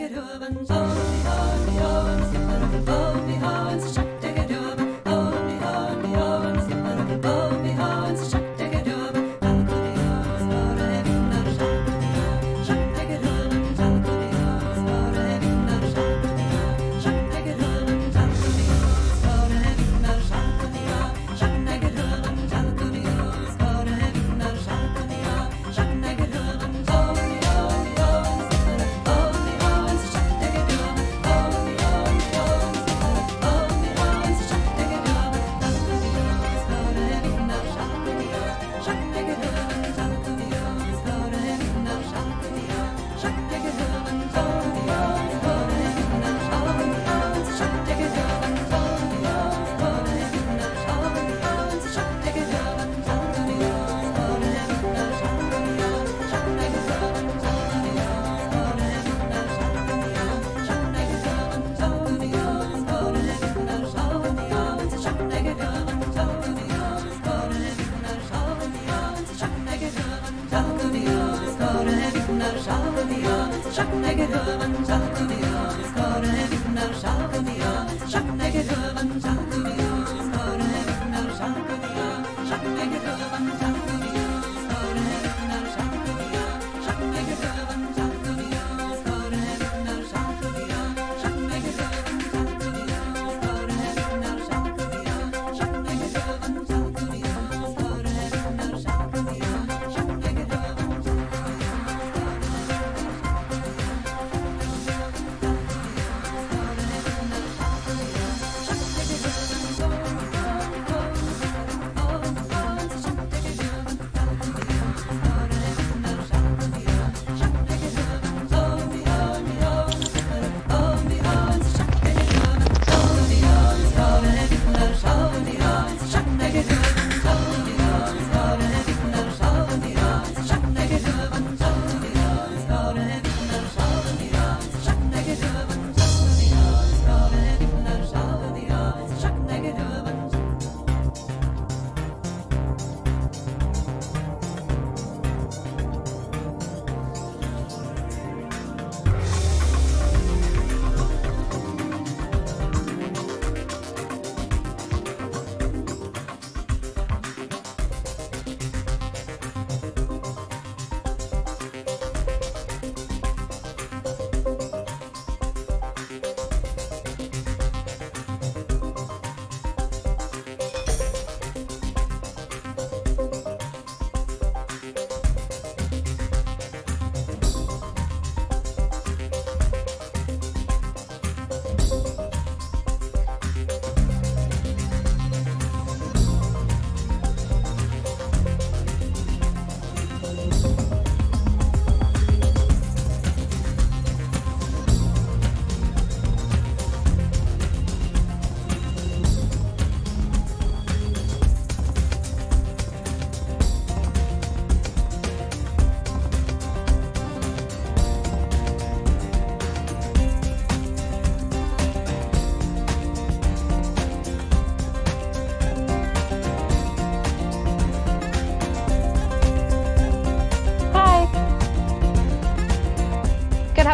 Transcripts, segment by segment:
Jagged Urban Soul.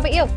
That's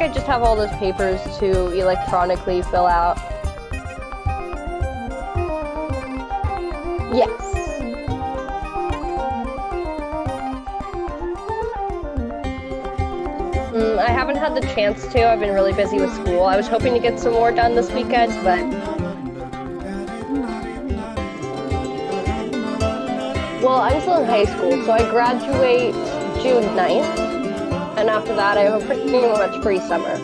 like I just have all those papers to electronically fill out. Yes. Mm, I haven't had the chance to. I've been really busy with school. I was hoping to get some more done this weekend, but Well, I'm still in high school, so I graduate June 9th and after that, I have a pretty much free summer.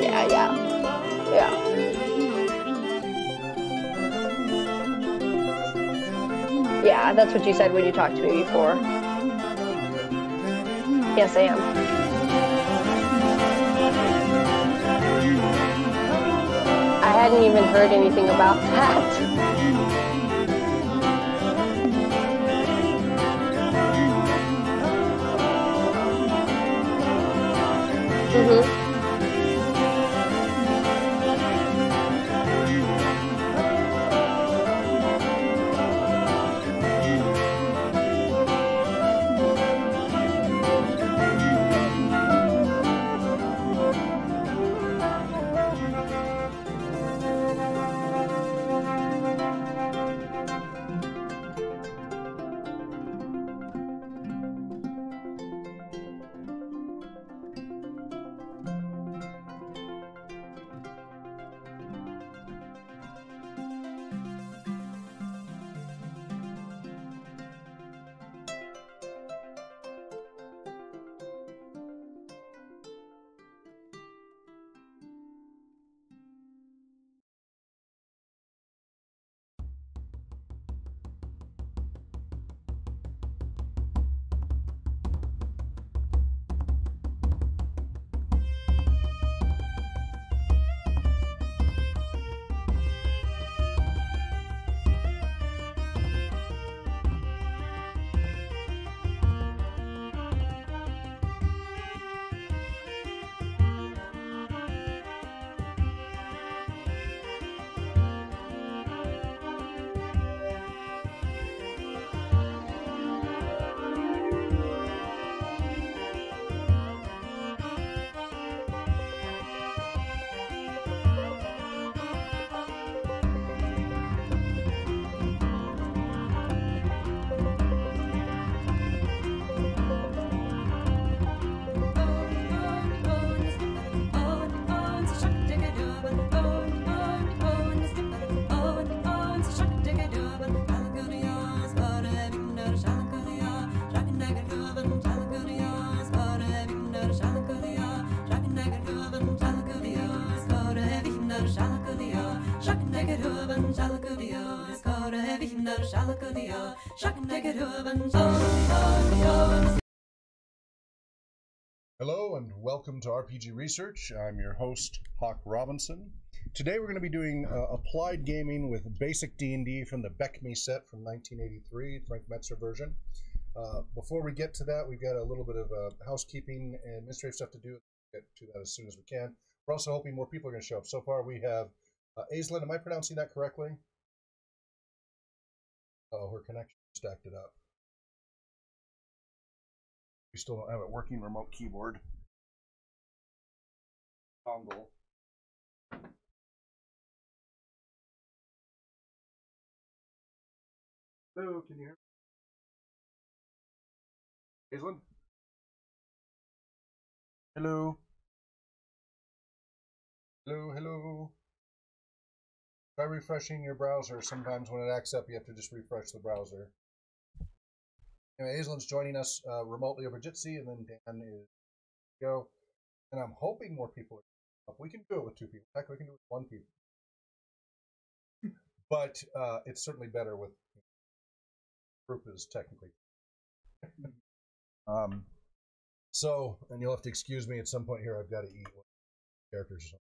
Yeah, yeah, yeah. Yeah, that's what you said when you talked to me before. Yes, I am. I hadn't even heard anything about that. Mm-hmm. Hello welcome to RPG Research. I'm your host Hawk Robinson. Today we're going to be doing uh, applied gaming with basic D&D from the BECMI set from 1983, Frank Mentzer version. Uh, before we get to that, we've got a little bit of uh, housekeeping and administrative stuff to do. We'll get to that as soon as we can. We're also hoping more people are going to show up. So far, we have uh, Aislinn. Am I pronouncing that correctly? Oh, her connection stacked it up. We still don't have a working remote keyboard. Dongle. Hello, can you hear me? Aislinn? Hello? Hello, hello? Try refreshing your browser. Sometimes when it acts up, you have to just refresh the browser. Anyway, Aislinn's joining us uh, remotely over Jitsi, and then Dan is go. And I'm hoping more people are up. We can do it with two people. Heck, we can do it with one people. But uh, it's certainly better with group is technically. um, so, and you'll have to excuse me at some point here. I've got to eat characters or something.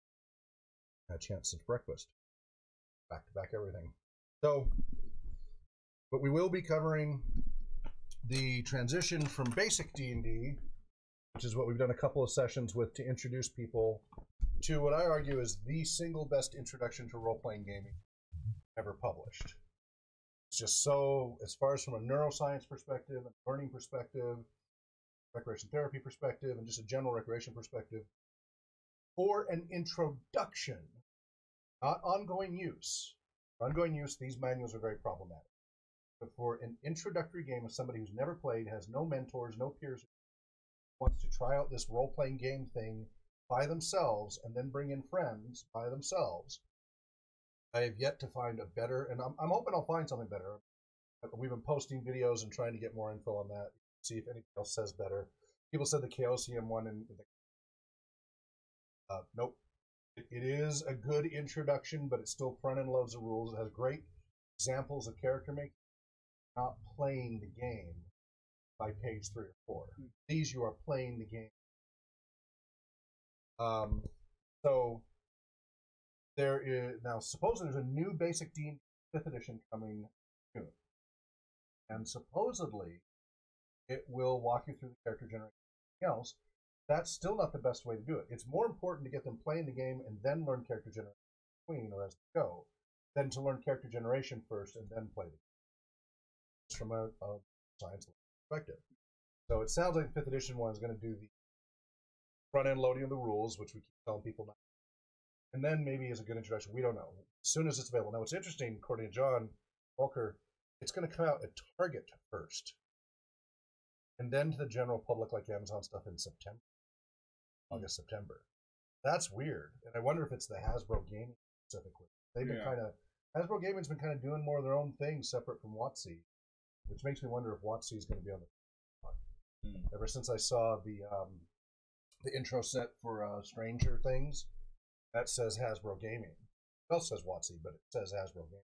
Had a chance since breakfast. Back to back everything. So, but we will be covering the transition from basic D&D, which is what we've done a couple of sessions with to introduce people to what I argue is the single best introduction to role-playing gaming ever published. It's just so, as far as from a neuroscience perspective and learning perspective, recreation therapy perspective, and just a general recreation perspective, for an introduction, not ongoing use. ongoing use, these manuals are very problematic but for an introductory game of somebody who's never played, has no mentors, no peers, wants to try out this role playing game thing by themselves and then bring in friends by themselves. I have yet to find a better, and I'm, I'm hoping I'll find something better. We've been posting videos and trying to get more info on that, see if anything else says better. People said the Chaosium one, and uh, nope. It, it is a good introduction, but it still front end loads of rules. It has great examples of character making not playing the game by page three or four. Hmm. These you are playing the game. Um, so there is now supposedly there's a new basic D fifth edition coming soon, and supposedly it will walk you through the character generation. Else, that's still not the best way to do it. It's more important to get them playing the game and then learn character generation between or as they go, than to learn character generation first and then play the game. From a, a science perspective. So it sounds like the fifth edition one is going to do the front end loading of the rules, which we keep telling people now. And then maybe as a good introduction, we don't know. As soon as it's available. Now, what's interesting, according to John Walker, it's going to come out at Target first, and then to the general public, like Amazon stuff, in September, August, September. That's weird, and I wonder if it's the Hasbro gaming specifically. They've been Yeah. kind of Hasbro Gaming's been kind of doing more of their own thing separate from WotC, which makes me wonder if WotC is going to be on the Hmm. ever since I saw the um, the intro set for uh, Stranger Things, that says Hasbro Gaming. It also says WotC, but it says Hasbro Gaming.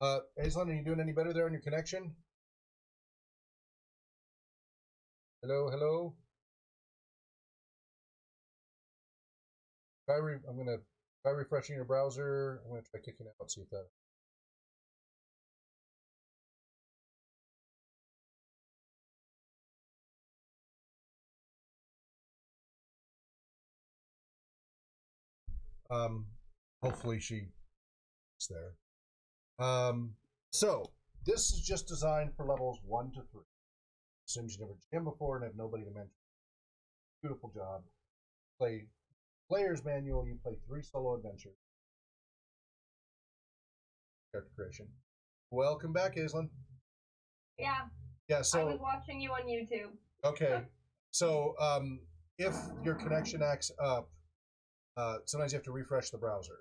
Uh, Aislinn, are you doing any better there on your connection? Hello, hello. Try I'm gonna try refreshing your browser. I'm gonna try kicking out. See if that. Um, hopefully she is there. Um, so this is just designed for levels one to three. Assumes you never GM before and have nobody to mentor. Beautiful job. Play player's manual. You play three solo adventures. Character creation. Welcome back, Aislinn. Yeah, Yeah. So I was watching you on YouTube. Okay. So um, if your connection acts up, uh, sometimes you have to refresh the browser.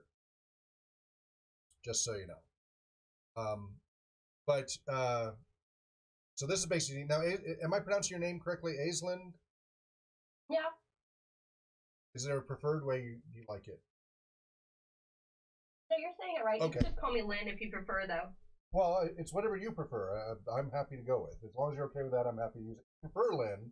Just so you know. Um, but uh, so this is basically now. Am I pronouncing your name correctly, Aislinn? Yeah, Is there a preferred way you, you like it? no, you're saying it right. Okay. You can just call me Lynn if you prefer, though. Well, it's whatever you prefer. Uh, I'm happy to go with. As long as you're okay with that, I'm happy to use it. If you prefer Lynn,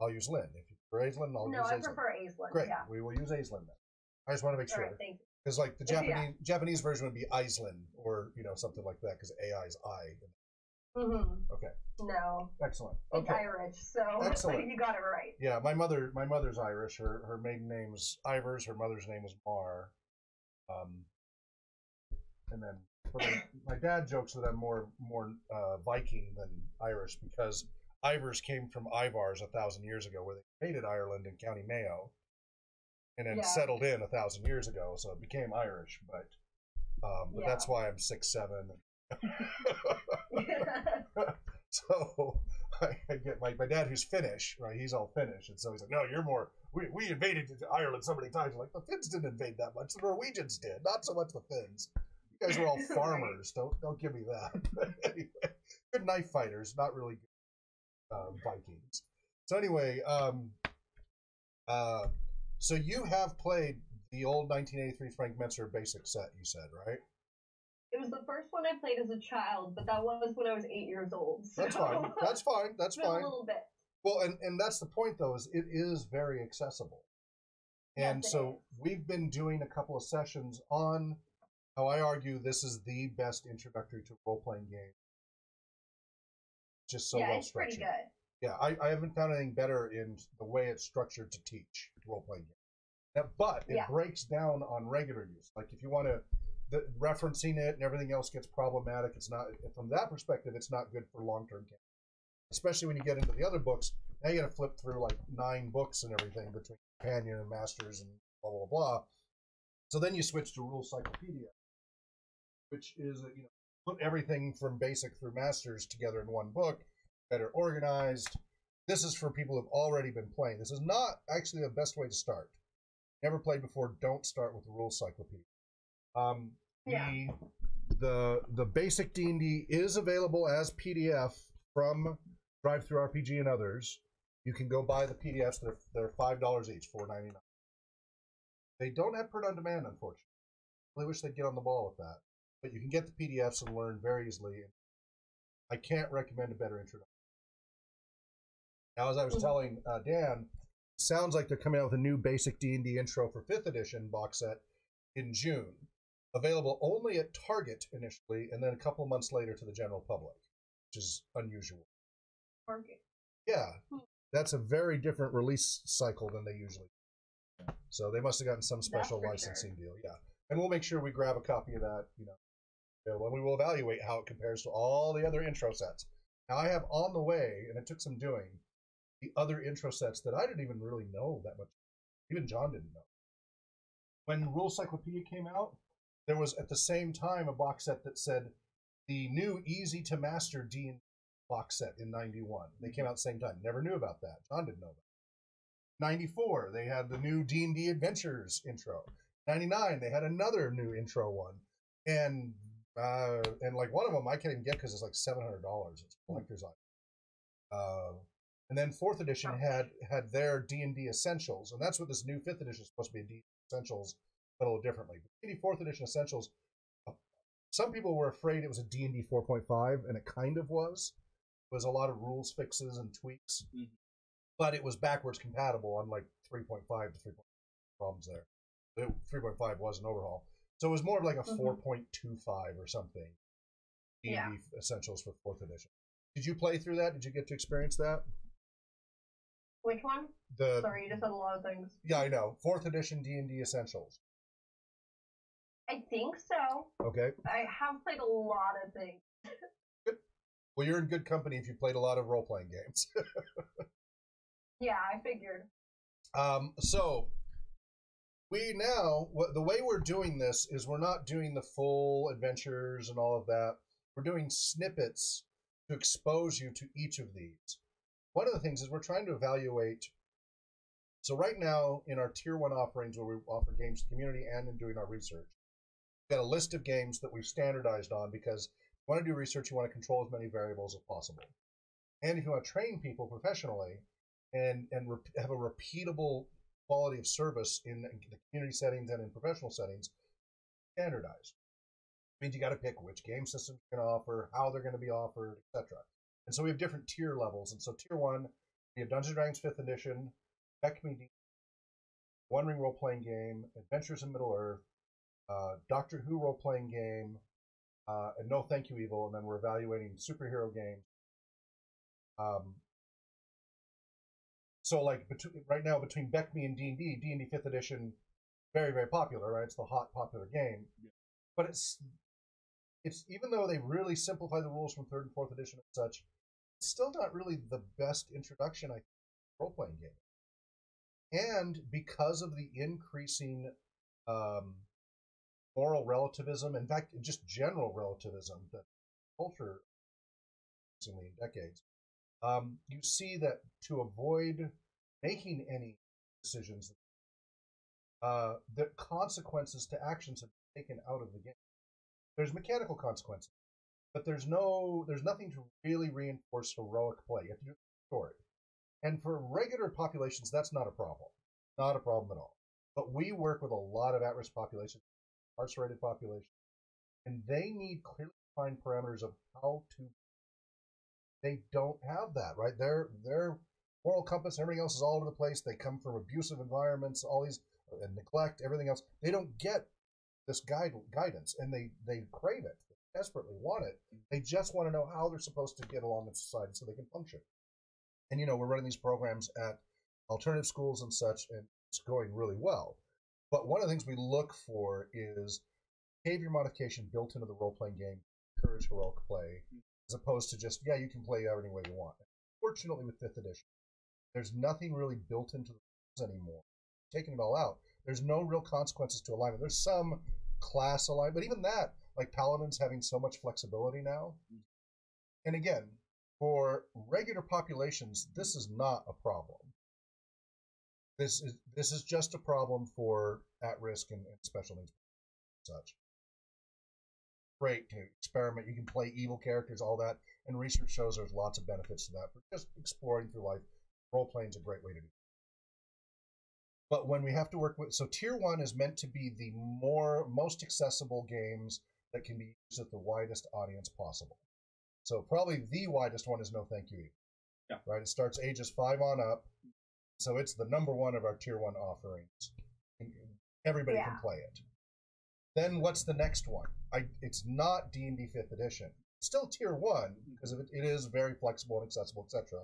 I'll use Lynn. If you prefer Aislinn, I'll use no, I Aislinn. prefer Aislinn. Great. Yeah. We will use Aislinn then. I just want to make sure. right, thank you. Because like the Yeah. Japanese Japanese version would be Iceland or you know something like that because AI is I. Mm-hmm. Okay, No, excellent. it's Okay, Irish, so Excellent. you got it right. yeah, my mother my mother's Irish. Her her maiden name's Ivers. Her mother's name was Mar. Um, and then the, my dad jokes that I'm more more uh, Viking than Irish because Ivers came from Ivars a thousand years ago, where they invaded Ireland in County Mayo, and then Yeah. settled in a thousand years ago, so it became Irish. But um, but Yeah. that's why I'm six seven. so I, I get my, my dad who's Finnish, right? He's all Finnish, and so he's like, "No, you're more. We, we invaded Ireland so many times. I'm like the Finns didn't invade that much. The Norwegians did, not so much the Finns. You guys were all farmers. Don't don't give me that. But anyway, good knife fighters, not really good uh, Vikings. So anyway, um, uh, so you have played the old 1983 Frank Mentzer basic set. You said right? it was the first one I played as a child, but that was when I was eight years old. So That's fine. That's fine. That's Been a fine. little bit. Well, and, and that's the point, though, is it is very accessible. And Yes, so is. we've been doing a couple of sessions on how I argue this is the best introductory to role playing game. Just so yeah, well it's pretty structured. good. Yeah, I, I haven't found anything better in the way it's structured to teach role playing game. Now, but it Yeah. breaks down on regular use. Like if you want to, the, referencing it and everything else gets problematic. It's not from that perspective. It's not good for long term game especially when you get into the other books. Now you got to flip through like nine books and everything between companion and masters and blah blah blah. So then you switch to Rules Cyclopedia, which is you know put everything from basic through masters together in one book, better organized. This is for people who've already been playing. This is not actually the best way to start. Never played before? Don't start with the Rules Cyclopedia. Um, Yeah. The the the basic D and D is available as PDF from DriveThruRPG and others. You can go buy the PDFs. They're they're five dollars each, four ninety nine. They don't have print on demand, unfortunately. I really wish they'd get on the ball with that. But you can get the PDFs and learn very easily. I can't recommend a better introduction. Now, as I was Mhm. telling uh, Dan, sounds like they're coming out with a new basic D and D intro for fifth edition box set in June, available only at Target initially, and then a couple months later to the general public, which is unusual. Target. Yeah, Hmm. that's a very different release cycle than they usually. do. So they must have gotten some special licensing deal. Yeah, and we'll make sure we grab a copy of that. You know, and we will evaluate how it compares to all the other intro sets. Now I have on the way, and it took some doing, the other intro sets that I didn't even really know that much. Even John didn't know. When Rules Cyclopedia came out, there was at the same time a box set that said the new Easy to Master D box set in 91. They came out the same time. Never knew about that. John didn't know that. 94, they had the new D&D Adventures intro. 99, they had another new intro one. And uh, and like one of them I can't even get because it's like $700. It's collector's item. Uh, and then fourth edition had had their D&D Essentials. And that's what this new fifth edition is supposed to be, D&D Essentials, but a little differently. But D&D fourth edition Essentials, uh, some people were afraid it was a D&D 4.5, and it kind of was was a lot of rules fixes and tweaks, Mhm. but it was backwards compatible on like 3.5 to 3.5 problems there. 3.5 was an overhaul, so it was more of like a Mhm. 4.25 or something. D&D Essentials for fourth edition. Did you play through that? Did you get to experience that? Which one? The Sorry, you just said a lot of things. yeah, I know fourth edition D&D Essentials. I think so. Okay, I have played a lot of things. well you're in good company if you played a lot of role playing games. Yeah, I figured. Um, so we now the way we're doing this is we're not doing the full adventures and all of that. We're doing snippets to expose you to each of these. One of the things is we're trying to evaluate. So right now in our tier one offerings where we offer games to the community and in doing our research, we've got a list of games that we've standardized on because you want to do research, you want to control as many variables as possible. And if you want to train people professionally, and and rep- have a repeatable quality of service in the community settings and in professional settings standardized means you got to pick which game systems you're going to offer how they're going to be offered etc and so we have different tier levels and so tier one we have dungeons and dragons fifth edition BECMI one ring role playing game adventures in middle earth uh, doctor who role playing game uh, and no thank you evil and then we're evaluating superhero games um, so like between right now between BECMI and D and D, D and D Fifth Edition, very very popular, right? It's the hot popular game, Yeah. but it's it's even though they really simplify the rules from third and fourth edition and such, it's still not really the best introduction I role playing game. And because of the increasing um, moral relativism, in fact, just general relativism that culture increasingly in decades, um, you see that to avoid making any decisions, uh, the consequences to actions have been taken out of the game. There's mechanical consequences, but there's no, there's nothing to really reinforce heroic play. You have to do story, and for regular populations, that's not a problem, not a problem at all. But we work with a lot of at-risk populations, incarcerated populations, and they need clearly defined parameters of how to they don't have that, right? Their their moral compass, everything else is all over the place. They come from abusive environments, all these and neglect, everything else. They don't get this guide guidance, and they they crave it, they desperately want it. They just want to know how they're supposed to get along in society so they can function. And you know, we're running these programs at alternative schools and such, and it's going really well. But one of the things we look for is behavior modification built into the role playing game, encourage heroic play, as opposed to just yeah, you can play any way you want. Fortunately, with fifth edition, there's nothing really built into the rules anymore. Taking it all out, there's no real consequences to alignment. There's some class alignment, but even that, like paladins having so much flexibility now. And again, for regular populations, this is not a problem. This is this is just a problem for at risk and, and special needs and such great to experiment. You can play evil characters, all that, and research shows there's lots of benefits to that. But just exploring through life, role playing is a great way to do. It. But when we have to work with, so tier one is meant to be the more most accessible games that can be used at the widest audience possible. So probably the widest one is no thank you. Yeah. Right. It starts ages five on up. So it's the number one of our tier one offerings. Everybody can play it. Then what's the next one? I it's not D and D fifth edition. It's still tier one mm-hmm. because it, it is very flexible and accessible, etc.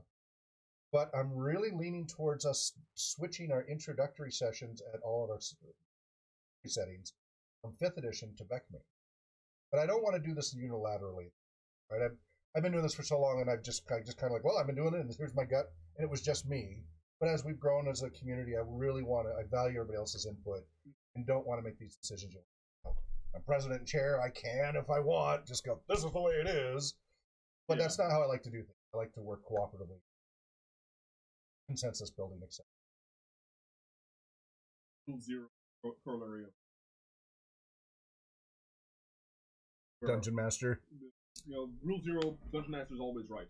But I'm really leaning towards us switching our introductory sessions at all of our uh, settings from fifth edition to BECMI. But I don't want to do this unilaterally, right? I've, I've been doing this for so long, and I've just I just kind of like, well, I've been doing it, and here's my gut, and it was just me. But as we've grown as a community, I really want to. I value everybody else's input, and don't want to make these decisions. I'm president and chair. I can if I want. Just go. This is the way it is. But Yeah. that's not how I like to do things. I like to work cooperatively, consensus building, etc. Rule zero corollary of Dungeon Master. You know, rule zero, dungeon master is always right.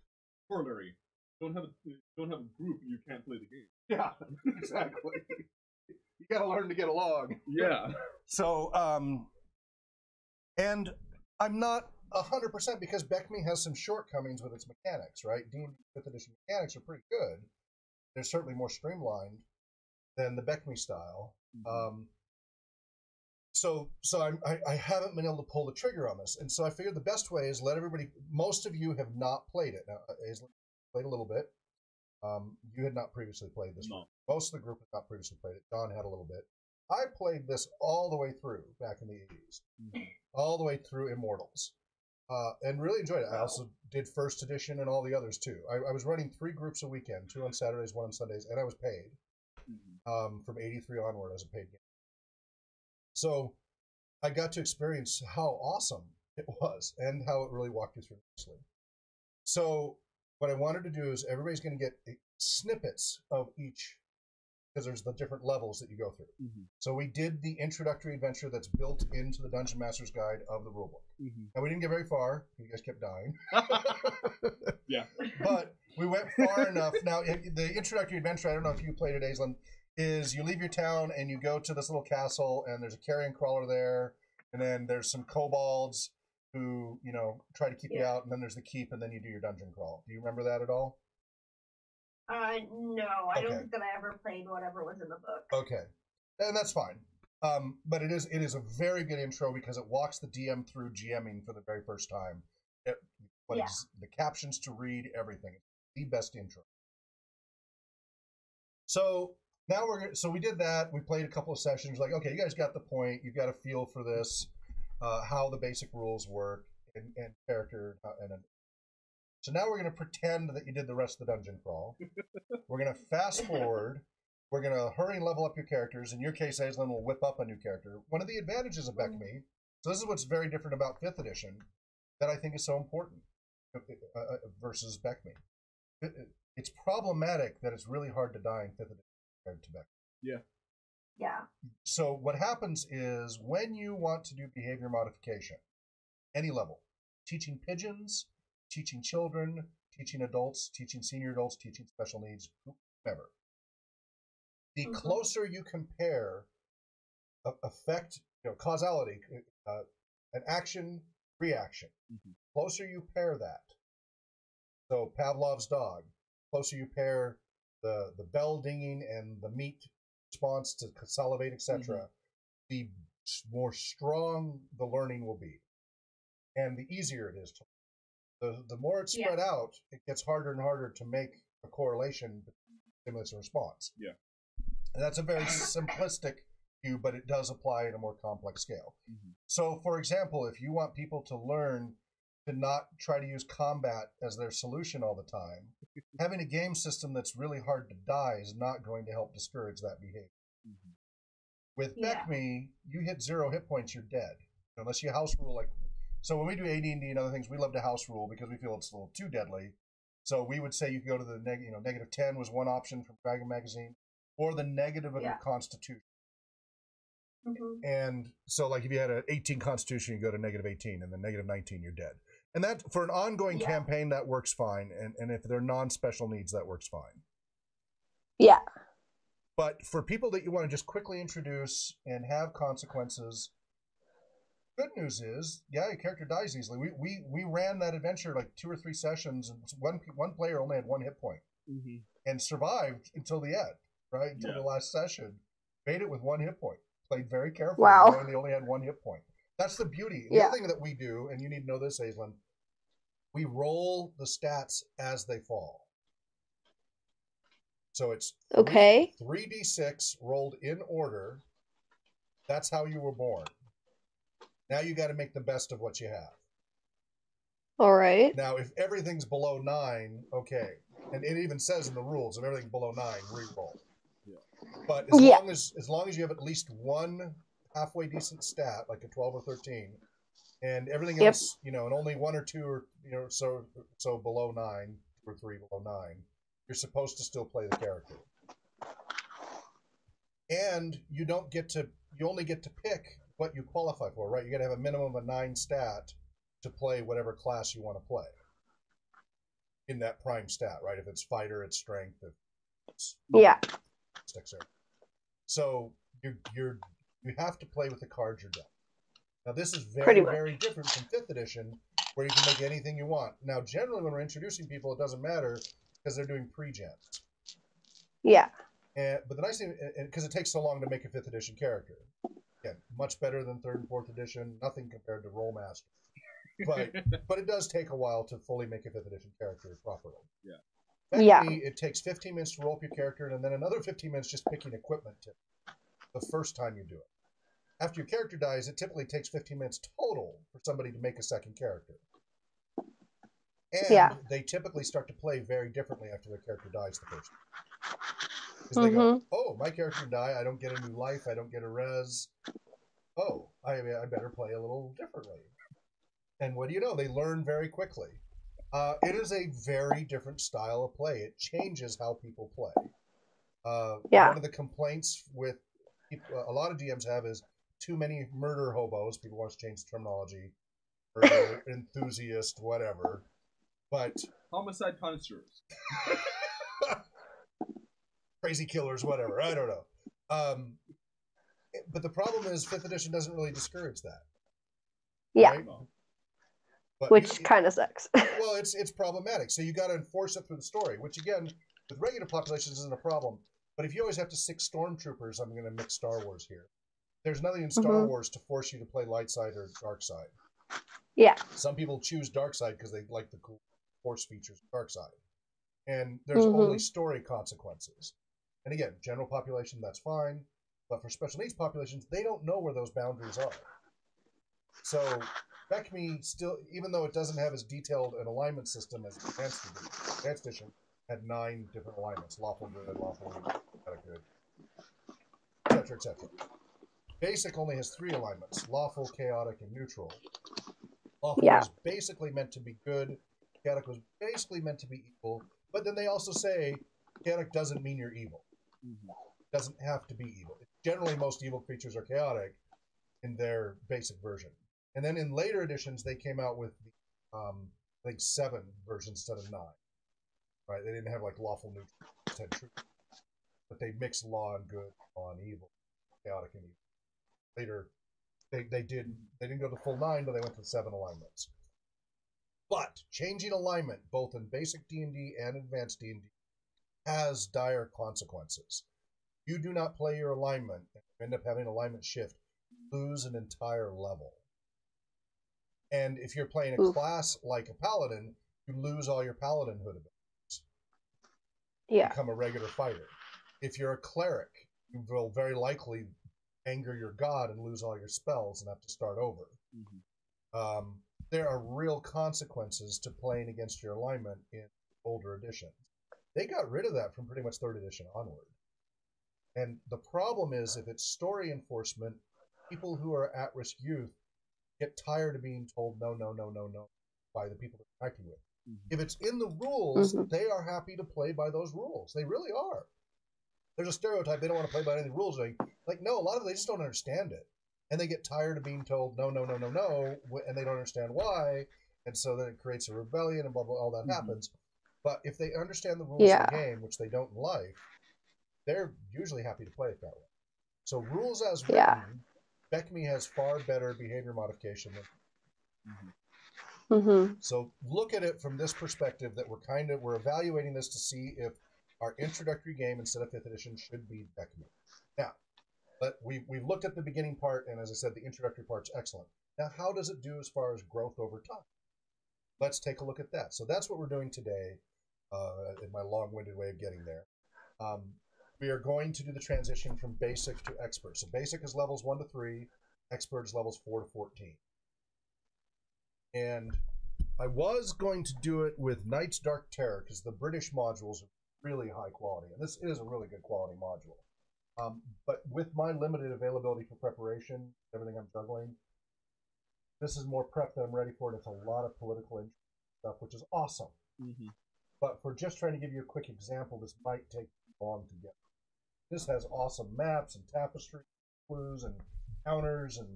Corollary: don't have a don't have a group, you can't play the game. Yeah, exactly. you got to learn to get along. Yeah. So, um, and I'm not hundred percent because BECMI has some shortcomings with its mechanics, right? D and fifth edition mechanics are pretty good. They're certainly more streamlined than the BECMI style. Um, so, so I'm, I, I haven't been able to pull the trigger on this, and so I figured the best way is let everybody. Most of you have not played it. Now, Aislinn played a little bit. Um, you had not previously played this. No. Most of the group had not previously played it. John had a little bit. I played this all the way through back in the 80s, all the way through Immortals, uh, and really enjoyed it. I also did first edition and all the others too. I, I was running three groups a weekend, two on Saturdays, one on Sundays, and I was paid Mhm. um, from 83 onward as a paid game. So I got to experience how awesome it was and how it really walked you through nicely. So what I wanted to do is everybody's going to get eh, snippets of each because there's the different levels that you go through. Mhm. So we did the introductory adventure that's built into the Dungeon Master's Guide of the rulebook. Mhm. And we didn't get very far. You guys kept dying. Yeah. but we went far enough. Now, the introductory adventure, I don't know if you played it, Aislinn, is you leave your town and you go to this little castle, and there's a carrion crawler there, and then there's some kobolds who, you know, try to keep you out, and then there's the keep, and then you do your dungeon crawl. Do you remember that at all? Uh, no, I Okay. don't think that I ever played whatever was in the book. Okay, and that's fine. Um, but it is it is a very good intro because it walks the DM through GMing for the very first time. It, Yeah. the captions to read, everything. The best intro. So now we're so we did that. We played a couple of sessions. Like, okay, you guys got the point. You've got a feel for this, uh, how the basic rules work and, and character uh, and. So now we're going to pretend that you did the rest of the dungeon crawl. we're going to fast forward. We're going to hurry and level up your characters. In your case, Aislinn will whip up a new character. One of the advantages of. BECMI, so this is what's very different about 5th edition that I think is so important uh, uh, versus BECMI. It- it- It's problematic that it's really hard to die in 5th edition compared to BECMI. Yeah. Yeah. So what happens is when you want to do behavior modification, any level, teaching pigeons, teaching children, teaching adults, teaching senior adults, teaching special needs, whoever. The Mhm. closer you compare effect, you know, causality, uh, an action, reaction, Mhm. closer you pair that. So Pavlov's dog, closer you pair the the bell dinging and the meat response to salivate, etc., the more strong the learning will be, and the easier it is to. The the more it's Yeah. spread out, it gets harder and harder to make a correlation between stimulus and response. Yeah. and that's a very simplistic view, but it does apply at a more complex scale. Mhm. So, for example, if you want people to learn to not try to use combat as their solution all the time, having a game system that's really hard to die is not going to help discourage that behavior. Mhm. With Yeah. BECMI, you hit zero hit points, you're dead. Unless you house rule like so when we do AD&D and other things, we love to house rule because we feel it's a little too deadly. So we would say you could go to the neg- you know negative ten was one option from Dragon Magazine, or the negative of your Yeah. Constitution. hmm And so, like, if you had an 18 Constitution, you go to negative 18, and then negative 19, you're dead. And that for an ongoing Yeah. campaign, that works fine. And and if they're non-special needs, that works fine. Yeah. But for people that you want to just quickly introduce and have consequences, good news is, yeah, your character dies easily. We we we ran that adventure like two or three sessions, and one one player only had one hit point Mm-hmm. and survived until the end, right? Until Yeah. the last session. Made it with one hit point. Played very carefully. Wow. knowing they only had one hit point. That's the beauty. The Yeah. other thing that we do, and you need to know this, Aislinn, we roll the stats as they fall. So it's Okay. 3d6 rolled in order. That's how you were born. Now you got to make the best of what you have. All right. Now, if everything's below nine, okay, and it even says in the rules, if everything's below nine, re-roll. Yeah. But as Yeah. long as as long as you have at least one halfway decent stat, like a twelve or thirteen, and everything Yep. else, you know, and only one or two or you know, so so below nine, or three below nine, you're supposed to still play the character. And you don't get to you only get to pick what you qualify for, right? You got to have a minimum of a nine stat to play whatever class you want to play in that prime stat, right? If it's fighter, it's strength. If it's Yeah. it's dexterity. So you're you're you have to play with the cards you're dealt. Now this is very very different from fifth edition, where you can make anything you want. Now generally when we're introducing people, it doesn't matter because they're doing pre-gens. Yeah. And but the nice thing, because it takes so long to make a fifth edition character, again, much better than third and fourth edition. Nothing compared to Rolemaster, but but it does take a while to fully make a fifth edition character properly. Yeah. Back Yeah. me, it takes 15 minutes to roll up your character, and then another 15 minutes just picking equipment to the first time you do it. After your character dies, it typically takes 15 minutes total for somebody to make a second character. And Yeah. they typically start to play very differently after their character dies the first time. Because they go, oh, my character died. I don't get a new life. I don't get a res. Oh, I, I better play a little differently. And what do you know? They learn very quickly. Uh, it is a very different style of play. It changes how people play. Uh, Yeah. One of the complaints with people, a lot of DMs have is too many murder hobos. People want to change the terminology. Murder enthusiast, whatever. But Homicide connoisseurs. crazy killers, whatever. I don't know. Um, but the problem is, fifth edition doesn't really discourage that. Yeah. right? But Which kind of sucks. well, it's it's problematic. So you got to enforce it through the story, which again, with regular populations isn't a problem. But if you always have to six stormtroopers, I'm going to mix Star Wars here. There's nothing in Star Mhm. Wars to force you to play light side or dark side. yeah. Some people choose dark side because they like the cool force features of dark side. And there's Mhm. only story consequences. And again, general population, that's fine. But for special needs populations, they don't know where those boundaries are. So BECMI still, even though it doesn't have as detailed an alignment system as Advanced Edition, Advanced Edition had nine different alignments: lawful good, lawful evil, good, etc., etc. Basic only has three alignments: lawful, chaotic, and neutral. Lawful Yeah. was basically meant to be good. Chaotic was basically meant to be evil. But then they also say chaotic doesn't mean you're evil. Mhm. Doesn't have to be evil. Generally, most evil creatures are chaotic in their basic version. And then in later editions, they came out with um, I think seven versions instead of nine. Right? They didn't have like lawful neutral, truth. But they mixed law and good, law and evil, chaotic and evil. Later, they, they did they didn't go to full nine, but they went to seven alignments. But changing alignment, both in basic D and D and advanced D and D, has dire consequences. You do not play your alignment and you end up having alignment shift, lose an entire level. And if you're playing a Oof. class like a paladin, you lose all your paladinhood abilities Yeah. become a regular fighter. If you're a cleric, you will very likely anger your god and lose all your spells and have to start over. Mhm. Um, there are real consequences to playing against your alignment in older editions. They got rid of that from pretty much third edition onward. And the problem is, if it's story enforcement, people who are at risk youth get tired of being told no, no, no, no, no by the people they're interacting with. Mhm. If it's in the rules, Mhm. they are happy to play by those rules. They really are. There's a stereotype they don't want to play by any of the rules. Like, like no, a lot of them, they just don't understand it, and they get tired of being told no, no, no, no, no, and they don't understand why, and so then it creates a rebellion and blah blah. All that Mhm. happens. But if they understand the rules Yeah. of the game, which they don't like, they're usually happy to play it that way. So rules as written, Yeah. BECMI has far better behavior modification than Mm-hmm. So look at it from this perspective that we're kind of we're evaluating this to see if our introductory game instead of fifth edition should be BECMI. Now, but we we've looked at the beginning part, and as I said, the introductory part's excellent. Now, how does it do as far as growth over time? Let's take a look at that. So that's what we're doing today. Uh, in my long-winded way of getting there, um, we are going to do the transition from basic to expert. So basic is levels one to three, expert is levels four to fourteen and I was going to do it with Night's Dark Terror because the British modules are really high quality, and this is a really good quality module. Um, but with my limited availability for preparation, everything I'm juggling, this is more prep than I'm ready for, and it's a lot of political stuff, which is awesome. Mm-hmm. But for just trying to give you a quick example, this might take long to get. This has awesome maps and tapestry clues and counters, and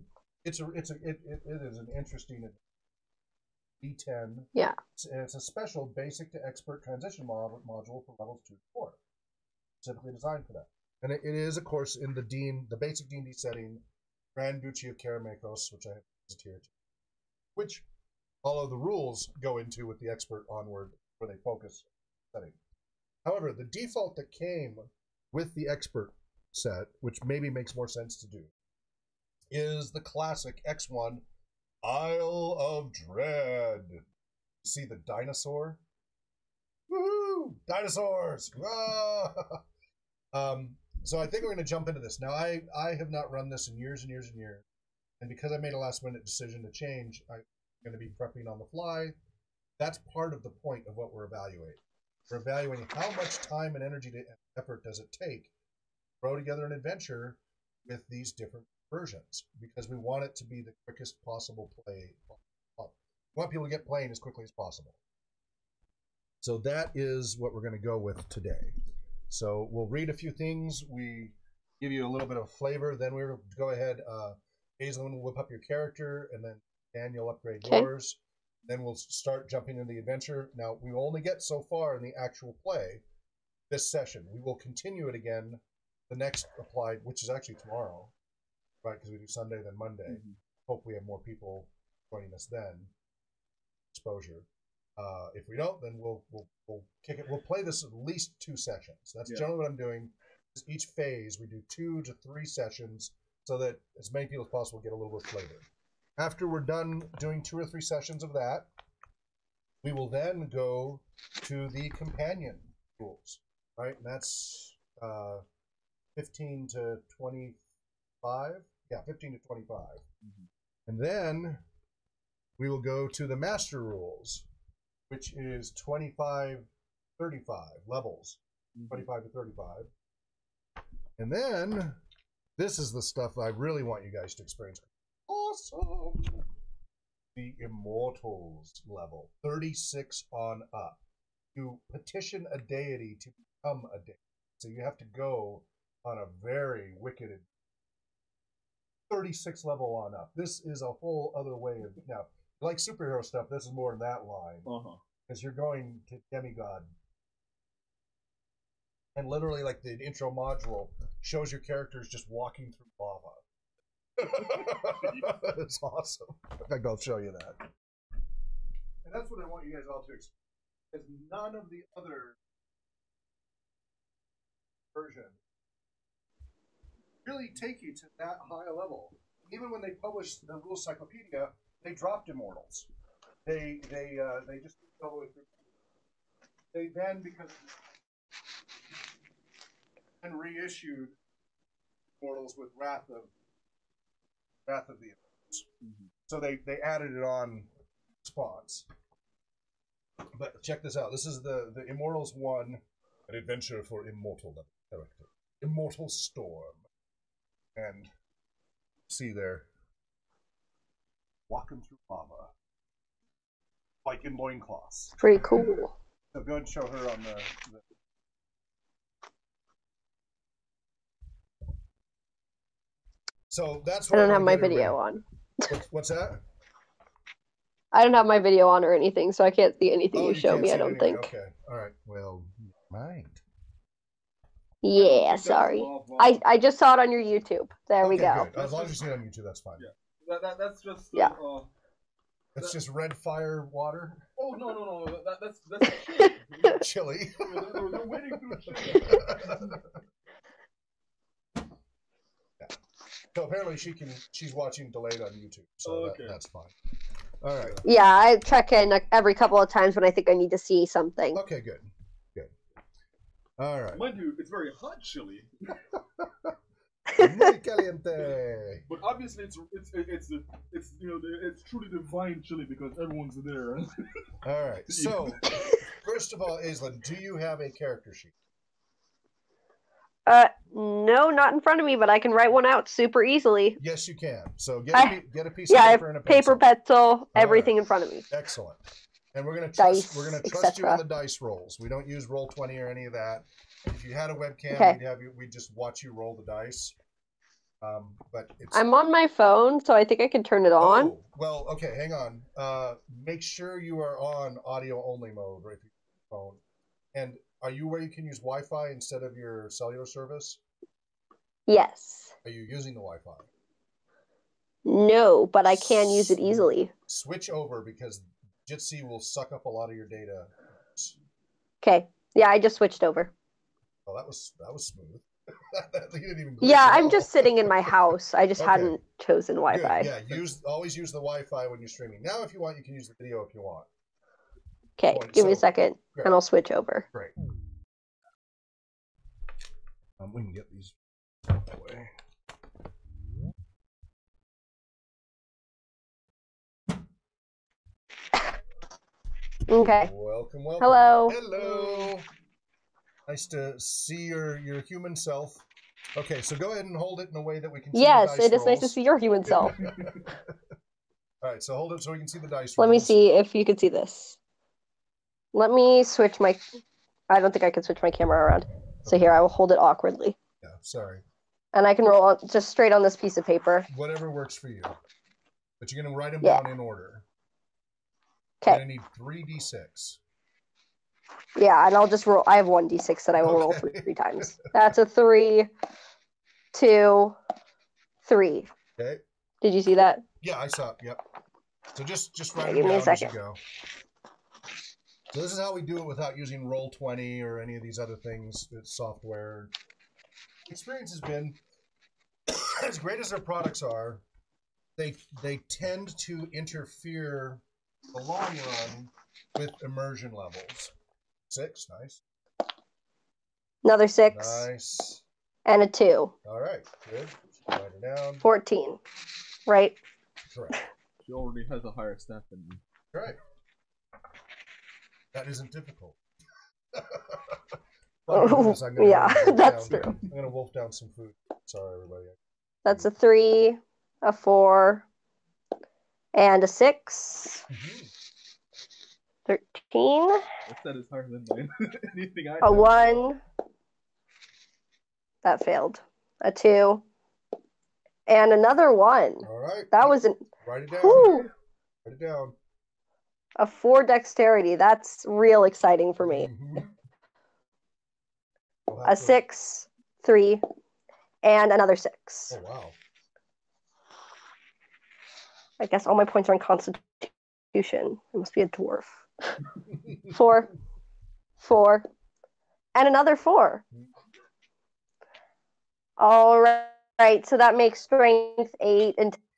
it's a it's a it, it, it is an interesting B10. Yeah. It's, it's a special basic to expert transition mod- module for levels two to four, specifically designed for that. And it, it is, of course, in the Dean, the basic D and D setting, Grand Duchy of Karameikos, which I have here, which all of the rules go into with the expert onward, they focus setting. However, the default that came with the expert set, which maybe makes more sense to do, is the classic X1 Isle of Dread. See the dinosaur? Woohoo! Dinosaurs! Ah! um, so I think we're going to jump into this. Now, I, I have not run this in years and years and years. And because I made a last minute decision to change, I'm going to be prepping on the fly. That's part of the point of what we're evaluating. We're evaluating how much time and energy and effort does it take to throw together an adventure with these different versions because we want it to be the quickest possible play. We want people to get playing as quickly as possible. So that is what we're going to go with today. So we'll read a few things. We give you a little bit of flavor. Then we'll go ahead. Uh, Hazel will whip up your character, and then Daniel upgrade Okay. yours. Then we'll start jumping into the adventure. Now we only get so far in the actual play this session. We will continue it again the next applied, which is actually tomorrow, right? Because we do Sunday then Monday. Mm-hmm. Hope we have more people joining us then. Exposure. Uh, if we don't, then we'll we'll we'll kick it. We'll play this at least two sessions. That's Yeah. generally what I'm doing. Each phase we do two to three sessions so that as many people as possible get a little bit of flavor. After we're done doing two or three sessions of that, we will then go to the companion rules, right? And that's uh, 15 to 25. Yeah, 15 to 25. Mhm. And then we will go to the master rules, which is 25, 35 levels, 25 to 35. And then this is the stuff I really want you guys to experience. Awesome! The Immortals level, 36 on up. You petition a deity to become a deity. So you have to go on a very wicked 36 level on up. This is a whole other way of now. Like superhero stuff, this is more in that line Uh huh. because you're going to demigod. And literally, like the intro module shows your characters just walking through lava. it's awesome. In fact, I'll show you that. And that's what I want you guys all to experience. Because none of the other versions really take you to that high level. Even when they published the Rule Cyclopedia, they dropped Immortals. They they uh, they just. They then because and reissued Immortals with Wrath of Wrath of the Immortals. Mhm. So they they added it on spots. But check this out. This is the the Immortals one, an adventure for immortal character, Immortal Storm, and see there, walking through lava, like in loincloths. Pretty cool. So go ahead and show her on the. the... So that's I don't have wanna my get everybody- video on. What's, what's that? I don't have my video on or anything, so I can't see anything Oh, you show me. I don't anything. think. Okay. All right. Well, mind. Yeah, That's sorry. off, I, I just saw it on your YouTube. There we go. good. As long as you see it on YouTube, that's fine. Yeah. that, that, that's just. Uh, Yeah. Uh, It's just red fire water, oh no no no! That, that's that's. chili. they're, they're, they're waiting through shit. So apparently she can. She's watching delayed on YouTube, so Okay. that, that's fine. All right. Yeah, I check in like, every couple of times when I think I need to see something. Okay. Good. Good. All right. Mind you, it's very hot chili, Muy caliente. but obviously it's it's it's it's, it's you know the- it's truly divine chili because everyone's there. All right. So first of all, Aislinn, do you have a character sheet? Uh, no, not in front of me, but I can write one out super easily. Yes, you can. So get I- a, get a piece Yeah, of paper and a paper, pencil. pencil, everything in front of me. Excellent. And we're gonna trust Dice, we're gonna trust you on the dice rolls. We don't use roll twenty or any of that. If you had a webcam, Okay. we'd have you we'd just watch you roll the dice. Um, but it's I'm on my phone, so I think I can turn it on. Oh, well, okay, hang on. Uh, make sure you are on audio only mode right phone. And are you where you can use Wi-Fi instead of your cellular service? Yes. Are you using the Wi-Fi? No, but I can use it easily. Switch over because Jitsi will suck up a lot of your data. Okay. Yeah, I just switched over. Oh, that was that was smooth. You didn't even Yeah, I'm just sitting in my house. I just Okay. hadn't chosen Wi-Fi. Yeah, use always use the Wi-Fi when you're streaming. Now, if you want, you can use the video if you want. Okay, give me a second, Great. and I'll switch over. Great. Um, we can get these out the way. Okay. Welcome, welcome. Hello. Hello. Nice to see your your human self. Okay, so go ahead and hold it in a way that we can. see the dice. Yes, it is nice to see your human self. All right, so hold it so we can see the dice. Let me see if you can see this. Let me switch my. I don't think I can switch my camera around. So here, I will hold it awkwardly, Yeah, sorry. and I can roll on, just straight on this piece of paper. Whatever works for you. But you're gonna write them Yeah. down in order. You're Okay. gonna need three d six. Yeah, and I'll just roll. I have one d6 that I will roll Okay. three, three times. That's a three, two, three. Okay. Did you see that? Yeah, I saw. it, Yep. So just just write give them me a down as you second. go. So this is how we do it without using Roll Twenty or any of these other things. It's software. Experience has been as great as their products are. They they tend to interfere the long run with immersion levels. Six, nice, Another six nice. and a two. All right, good. Write it down. 14. Right? Correct. She already has a higher stat than me. Right. That isn't difficult. Oh, Goodness, I'm gonna yeah, that's down- true. I'm gonna wolf down some food. Sorry, everybody. That's a three, a four, and a six. Mhm. 13, That stat is higher than mine. Anything I a have. one. That failed. A two. And another one. All right. That was an Write it down. whew, Write it down. A four dexterity. That's real exciting for me. Mhm. We'll A six, three, and another six. Oh wow. I guess all my points are in constitution. I must be a dwarf. Four, four, and another four. All right, so that makes strength eight,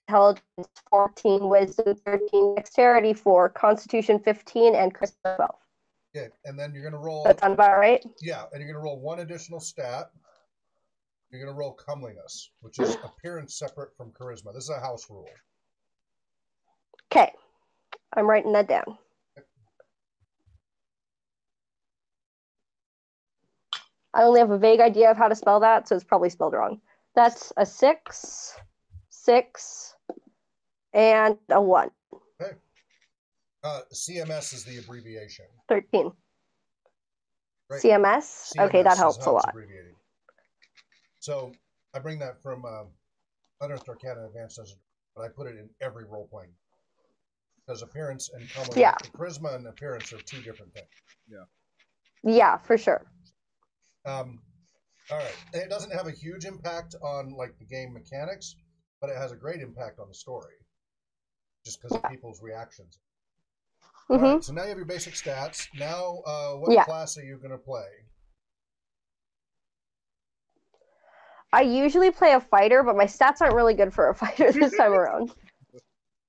intelligence fourteen, wisdom thirteen, dexterity four, constitution fifteen, and charisma twelve. Okay, and then you're gonna roll. That sound about right? Yeah, and you're gonna roll one additional stat. You're gonna roll comeliness, which is appearance separate from charisma. This is a house rule. Okay, I'm writing that down. I only have a vague idea of how to spell that, so it's probably spelled wrong. That's a six, six, and a one. Uh, CMS is the abbreviation. 13. Right. CMS? Okay, that helps a lot. abbreviated. So I bring that from um, Unearthed Arcana Advanced Dungeons, but I put it in every role playing because appearance and comeliness, Yeah. charisma and appearance are two different things. Yeah, Yeah, for sure. Um, All right. It doesn't have a huge impact on like the game mechanics, but it has a great impact on the story, just because of people's reactions. Hmm right. So now you have your basic stats. Now, uh, what Yeah. class are you going to play? I usually play a fighter, but my stats aren't really good for a fighter this time around.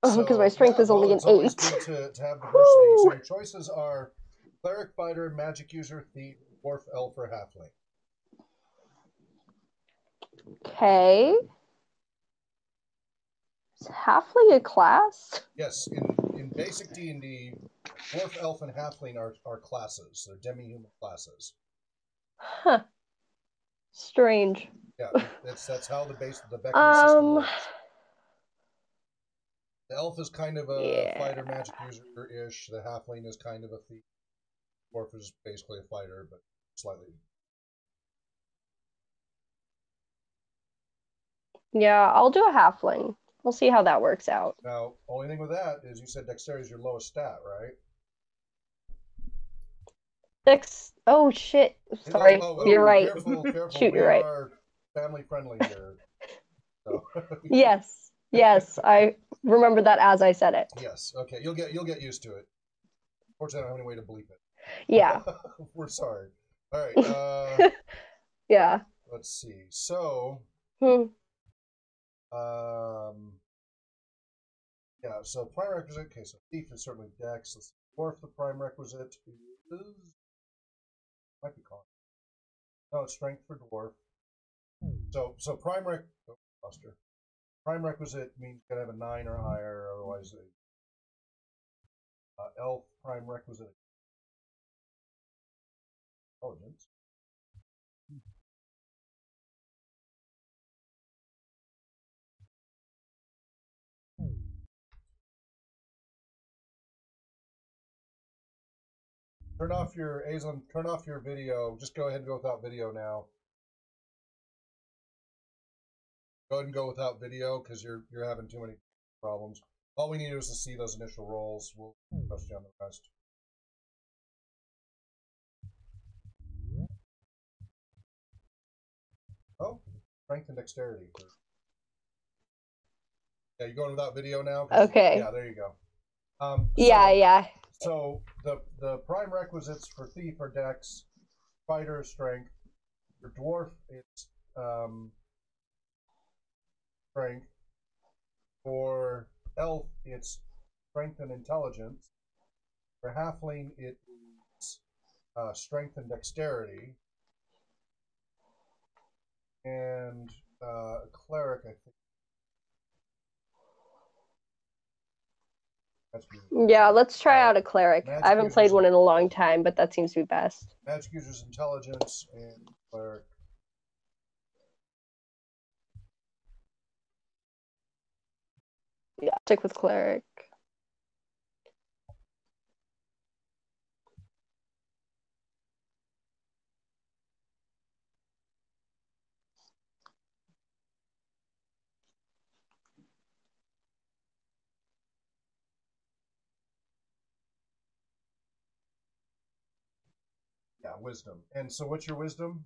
Oh, because my strength yeah, is only well, an eight. to, to have diversity. So your choices are cleric, fighter, magic user, thief, dwarf, elf, or halfling. Okay. Halfling a class? Yes, in, in basic D and D, dwarf, elf, and halfling are, are classes. They're demi-human classes. Huh. Strange. Yeah, that's that's how the base the BECMI system Um. works. The elf is kind of a Yeah. fighter magic user ish. The halfling is kind of a thief. Dwarf is basically a fighter, but slightly. Yeah, I'll do a halfling. We'll see how that works out. Now, only thing with that is you said dexterity is your lowest stat, right? Six. Oh shit. Sorry. Oh, oh, You're right. Careful, careful. Shoot, we you're right. are family friendly here. So, Yes. Yes. I remember that as I said it. yes. Okay. You'll get you'll get used to it. Fortunately, I don't have any way to bleep it. Yeah. We're sorry. All right. Uh, Yeah. let's see. So, Hmm. Um, yeah. So prime requisite. Okay. So thief is certainly dex. Let's. Dwarf. The prime requisite is might be con. No, it's strength for dwarf. So so prime rec. Oh, lost her. Prime requisite means you gotta have a nine or higher, otherwise. They, uh, elf prime requisite. Intelligence. Turn off your Azon. Turn off your video. Just go ahead and go without video now. Go ahead and go without video because you're you're having too many problems. All we need is to see those initial rolls. We'll trust you on the rest. Oh, strength and dexterity. Yeah, you going without video now? Okay. Yeah, there you go. Um, Yeah. so- Yeah. So the the prime requisites for thief are dex, fighter strength. For dwarf, it's um, strength. For elf, it's strength and intelligence. For halfling, it is uh, strength and dexterity. And uh, cleric, I think. Yeah. Let's try out a cleric. magic I haven't played one in a long time, but that seems to be best. Magic user's intelligence and cleric. Yeah. Stick with cleric. Yeah, wisdom. And so, what's your wisdom?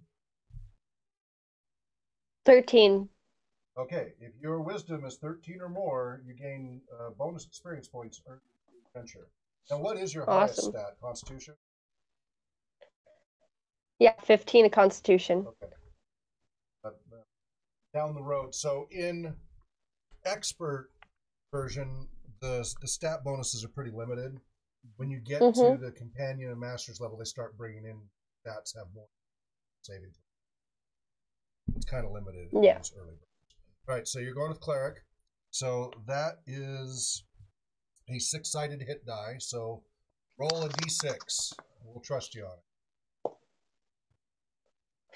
Thirteen. Okay, if your wisdom is 13 or more, you gain uh, bonus experience points earned adventure. Now, what is your highest stat? Constitution? Yeah. Fifteen. A Constitution. Okay. Uh, down the road. So, in expert version, the, the stat bonuses are pretty limited. When you get to Mhm. the companion and master's level, they start bringing in stats have more saving. It's kind of limited. Yeah. early. All right, so you're going with cleric. So that is a six-sided hit die. So roll a d6. We'll trust you on it.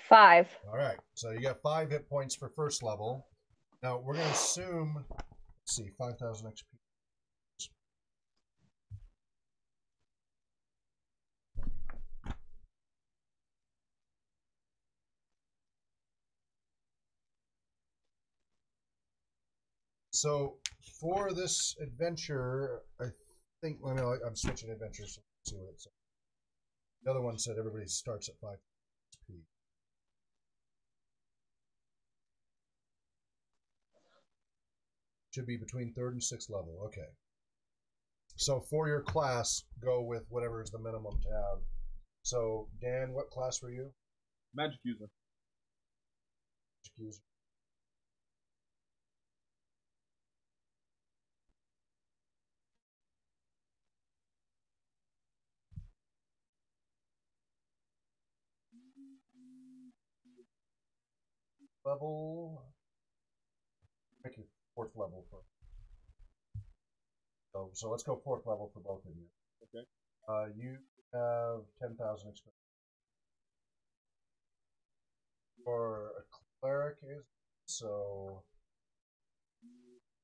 Five. All right, so you got five hit points for first level. Now we're going to assume, let's see, 5,000 XP. so for this adventure, I think let me. I'm switching adventures. So see what it says. The other one said everybody starts at five p. Should be between third and sixth level. Okay. So for your class, go with whatever is the minimum to have. So Dan, what class were you? Magic user. Magic user. Level. Make you fourth level for. So, so let's go fourth level for both of you. Okay. Uh, you have ten thousand experience. Your cleric is so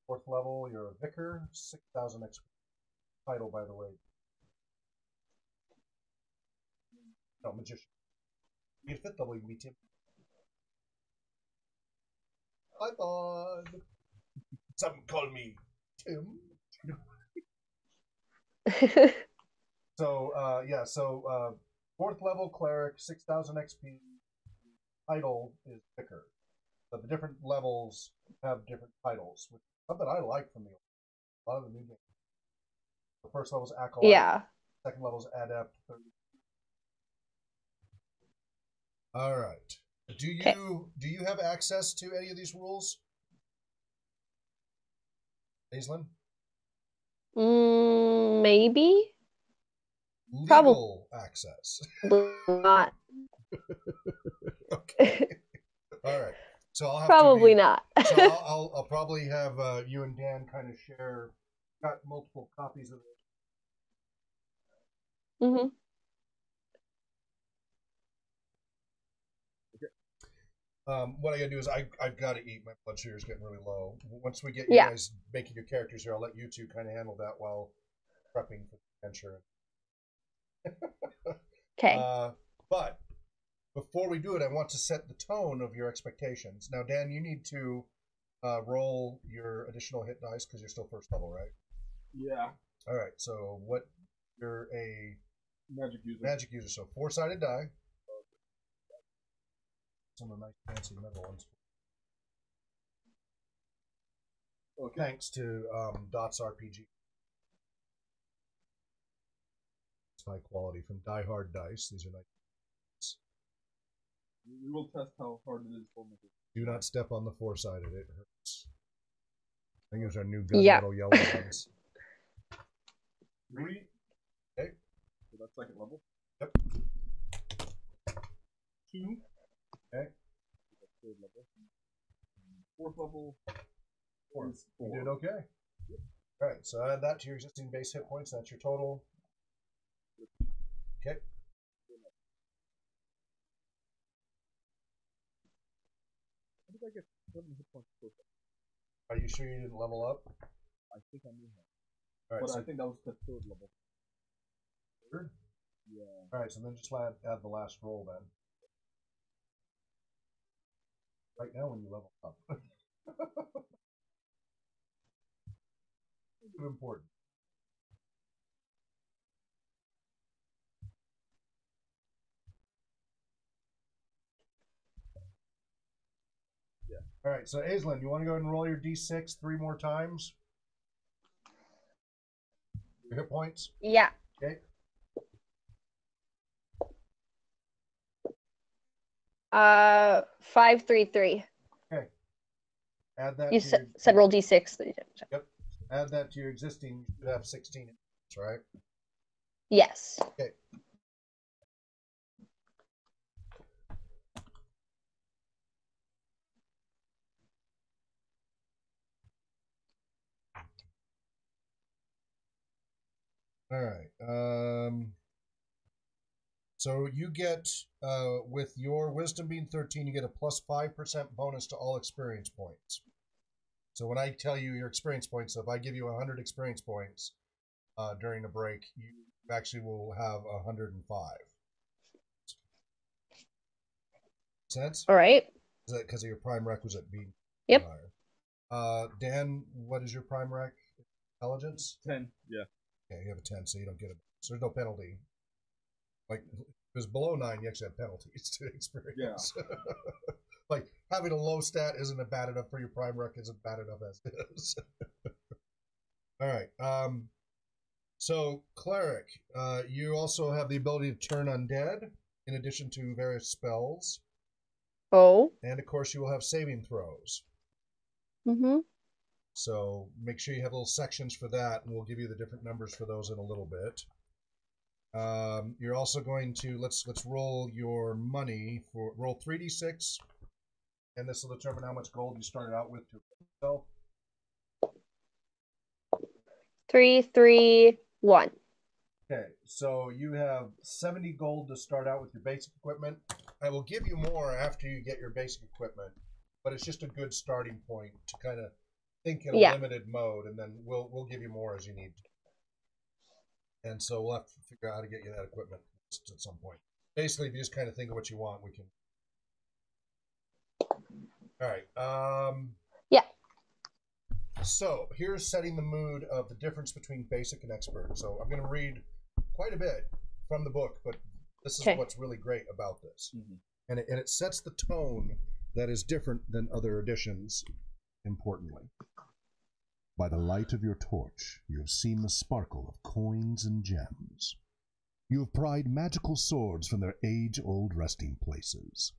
fourth level. You're a vicar. Six thousand experience. Title, by the way. No, magician. You fifth level. You can be Tim. Python. Some call me Tim. So uh, yeah, so uh, fourth level cleric, six thousand XP. Title is vicar. So the different levels have different titles, which is something I like from the a lot of the new games. The first level is acolyte. yeah. Second level is adept. Third... All right. Do you Okay. do you have access to any of these rules, Aislinn? Mm, maybe. Legal Probably. access. Not. okay. All right. So I'll have Probably be, not. so I'll, I'll, I'll probably have uh, you and Dan kind of share. Got multiple copies of it. hmm Um, what I gotta do is I I've got to eat. My blood sugar is getting really low. Once we get you Yeah. guys making your characters here, I'll let you two kind of handle that while prepping for the adventure. Okay. Uh, but before we do it, I want to set the tone of your expectations. Now, Dan, you need to uh, roll your additional hit dice because you're still first level, right? Yeah. All right. So what? You're a Magic user. magic user, so four sided die. Some of the nice fancy metal ones. Okay. Thanks to um, Dots RPG. It's high quality from Die Hard Dice. These are nice. We will test how hard it is for me. Do not step on the four sided. It hurts. I think those are new Yeah. gunmetal yellow ones. Three. Okay. So that's second level. Yep. Two. Okay. Third level. Fourth level. Four. You did okay. All right, so add that to your existing base hit points. That's your total. Okay. How did I get seven hit points per? Are you sure you didn't level up? I think I knew. All right, but so I think that was the third level. third? Yeah. All right, so then just add, add the last roll then. Right now, when you level up. Important. Yeah. All right, so Aislinn, you want to go ahead and roll your d6 three more times? Your hit points. yeah. Okay. Uh, five, three, three. Okay. Add that. You to said, your, said roll d6 three times. Add that to your existing. You should have 16 hit right? Yes. Okay. All right. Um, so you get, uh, with your wisdom being 13, you get a plus 5% bonus to all experience points. So when I tell you your experience points, so if I give you 100 experience points uh, during the break, you actually will have 105. Sense? All right. Is that because of your prime requisite being Yep. higher? Uh, Dan, what is your prime rec? Intelligence? Ten. Yeah. Yeah, you have a 10, so you don't get it. So there's no penalty. Like, if it was below 9, you actually have penalties to experience. Yeah. like having a low stat isn't bad enough for your prime rec isn't bad enough as it is. All right. Um, so cleric, uh, you also have the ability to turn undead in addition to various spells, Oh. and of course you will have saving throws. Mm-hmm. So make sure you have little sections for that, and we'll give you the different numbers for those in a little bit. Um, you're also going to let's let's roll your money for roll three d six, and this will determine how much gold you started out with to yourself. Three, three, one. Okay, so you have seventy gold to start out with your basic equipment. I will give you more after you get your basic equipment, but it's just a good starting point to kind of think in a Yeah. limited mode, and then we'll we'll give you more as you need. And so we'll have to figure out how to get you that equipment at some point. Basically, if you just kind of think of what you want, we can. All right. Um, Yeah. So here's setting the mood of the difference between basic and expert. So I'm going to read quite a bit from the book, but this is Okay. what's really great about this, Mhm. and it, and it sets the tone that is different than other editions. Importantly, by the light of your torch, you have seen the sparkle of coins and gems. You have pried magical swords from their age-old resting places.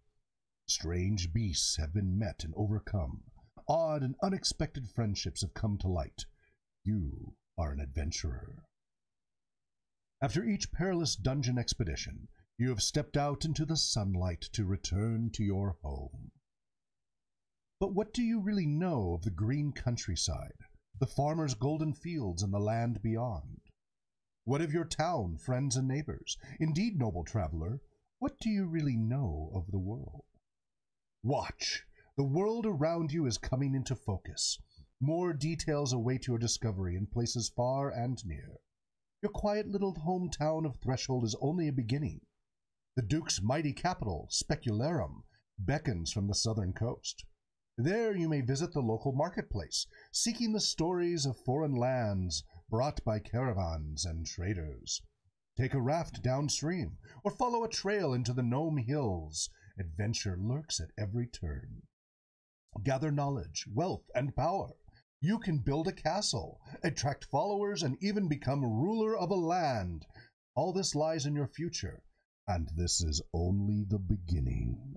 Strange beasts have been met and overcome. Odd and unexpected friendships have come to light. You are an adventurer. After each perilous dungeon expedition, you have stepped out into the sunlight to return to your home. But what do you really know of the green countryside, the farmer's golden fields, and the land beyond? What of your town, friends, and neighbors? Indeed, noble traveler, what do you really know of the world? Watch! The world around you is coming into focus. More details await your discovery in places far and near. Your quiet little hometown of Threshold is only a beginning. The Duke's mighty capital, Specularum, beckons from the southern coast. There you may visit the local marketplace, seeking the stories of foreign lands brought by caravans and traders. Take a raft downstream, or follow a trail into the Gnome Hills. Adventure lurks at every turn. Gather knowledge, wealth, and power. You can build a castle, attract followers, and even become ruler of a land. All this lies in your future, and this is only the beginning.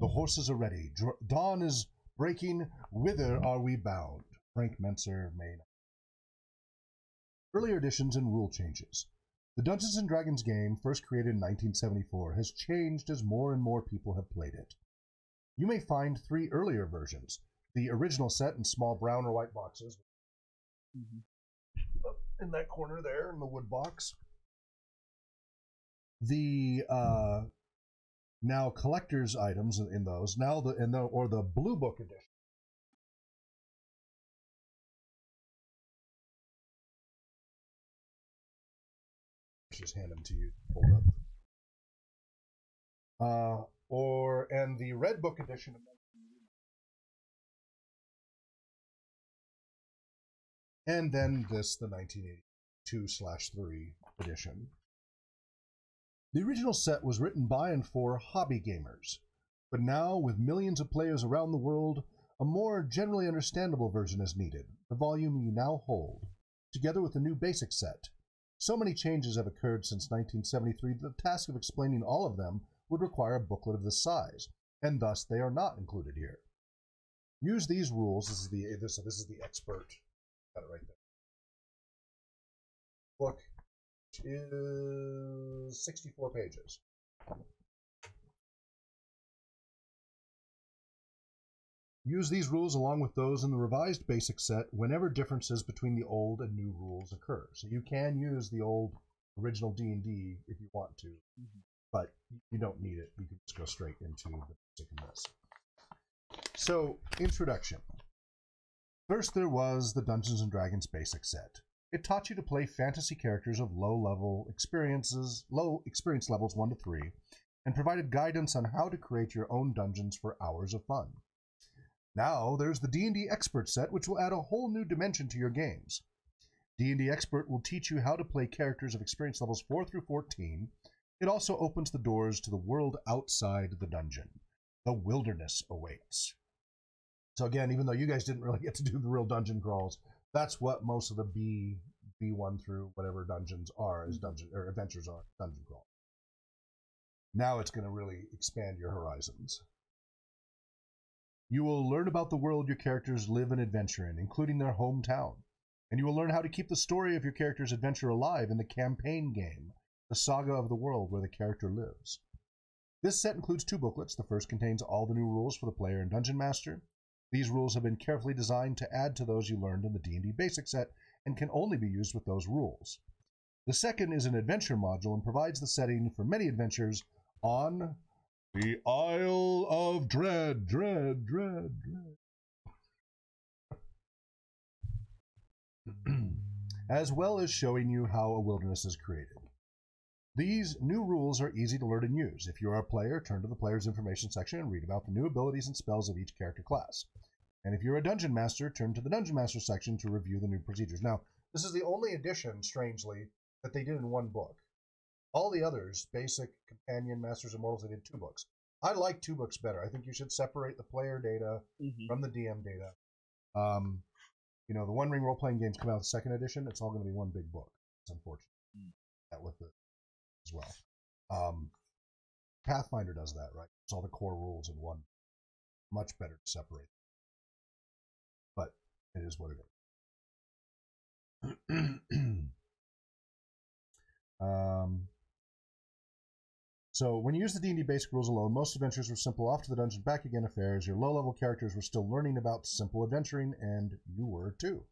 The horses are ready. Dr- Dawn is breaking. Whither are we bound? Frank Mentzer, Maine. Earlier editions and rule changes. The Dungeons and Dragons game, first created in 1974, has changed as more and more people have played it. You may find three earlier versions the original set in small brown or white boxes. Up in that corner there, in the wood box. The uh, now collector's items in those now the in the or the blue book edition. Just hand them to you. Hold up. Uh, or and the red book edition. And then this, the 1982 slash 3 edition. The original set was written by and for hobby gamers, but now, with millions of players around the world, a more generally understandable version is needed, the volume you now hold, together with the new basic set. So many changes have occurred since 1973 that the task of explaining all of them would require a booklet of this size, and thus they are not included here. Use these rules. This is the this, this is the expert. Got it right there. Book is 64 pages. Use these rules along with those in the revised basic set whenever differences between the old and new rules occur. So you can use the old original D&D if you want to, mm-hmm. but you don't need it. You can just go straight into the basic in this. So, introduction. First there was the Dungeons and Dragons basic set. It taught you to play fantasy characters of low level experiences, low experience levels 1 to 3, and provided guidance on how to create your own dungeons for hours of fun. Now there's the D&D Expert set which will add a whole new dimension to your games. D&D Expert will teach you how to play characters of experience levels 4 through 14. It also opens the doors to the world outside the dungeon. the wilderness awaits. So again, even though you guys didn't really get to do the real dungeon crawls, that's what most of the B B one through whatever dungeons are as mm-hmm. dungeon or adventures are dungeon crawl. Now it's going to really expand your horizons. You will learn about the world your characters live and adventure in, including their hometown. And you will learn how to keep the story of your character's adventure alive in the campaign game, the saga of the world where the character lives. This set includes two booklets. The first contains all the new rules for the player and dungeon master. These rules have been carefully designed to add to those you learned in the D&D basic set and can only be used with those rules. The second is an adventure module and provides the setting for many adventures on the Isle of Dread, Dread, Dread, Dread. as well as showing you how a wilderness is created. These new rules are easy to learn and use. If you are a player, turn to the player's information section and read about the new abilities and spells of each character class. And if you're a dungeon master, turn to the dungeon master section to review the new procedures. Now, this is the only addition, strangely, that they did in one book. All the others, basic, companion, masters, immortals, they did two books. I like two books better. I think you should separate the player data Mm-hmm. from the DM data. Um, you know, the One Ring role playing games come out with second edition. It's all going to be one big book. It's unfortunate. Mm. That with it as well. Um, Pathfinder does that, right? It's all the core rules in one. Much better to separate. But it is what it is. um, so when you use the D&D basic rules alone, most adventures were simple off to the dungeon back again affairs. Your low-level characters were still learning about simple adventuring, and you were too.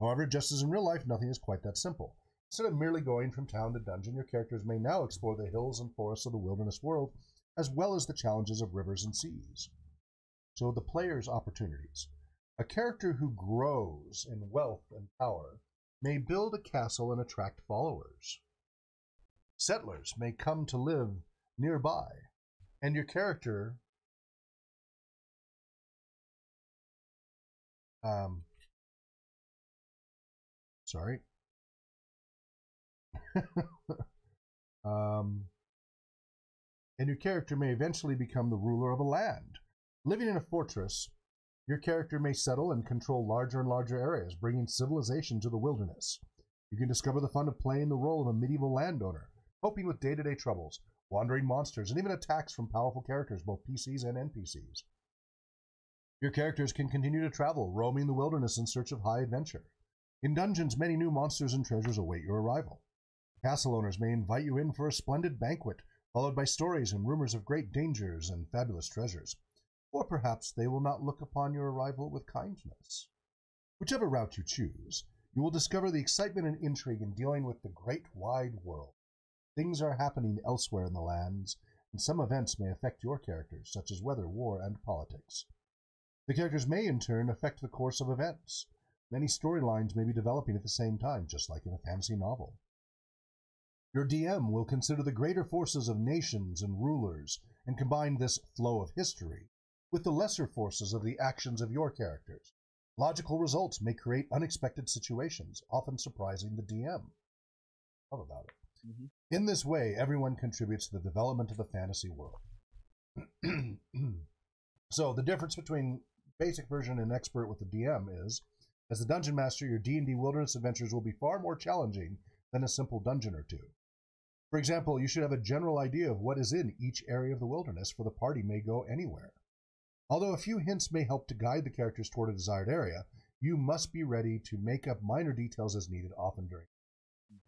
However, just as in real life, nothing is quite that simple. Instead of merely going from town to dungeon, your characters may now explore the hills and forests of the wilderness world, as well as the challenges of rivers and seas. So the player's opportunities. A character who grows in wealth and power may build a castle and attract followers. Settlers may come to live nearby, and your character um sorry um and your character may eventually become the ruler of a land living in a fortress your character may settle and control larger and larger areas bringing civilization to the wilderness you can discover the fun of playing the role of a medieval landowner coping with day-to-day troubles wandering monsters and even attacks from powerful characters both pcs and npcs your characters can continue to travel, roaming the wilderness in search of high adventure. In dungeons, many new monsters and treasures await your arrival. Castle owners may invite you in for a splendid banquet, followed by stories and rumors of great dangers and fabulous treasures. Or perhaps they will not look upon your arrival with kindness. Whichever route you choose, you will discover the excitement and intrigue in dealing with the great wide world. Things are happening elsewhere in the lands, and some events may affect your characters, such as weather, war, and politics. The characters may, in turn, affect the course of events. Many storylines may be developing at the same time, just like in a fantasy novel. Your DM will consider the greater forces of nations and rulers and combine this flow of history with the lesser forces of the actions of your characters. Logical results may create unexpected situations, often surprising the DM. Love about it. Mhm. In this way, everyone contributes to the development of the fantasy world. so, the difference between basic version and expert with the DM is, as the dungeon master, your D&D wilderness adventures will be far more challenging than a simple dungeon or two. For example, you should have a general idea of what is in each area of the wilderness, for the party may go anywhere. Although a few hints may help to guide the characters toward a desired area, you must be ready to make up minor details as needed, often during.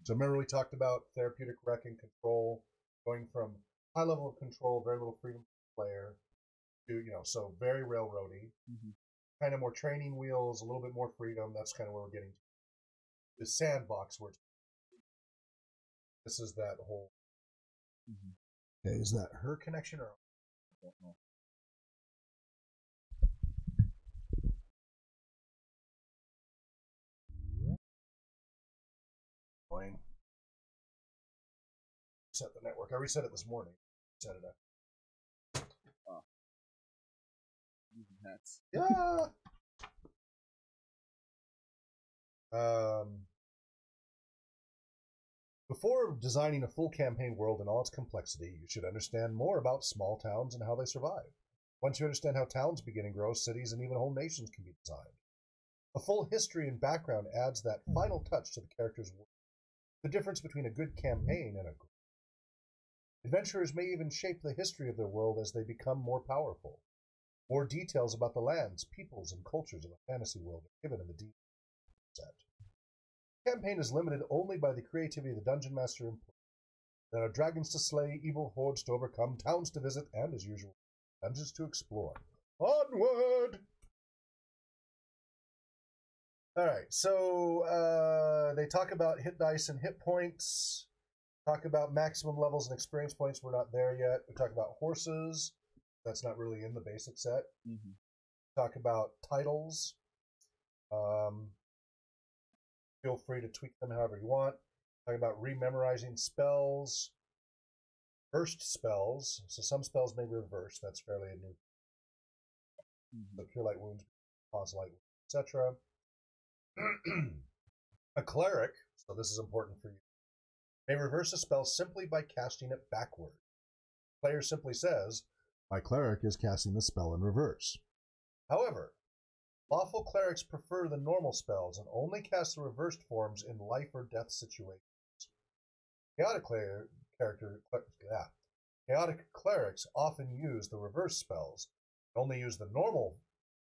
So remember we talked about therapeutic rec and control, going from high level of control, very little freedom for the player, to you know, so very railroady, Mhm. kind of more training wheels, a little bit more freedom. That's kind of where we're getting to. The sandbox where it's, this is that whole. Mhm. Okay, is that her connection or? I don't know. Fine. Reset the network. I reset it this morning. Set it up. Using hats. Yeah. Um, before designing a full campaign world in all its complexity, you should understand more about small towns and how they survive. Once you understand how towns begin and grow, cities and even whole nations can be designed. A full history and background adds that final touch to the character's work. The difference between a good campaign and a great. Adventurers may even shape the history of their world as they become more powerful. More details about the lands, peoples, and cultures of a fantasy world are given in the D set. Campaign is limited only by the creativity of the dungeon master and. There are dragons to slay, evil hordes to overcome, towns to visit, and, as usual, dungeons to explore. Onward! All right, so uh, they talk about hit dice and hit points. Talk about maximum levels and experience points. We're not there yet. We talk about horses. That's not really in the basic set. Mm-hmm. Talk about titles. Um, feel free to tweak them however you want. Talk about rememorizing spells, burst spells. So some spells may reverse. That's fairly a new. Hmm. The cure light wounds, cause light, etc. a cleric. So this is important for you. May reverse a spell simply by casting it backward. The Player simply says, "My cleric is casting the spell in reverse." However, Lawful clerics prefer the normal spells and only cast the reversed forms in life or death situations. Chaotic cler- character, yeah. Chaotic clerics often use the reverse spells and only use the normal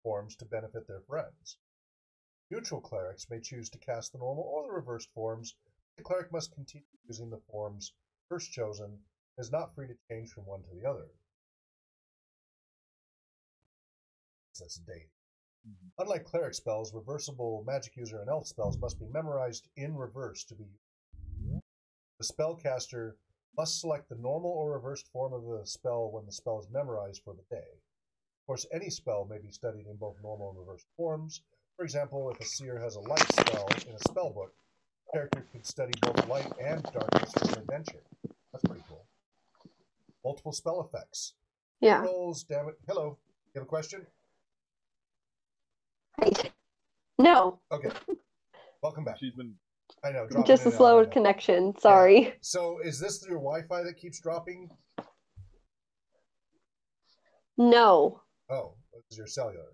forms to benefit their friends. Neutral clerics may choose to cast the normal or the reversed forms. The cleric must continue using the forms first chosen and is not free to change from one to the other. That's date. Unlike cleric spells, reversible magic user and elf spells must be memorized in reverse to be used. The spellcaster must select the normal or reversed form of the spell when the spell is memorized for the day. Of course, any spell may be studied in both normal and reversed forms. For example, if a seer has a light spell in a spell book, the character could study both light and darkness for an adventure. That's pretty cool. Multiple spell effects. Yeah. Rolls, damn it. Hello. You have a question? No, Okay. Welcome back. She's been I know. just a slow connection. Sorry. So, is this your Wi-Fi that keeps dropping? No. Oh, it's your cellular.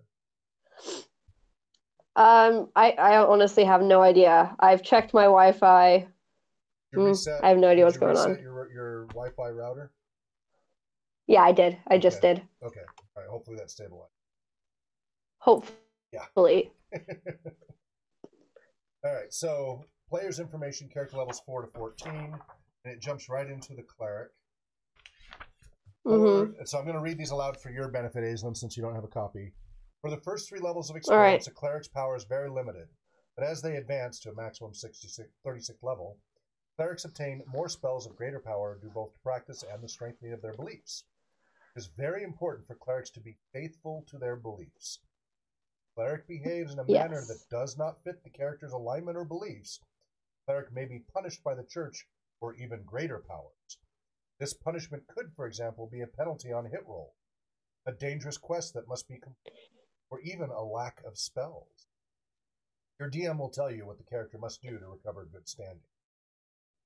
Um, I, I honestly have no idea. I've checked my Wi-Fi. You Mm, reset, I have no idea did what's you going reset on. Your your Wi-Fi router. Yeah, I did. I just did. Okay. All right. Hopefully that's stabilized. Hopefully. All right. So, player's information, character levels four to fourteen, and it jumps right into the cleric. hmm so I'm going to read these aloud for your benefit, Aislinn, since you don't have a copy. For the first three levels of right. experience, a cleric's power is very limited, but as they advance to a maximum 66, 36 level, clerics obtain more spells of greater power due both to practice and the strengthening of their beliefs. It is very important for clerics to be faithful to their beliefs. Cleric behaves in a manner that does not fit the character's alignment or beliefs. Cleric may be punished by the church for even greater powers. This punishment could, for example, be a penalty on hit roll, a dangerous quest that must be completed, or even a lack of spells. Your DM will tell you what the character must do to recover good standing.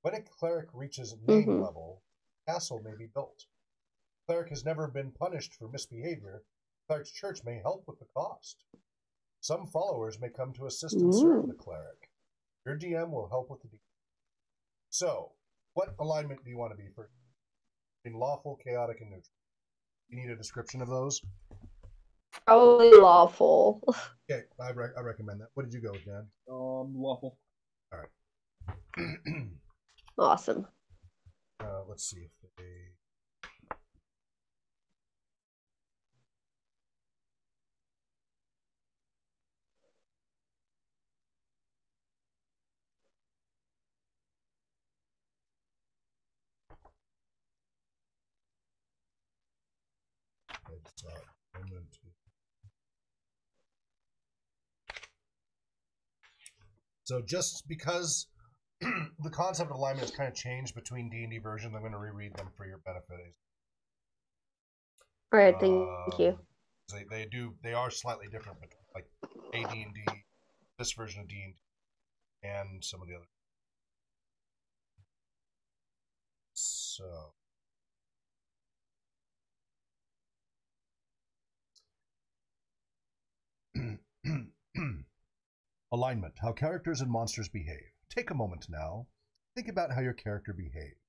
When a cleric reaches name Mhm. level, a castle may be built. Cleric has never been punished for misbehavior. Cleric's church may help with the cost. Some followers may come to assist and serve Ooh. the cleric. Your DM will help with the details. So, what alignment do you want to be for in lawful, chaotic, and neutral? You need a description of those? Probably lawful. Okay, I, re- I recommend that. What did you go with, Dan? um lawful. All right. awesome. uh, let's see if they. It's, uh, moment. So just because the concept of alignment has kind of changed between D and D versions, I'm going to reread them for your benefit. All right. Thank you. Um, They, they do they are slightly different, but like AD and D, this version of D and D, and some of the other. So. Alignment How characters and monsters behave. Take a moment now. Think about how your character behaved.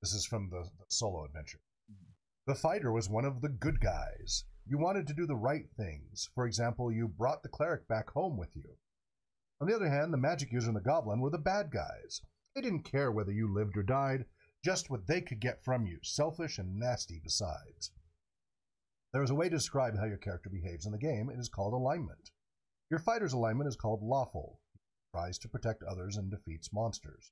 This is from the, the solo adventure. Mm-hmm. The fighter was one of the good guys. You wanted to do the right things. For example, you brought the cleric back home with you. On the other hand, the magic user and the goblin were the bad guys. They didn't care whether you lived or died, just what they could get from you, selfish and nasty besides. There is a way to describe how your character behaves in the game. It is called alignment. Your fighter's alignment is called lawful. Tries to protect others and defeats monsters.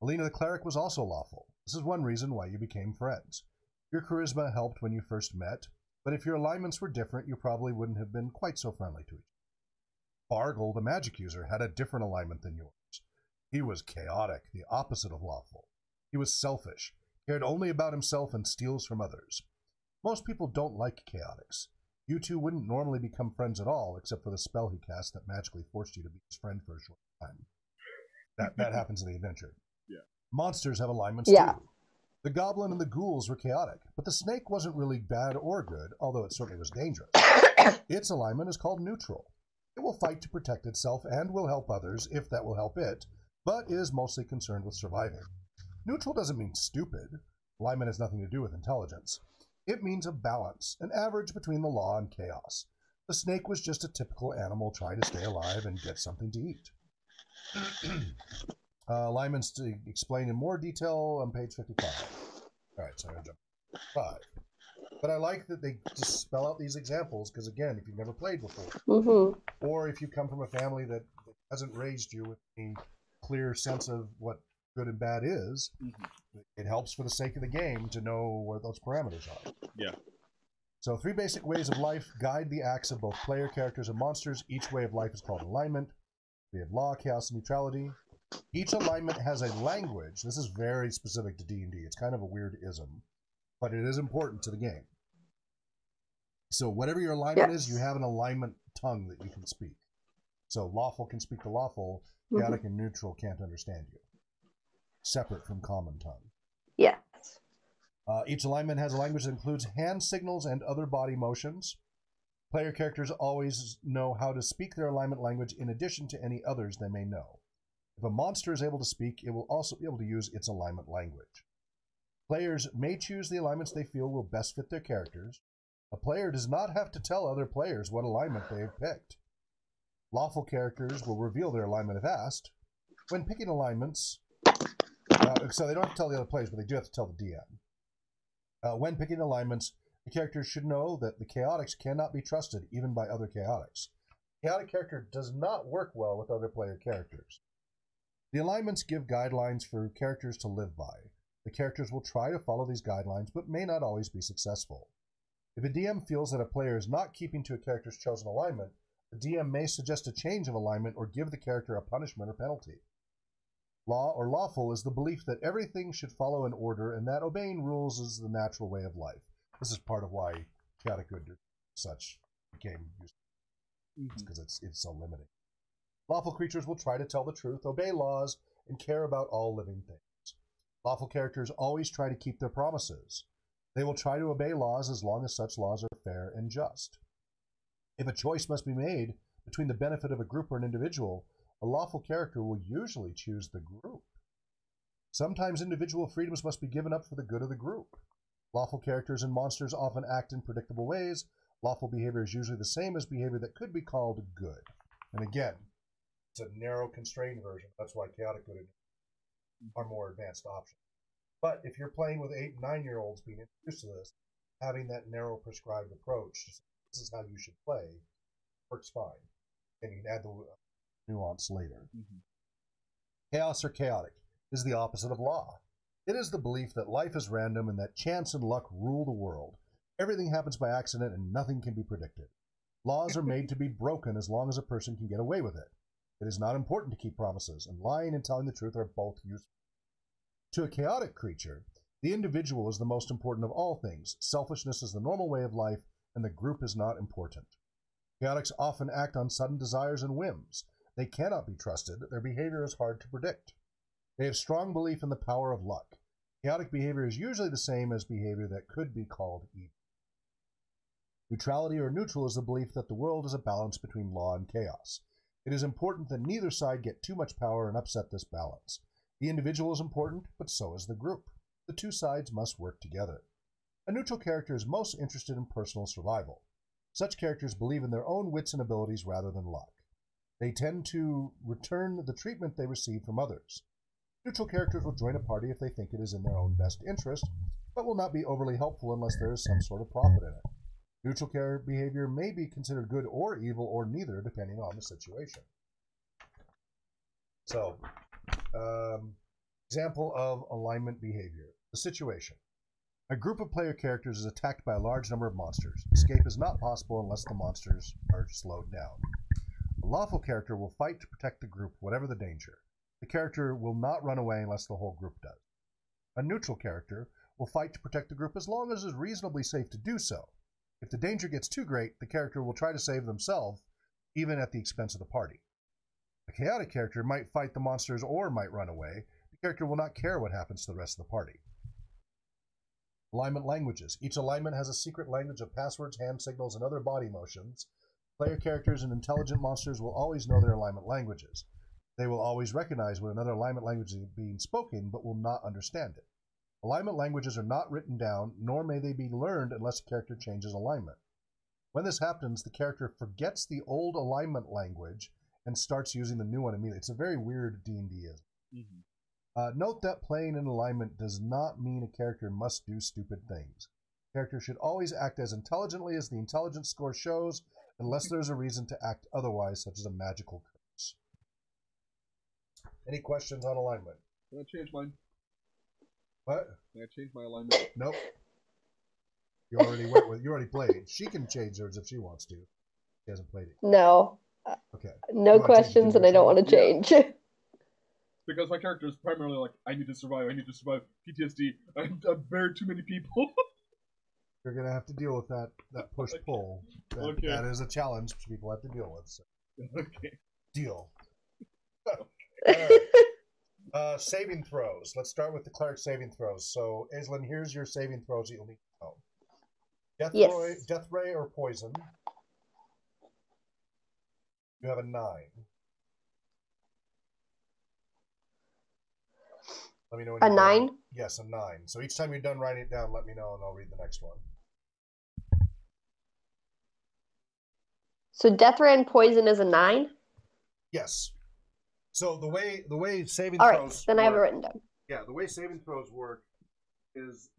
Aleena the cleric was also lawful. This is one reason why you became friends. Your charisma helped when you first met, but if your alignments were different, you probably wouldn't have been quite so friendly to each other. Bargle, the magic user, had a different alignment than yours. He was chaotic, the opposite of lawful. He was selfish, cared only about himself, and steals from others. Most people don't like chaotics. You two wouldn't normally become friends at all, except for the spell he cast that magically forced you to be his friend for a short time. That that happens in the adventure. Yeah. Monsters have alignments Yeah. too. The goblin and the ghouls were chaotic, but the snake wasn't really bad or good, although it certainly was dangerous. its alignment is called neutral. It will fight to protect itself and will help others if that will help it, but is mostly concerned with surviving. Neutral doesn't mean stupid. Alignment has nothing to do with intelligence. It means a balance, an average between the law and chaos. The snake was just a typical animal trying to stay alive and get something to eat. uh, alignments to explain in more detail on page 55. All right, so I'm going to jump five. But I like that they just spell out these examples because, again, if you've never played before, Mm-hmm. or if you come from a family that that hasn't raised you with a clear sense of what good and bad is, Mhm. it helps for the sake of the game to know where those parameters are. Yeah. So, three basic ways of life guide the acts of both player characters and monsters. Each way of life is called alignment. We have law, chaos, and neutrality. Each alignment has a language. This is very specific to D and D. It's kind of a weird ism, but it is important to the game. So, whatever your alignment is, you have an alignment tongue that you can speak. So, lawful can speak to lawful. Mhm. Chaotic and neutral can't understand you. Separate from common tongue. Yes. Uh, each alignment has a language that includes hand signals and other body motions. Player characters always know how to speak their alignment language in addition to any others they may know. If a monster is able to speak, it will also be able to use its alignment language. Players may choose the alignments they feel will best fit their characters. A player does not have to tell other players what alignment they have picked. Lawful characters will reveal their alignment if asked. When picking alignments, uh, so they don't have to tell the other players, but they do have to tell the DM. Uh, when picking alignments, the characters should know that the chaotics cannot be trusted even by other chaotics. Chaotic character does not work well with other player characters. The alignments give guidelines for characters to live by. The characters will try to follow these guidelines, but may not always be successful. If a DM feels that a player is not keeping to a character's chosen alignment, the DM may suggest a change of alignment or give the character a punishment or penalty. Law or lawful is the belief that everything should follow an order and that obeying rules is the natural way of life. This is part of why chaotic good such became useful mm-hmm. because it's it's so limiting. Lawful creatures will try to tell the truth, obey laws, and care about all living things. Lawful characters always try to keep their promises. They will try to obey laws as long as such laws are fair and just. If a choice must be made between the benefit of a group or an individual, a lawful character will usually choose the group. Sometimes individual freedoms must be given up for the good of the group. Lawful characters and monsters often act in predictable ways. Lawful behavior is usually the same as behavior that could be called good. And again, it's a narrow, constrained version. That's why chaotic good are more advanced options. But if you're playing with eight and nine year olds being introduced to this, having that narrow, prescribed approach, this is how you should play, works fine. And you can add the nuance later. Mhm. Chaos or chaotic is the opposite of law. It is the belief that life is random and that chance and luck rule the world. Everything happens by accident and nothing can be predicted. Laws are made to be broken as long as a person can get away with it. It is not important to keep promises, and lying and telling the truth are both useful. To a chaotic creature, the individual is the most important of all things. Selfishness is the normal way of life, and the group is not important. Chaotics often act on sudden desires and whims. They cannot be trusted. Their behavior is hard to predict. They have strong belief in the power of luck. Chaotic behavior is usually the same as behavior that could be called evil. Neutrality or neutral is the belief that the world is a balance between law and chaos. It is important that neither side get too much power and upset this balance. The individual is important, but so is the group. The two sides must work together. A neutral character is most interested in personal survival. Such characters believe in their own wits and abilities rather than luck. They tend to return the treatment they receive from others. Neutral characters will join a party if they think it is in their own best interest, but will not be overly helpful unless there is some sort of profit in it. Neutral character behavior may be considered good or evil or neither, depending on the situation. So, um, example of alignment behavior. The situation. A group of player characters is attacked by a large number of monsters. Escape is not possible unless the monsters are slowed down. A lawful character will fight to protect the group, whatever the danger. The character will not run away unless the whole group does. A neutral character will fight to protect the group as long as it is reasonably safe to do so. If the danger gets too great, the character will try to save themselves, even at the expense of the party. A chaotic character might fight the monsters or might run away. The character will not care what happens to the rest of the party. Alignment languages. Each alignment has a secret language of passwords, hand signals, and other body motions. Player characters and intelligent monsters will always know their alignment languages. They will always recognize when another alignment language is being spoken, but will not understand it. Alignment languages are not written down, nor may they be learned unless a character changes alignment. When this happens, the character forgets the old alignment language and starts using the new one immediately. It's a very weird D&D. Mhm. Uh, note that playing in alignment does not mean a character must do stupid things. Characters should always act as intelligently as the intelligence score shows, unless there's a reason to act otherwise, such as a magical curse. Any questions on alignment? Can I change mine? What? Can I change my alignment? Nope. You already went with. You already played. She can change hers if she wants to. She hasn't played it. No, Okay. no You wanna change questions, and I don't want to Yeah. change. Because my character is primarily like, I need to survive, I need to survive PTSD, I've, I've buried too many people. You're gonna have to deal with that that push pull. That, Okay. that is a challenge people have to deal with. So okay. deal. Alright. Uh, saving throws. Let's start with the cleric saving throws. So, Aislinn, here's your saving throws that you'll need to know. Death Yes. ray, death ray or poison. You have a nine. Let me know A done. nine? Yes, a nine. So each time you're done writing it down, let me know and I'll read the next one. So death ray and poison is a nine. Yes. So the way the way saving All right, throws then I have it written down. Yeah, the way saving throws work is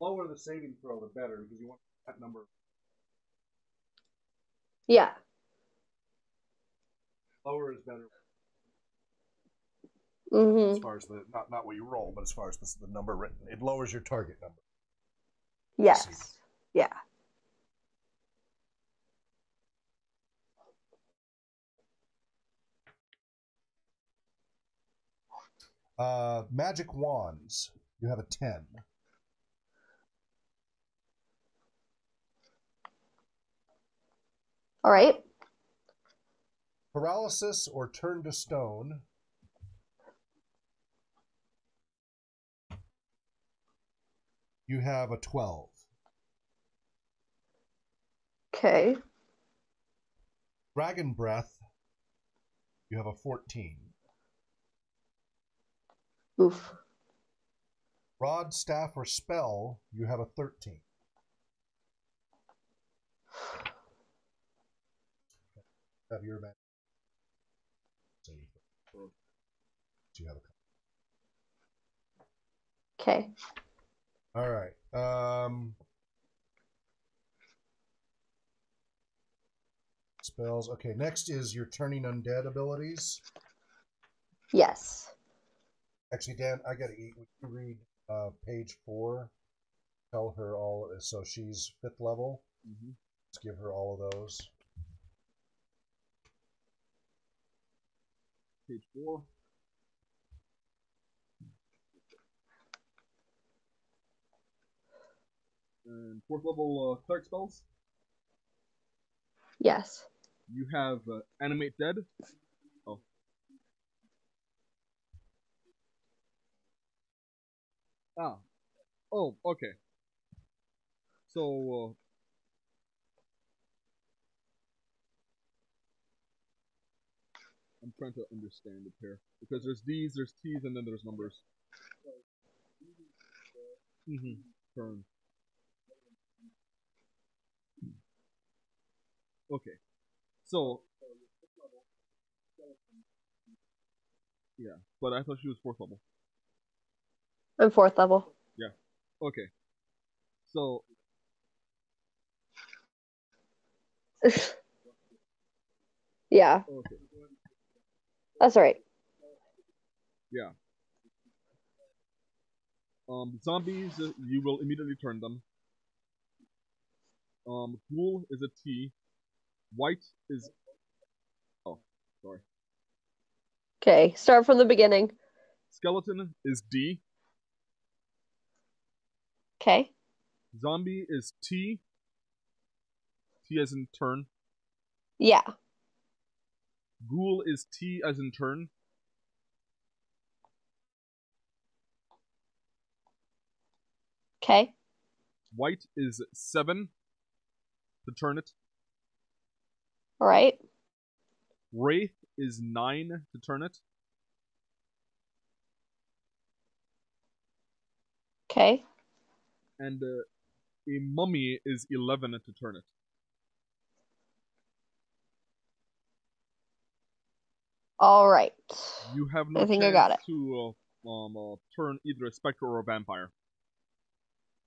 lower the saving throw, the better, because you want that number. Yeah. Lower is better hmm as far as the not not what you roll, but as far as the, the number written. It lowers your target number. Yes. Yeah. Uh, magic wands. You have a ten. All right. Paralysis or turn to stone. You have a twelve. Okay. Dragon breath. You have a fourteen. Oof. Rod, staff, or spell, you have a 13. Have your man. So you have a. Okay. All right. Um, spells. Okay. Next is your turning undead abilities. Yes. Actually, Dan, I gotta eat. Would you read uh, page four? Tell her all. So she's fifth level. Mm-hmm. Let's give her all of those. Page four. And fourth level uh, cleric spells. Yes. You have uh, animate dead. Oh. Ah. Oh, okay. So, uh, I'm trying to understand it here because there's D's, there's T's, and then there's numbers. Mm-hmm. Turn. Okay. So. Yeah, but I thought she was fourth level. I'm fourth level. Yeah. Okay. So yeah, okay. that's all right. Yeah. Um, zombies, you will immediately turn them. Um, ghoul is a T. Wight is. Oh, sorry. Okay, start from the beginning. Skeleton is D. Okay. Zombie is T. T as in turn. Yeah. Ghoul is T as in turn. Okay. Wight is 7 to turn it. All right. Wraith is 9 to turn it. Okay. And uh, a mummy is 11 to turn it. All right. You have no I think I chance got it. to uh, um, uh, turn either a specter or a vampire.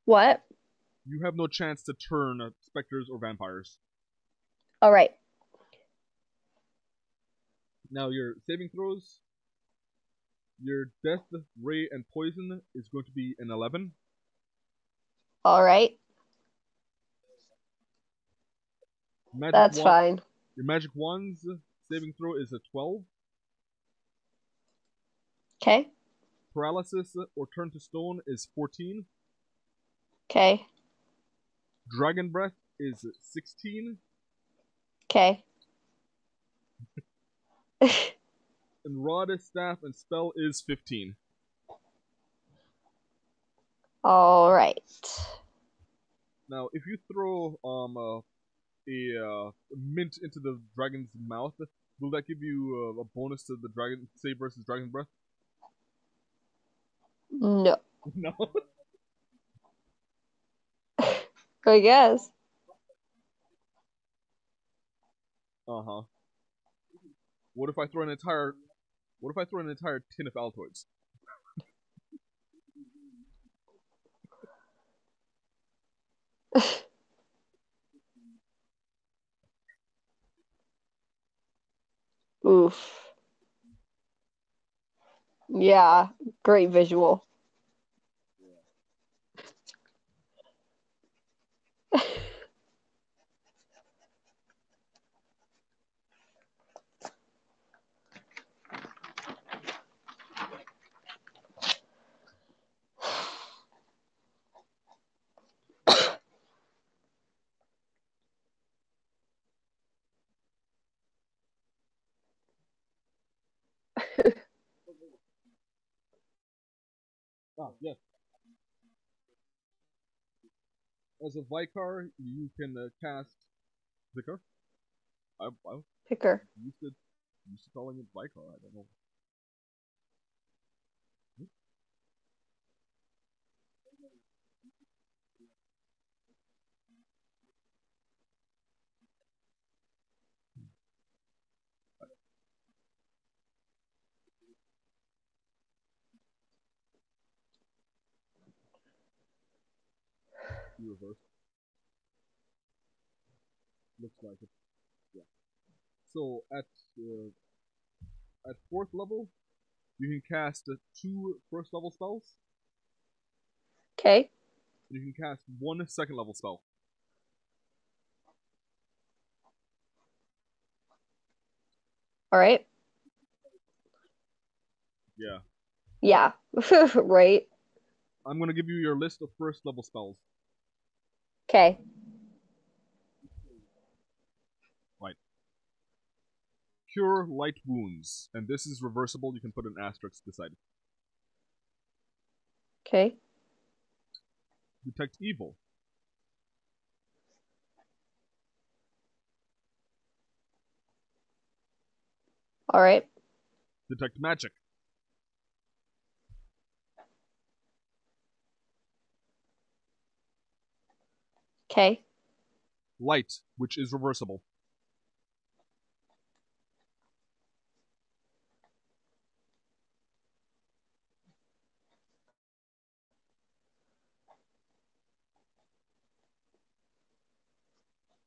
What? You have no chance to turn uh, specters or vampires. All right. Now your saving throws. Your death, ray, and poison is going to be an 11. All right. Magic That's wand- fine. Your magic wands saving throw is a 12. Okay. Paralysis or turn to stone is 14. Okay. Dragon breath is 16. Okay. And rod, is staff, and spell is 15. All right. Now, if you throw um uh, a uh, mint into the dragon's mouth, will that give you uh, a bonus to the dragon save versus dragon breath? No. no. I guess. Uh huh. What if I throw an entire? What if I throw an entire tin of Altoids? Oof. Yeah, great visual. Ah, yes. As a Vicar, you can uh, cast Vicar. I, I Picker. used to used to calling it Vicar. I don't know. You reverse. Looks like it. Yeah. So at uh, at fourth level, you can cast uh, two first level spells, Okay. and you can cast one second level spell. All right. Yeah. Yeah. right. I'm gonna give you your list of first level spells. Okay. Cure light wounds, and this is reversible. You can put an asterisk beside it. Okay. Detect evil. All right. detect magic. Okay. Light, which is reversible.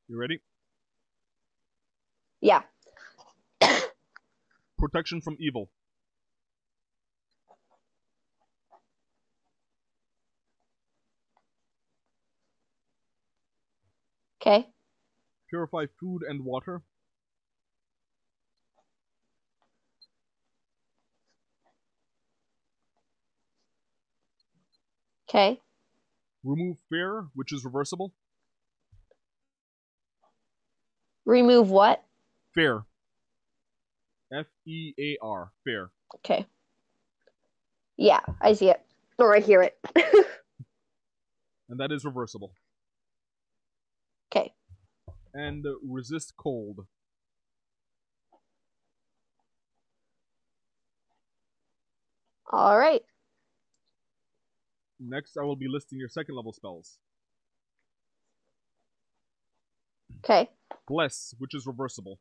You ready? Yeah. Protection from evil. Okay. Purify food and water. Okay. Remove fear, which is reversible. Remove what? Fear. F E A R. Fear. Okay. Yeah, I see it. Or I hear it. And that is reversible. And resist cold. All right. Next, I will be listing your second level spells. Okay. Bless, which is reversible.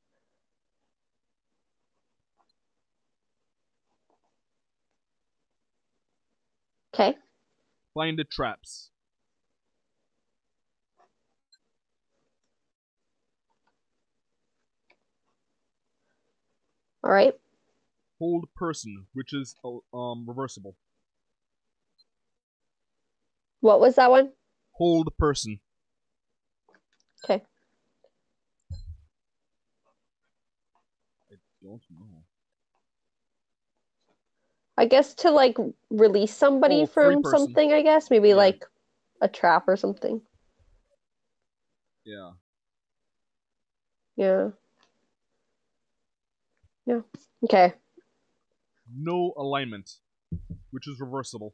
Okay. Blinded traps. All right. Hold person, which is uh, um reversible. What was that one? Hold person. Okay. I don't know. I guess to like release somebody Oh, from something, I guess. Maybe Yeah. like a trap or something. Yeah. Yeah. Yeah. Okay. Know alignment, which is reversible.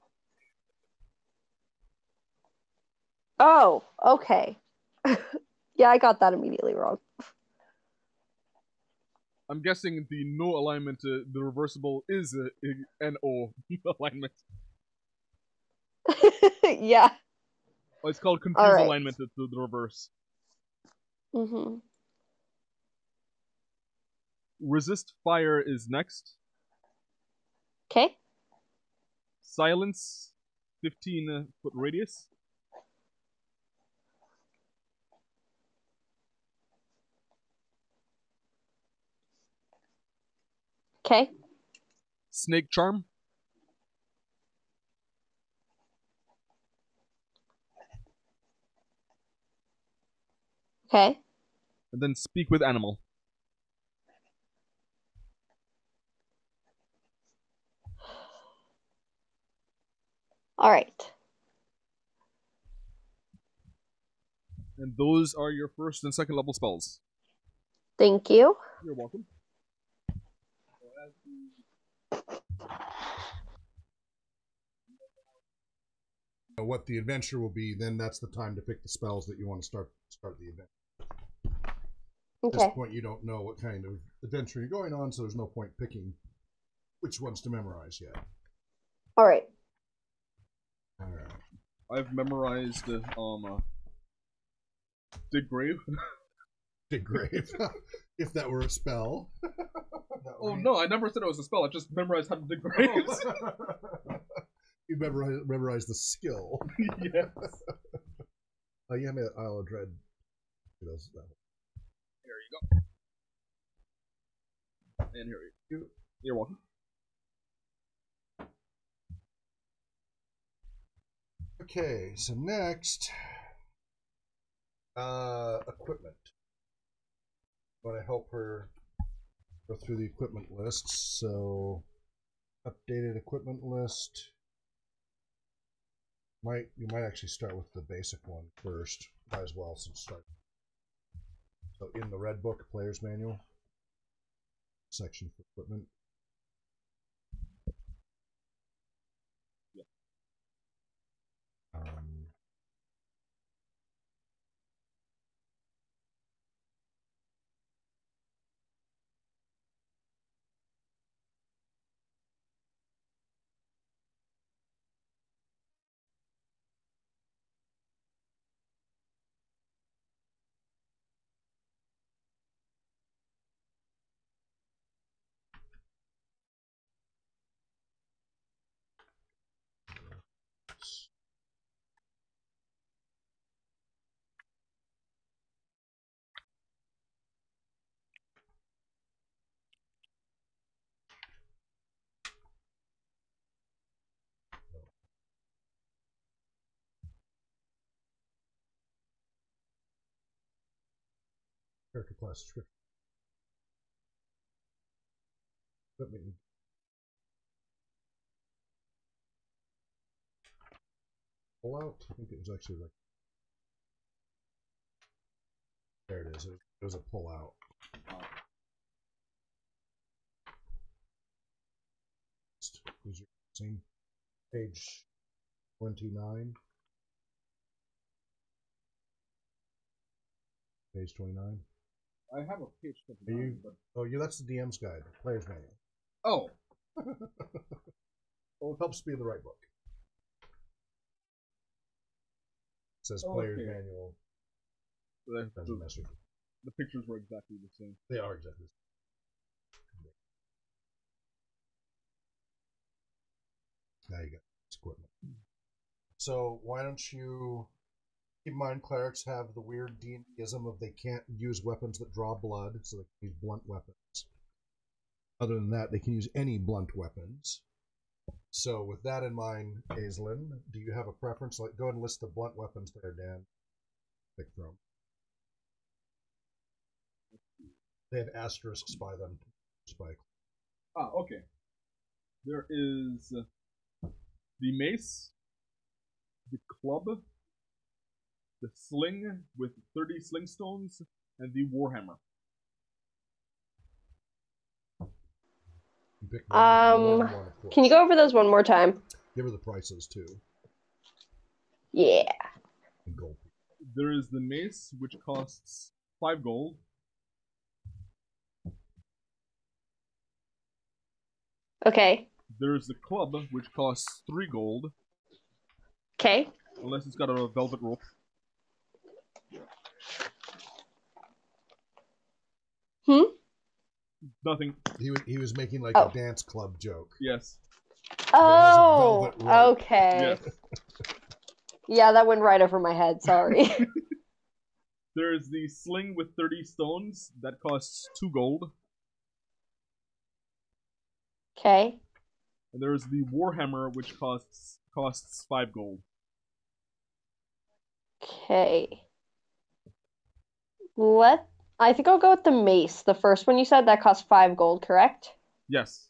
Oh, okay. yeah, I got that immediately wrong. I'm guessing the no alignment, uh, the reversible is uh, an O alignment. yeah. Oh, it's called confuse Alright. alignment to the, the reverse. hmm Resist fire is next. Okay. Silence, 15 uh, foot radius. Okay. Snake charm. Okay. And then speak with animal. All right. And those are your first and second level spells. Thank you. You're welcome. what the adventure will be, then that's the time to pick the spells that you want to start start the adventure. At this point, you don't know what kind of adventure you're going on, so there's no point picking which ones to memorize yet. All right. I've memorized uh, um uh, dig grave. Dig grave, if that were a spell. Oh no, I never said it was a spell. I just memorized how to dig graves. you memorize, memorize the skill. yes. Oh, yeah, man, Isle of Dread. Here you go. And here you. You're welcome. Okay, so next, uh, equipment. Want to help her go through the equipment list. So, updated equipment list. Might you might actually start with the basic one first, might as well since start. So in the red book, player's manual, section for equipment. Character class description. Equipment. Pull out. I think it was actually like. There it is. It was a pull out. Same page twenty nine? Page twenty nine. I have a page Are you- but Oh, you. That's the DM's guide, player's manual. oh, well, it helps be in the right book. It says oh, player's Okay. manual. the, the, the pictures were exactly the same. They are exactly. the same. Now you got equipment. So why don't you keep in mind clerics have the weird D&Dism of they can't use weapons that draw blood, so they can use blunt weapons. Other than that, they can use any blunt weapons. So with that in mind, Aislinn, do you have a preference? Like, go ahead and list the blunt weapons there, Dan. Pick from. They have asterisks by them. Spike. Ah, okay. There is the mace, the club, the sling with 30 sling stones, and the warhammer. You pick one, Um, one, one. Can you go over those one more time? Give her the prices too. Yeah. In gold. There is the mace, which costs 5 gold. Okay. There's the club, which costs 3 gold, Okay. unless it's got a velvet rope. Hmm? Nothing. He was, he was making like Oh. a dance club joke. Yes. Oh, okay. Yes. Yeah, that went right over my head. Sorry. There's the sling with 30 stones, that costs 2 gold. okay. And there's the warhammer, which costs costs 5 gold. Okay. Let I think I'll go with the mace. The first one you said that cost five gold, correct? Yes.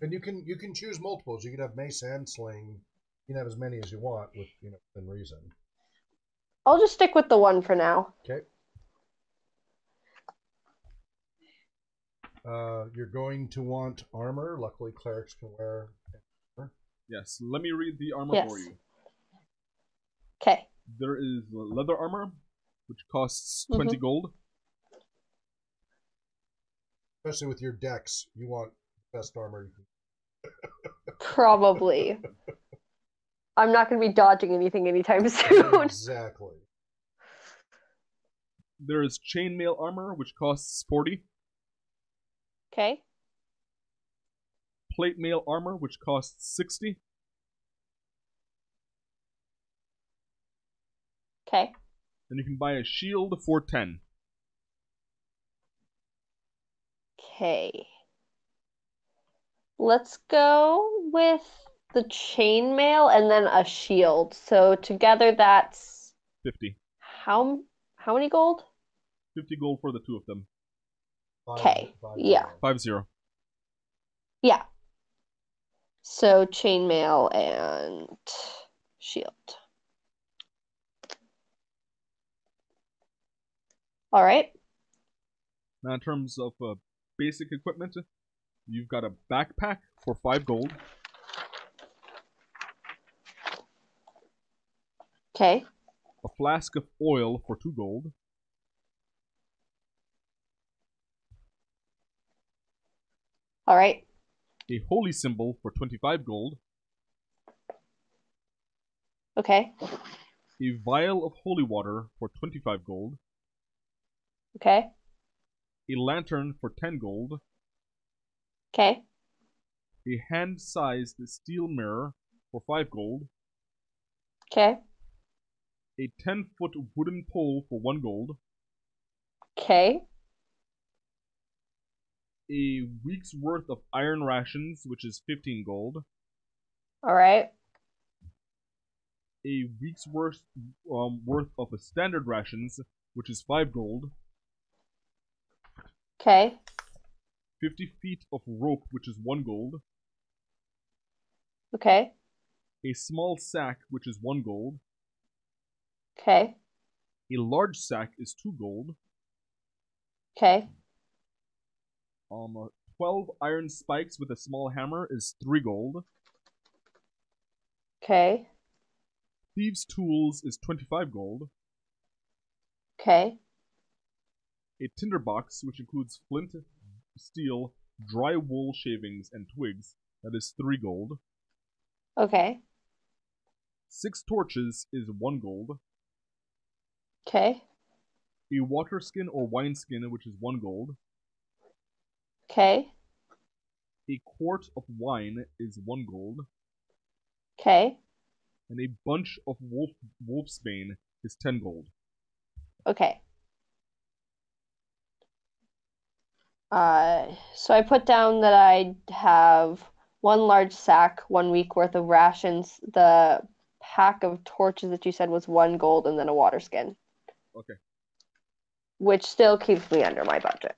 And you can you can choose multiples. You can have mace and sling. You can have as many as you want with you know within reason. I'll just stick with the one for now. Okay. Uh, you're going to want armor. Luckily, clerics can wear. Yes. Let me read the armor for Yes. you. Okay. There is leather armor, which costs 20 Mhm. gold. Especially with your decks, you want best armor you can. Probably. I'm not going to be dodging anything anytime soon. exactly. There is chainmail armor, which costs 40. Okay. Plate mail armor, which costs 60. Okay. And you can buy a shield for 10. Okay. Let's go with the chainmail and then a shield. So together that's 50. how how many gold? 50 gold for the two of them. Okay, yeah. armor. 5 0. Yeah. So chainmail and shield. All right. Now, in terms of uh, basic equipment, you've got a backpack for 5 gold, Okay. a flask of oil for 2 gold, All right. a holy symbol for 25 gold, Okay. a vial of holy water for 25 gold, Okay. a lantern for 10 gold, Okay. a hand sized steel mirror for 5 gold, Okay. a 10 foot wooden pole for 1 gold, Okay. a week's worth of iron rations, which is 15 gold, All right. a week's worth um, worth of standard rations, which is 5 gold, Okay. 50 feet of rope, which is 1 gold. Okay. A small sack, which is 1 gold. Okay. A large sack is 2 gold. Okay. Um, uh, 12 iron spikes with a small hammer is 3 gold. Okay. Thieves' tools is 25 gold. Okay. A tinderbox, which includes flint, steel, dry wool shavings, and twigs, that is 3 gold. Okay. Six torches is 1 gold. Okay. A water skin or wine skin, which is 1 gold. Okay. A quart of wine is 1 gold. Okay. And a bunch of wolf wolfsbane is 10 gold. Okay. Uh, so I put down that I have one large sack, one week worth of rations. The pack of torches that you said was one gold, and then a water skin, Okay. which still keeps me under my budget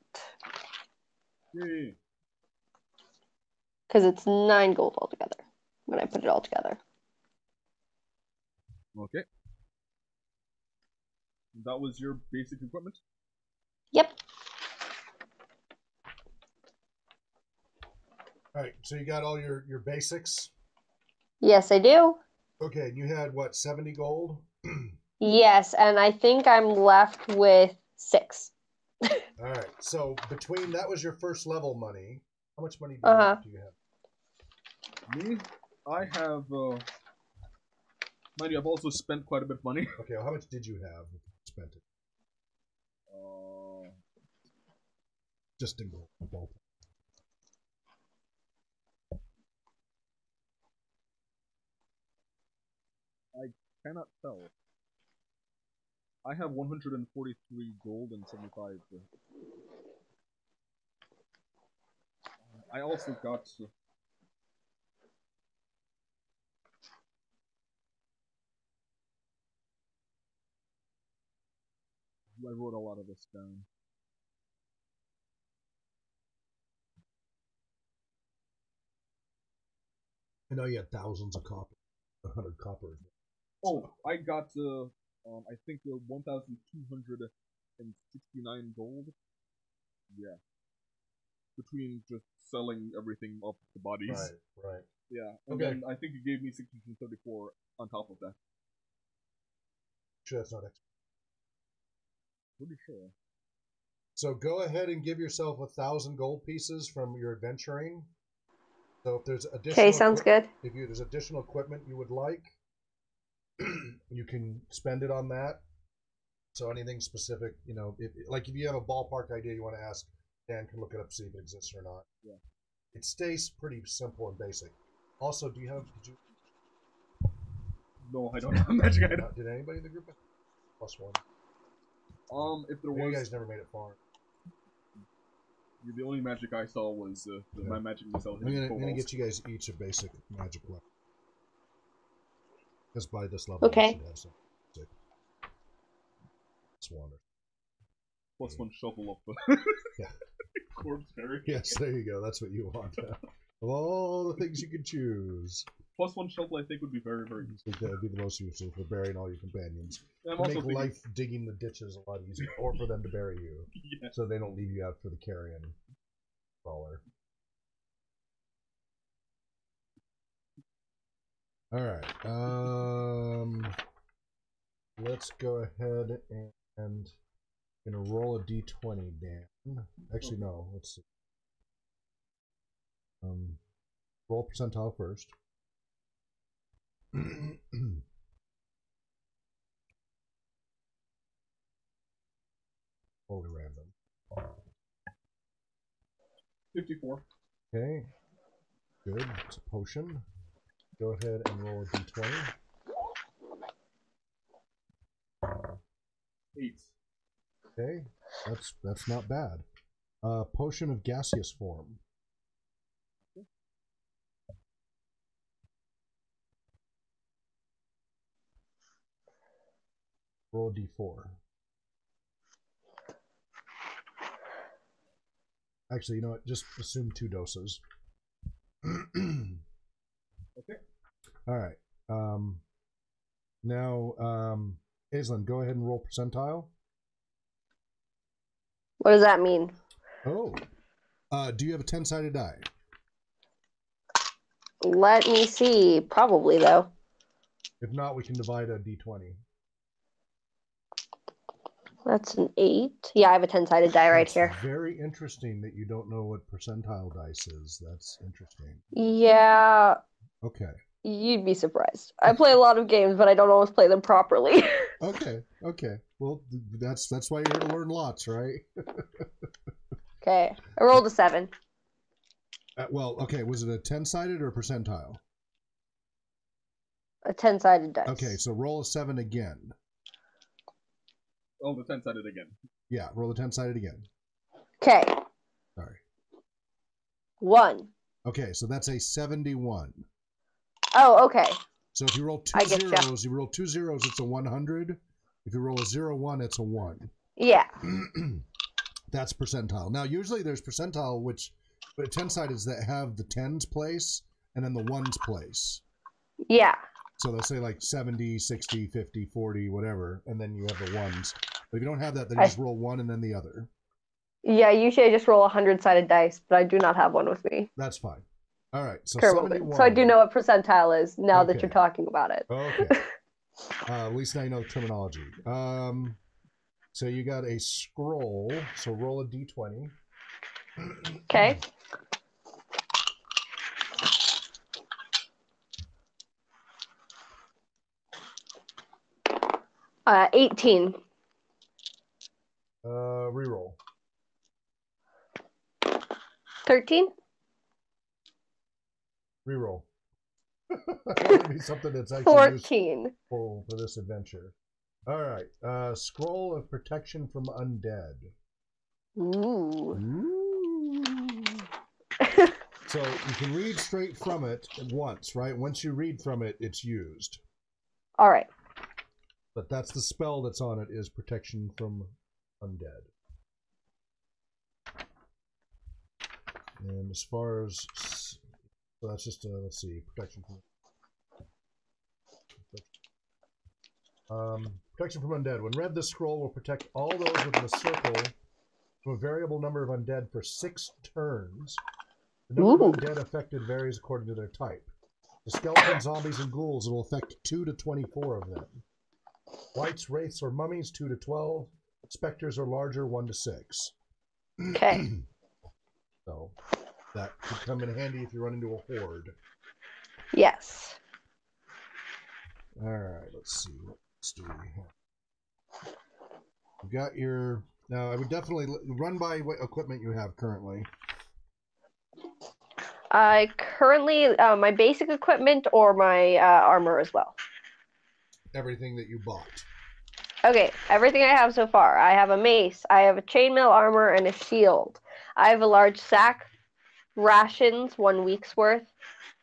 because it's nine gold altogether when I put it all together. Okay. That was your basic equipment? Yep. All right, so you got all your your basics. Yes, I do. Okay, and you had what seventy gold. Yes, and I think I'm left with six. All right, so between that was your first level money. How much money do you, Uh-huh. have, do you have? Me? I have, uh. Mind you, I've also spent quite a bit of money. Okay, well, how much did you have? Spent it Uh. just in gold. ballpark. Cannot tell. I have 143 gold and 75. uh, I also got. uh, I wrote a lot of this down. I know you had thousands of copper, a hundred copper. Oh, I got uh, um, I think uh, 1,269 gold. Yeah. Between just selling everything off the bodies. Right, right. Yeah. And Okay. then I think you gave me 1634 on top of that. Sure, that's not extra. Pretty sure. So go ahead and give yourself a thousand gold pieces from your adventuring. So if there's additional Okay, sounds good. If you, there's additional equipment you would like, you can spend it on that. So anything specific, you know, if, like if you have a ballpark idea you want to ask, Dan can look it up see if it exists or not. Yeah. It stays pretty simple and basic. Also, do you have? Did you? No, I don't have magic item. Did anybody in the group plus one? Um, if there Maybe you guys never made it far. the only magic I saw was uh, the, my magic missile. I'm gonna, I'm gonna get you guys each a basic magic weapon. Because by this level, Okay. you should have It's wonderful. plus one shovel of the Yeah. corpse berry. Yes, there you go. That's what you want. of all the things you could choose, Plus one shovel, I think, would be very, very useful. that would be the most useful for burying all your companions. And I'm To also make thinking, life digging the ditches a lot easier, or for them to bury you, yeah, so they don't leave you out for the carrion crawler. All right. Um, let's go ahead and, and gonna roll a d20, Dan. Actually, no. Let's see. Um, roll percentile first. Totally random. 54. Okay. Good. It's a potion. Go ahead and roll a d20. 8. Okay. That's that's not bad. Uh, potion of gaseous form. Roll d4. Actually, you know what? Just assume two doses. Okay. All right. Um, now, um, Aislinn, go ahead and roll percentile. What does that mean? Oh. Uh, do you have a 10 sided die? Let me see. Probably though. If not, we can divide a d20. That's an eight. Yeah, I have a ten-sided die right That's here. Very interesting that you don't know what percentile dice is. That's interesting. Yeah, Okay. You'd be surprised. I play a lot of games, but I don't always play them properly. Okay. Okay. Well, that's that's why you're here to learn lots, right? okay, I rolled a seven. Uh, well, okay. Was it a 10 sided or a percentile? A ten-sided dice. Okay, so roll a 7 again. Roll the ten sided again. Yeah, roll the 10 sided again. Okay, Sorry. one. Okay, so that's a 71. Oh, okay. So if you roll two zeros, you roll two zeros, it's a 100. If you roll a zero one, it's a 1. Yeah. That's percentile. Now, usually there's percentile, which, but 10 sided that have the tens place and then the ones place. Yeah. So they'll say like 70, 60, 50, 40, whatever, and then you have the ones. But if you don't have that, then you I- just roll one and then the other. Yeah, usually I just roll a hundred-sided dice, but I do not have one with me That's fine. All right, so currently. 71. So I do know what percentile is now that you're talking about it. Okay. uh, at least now you know the terminology. Um, so you got a scroll. So roll a d20. Okay. Uh, 18. Uh, reroll. 13? Reroll. be something that's actually 14. useful for this adventure. All right. Uh, scroll of protection from undead. Ooh. So you can read straight from it once, right? Once you read from it, it's used. All right. But that's the spell that's on it is protection from undead. And as far as so that's just uh, let's see protection from um, protection from undead. When read, this scroll will protect all those within a circle from a variable number of undead for six turns. The number Ooh. of undead affected varies according to their type. The skeleton, zombies, and ghouls it will affect two to twenty-four of them. Wights, wraiths, or mummies, 2 to 12. Specters are larger, 1 to 6. Okay. so that could come in handy if you run into a horde. Yes. Alright, let's see. Let's do here. You got your. Now, I would definitely run by what equipment you have currently. I currently, uh, my basic equipment or my uh, armor as well. Everything that you bought. Okay, everything I have so far. I have a mace, I have a chainmail armor, and a shield. I have a large sack, rations, one week's worth,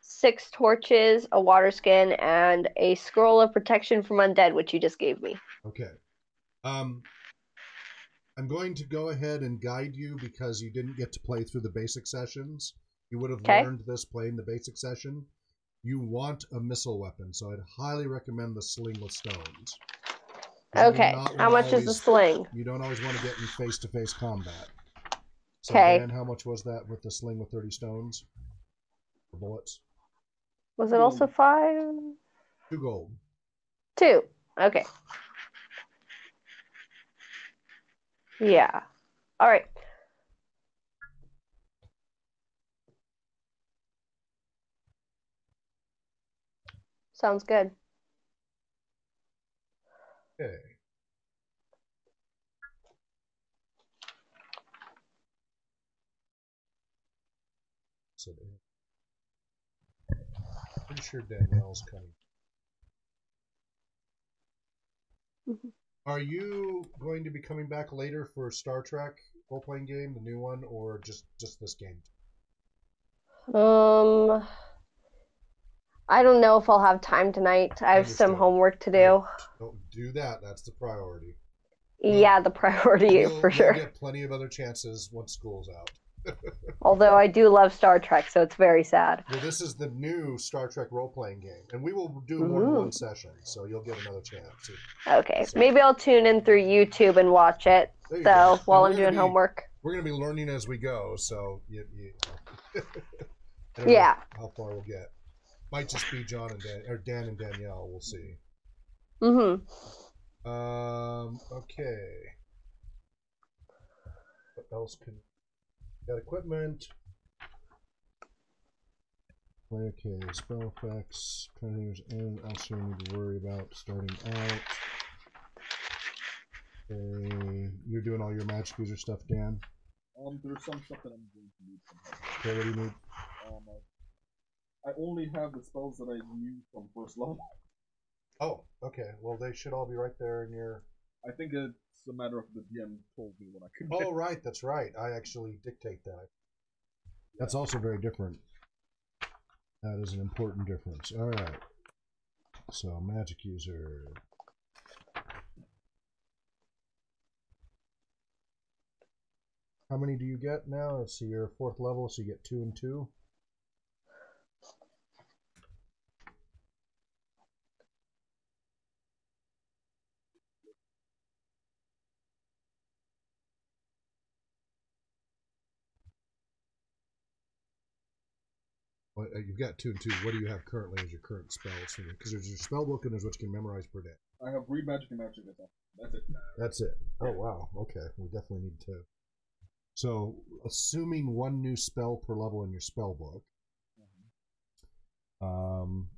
six torches, a water skin, and a scroll of protection from undead, which you just gave me. Okay. Um, I'm going to go ahead and guide you because you didn't get to play through the basic sessions. You would have Okay. learned this playing the basic session. You want a missile weapon, so I'd highly recommend the sling with stones. You Okay, how much is the sling? You don't always want to get in face-to-face combat. So, Okay. Dan, how much was that with the sling with 30 stones? For bullets? Was it also five? Two gold. Two. Okay. Yeah. All right. Sounds good. Okay. So Dan- sure Danielle's coming. Mhm. Are you going to be coming back later for Star Trek role playing game, the new one, or just just this game? Um, I don't know if I'll have time tonight. I have some homework to do. Don't do that. That's the priority. Yeah, the priority for you'll sure. get plenty of other chances once school's out. Although I do love Star Trek, so it's very sad. Well, this is the new Star Trek role playing game, and we will do more than one session, so you'll get another chance. Okay, maybe I'll tune in through YouTube and watch it. So go. while I'm doing be- homework. we're going to be learning as we go, so you, you know Yeah. how far we'll get. Might just be John and Dan, or Dan and Danielle. We'll see. Mm-hmm. Um. Okay. What else can? Got equipment. Player Okay, spell effects. Trying to think if there's anything you need to worry about starting out. Okay, you're doing all your magic user stuff, Dan. Um, there's some stuff that I'm going to need. Okay, what do you need? Um, I, I only have the spells that I knew from first level. Oh, okay. Well, they should all be right there in your. I think it's a matter of the DM told me what I could Oh, right. That's right. I actually dictate that. That's also very different. That is an important difference. All right. So, magic user. How many do you get now? Let's see. You're fourth level, so you get two and two. You've got two and two. What do you have currently as your current spells? Because there's your spell book and there's what you can memorize per day. I have read magic and magic attack. That's it. That's it. Oh wow. Okay, we definitely need to. So, assuming one new spell per level in your spell book. Um.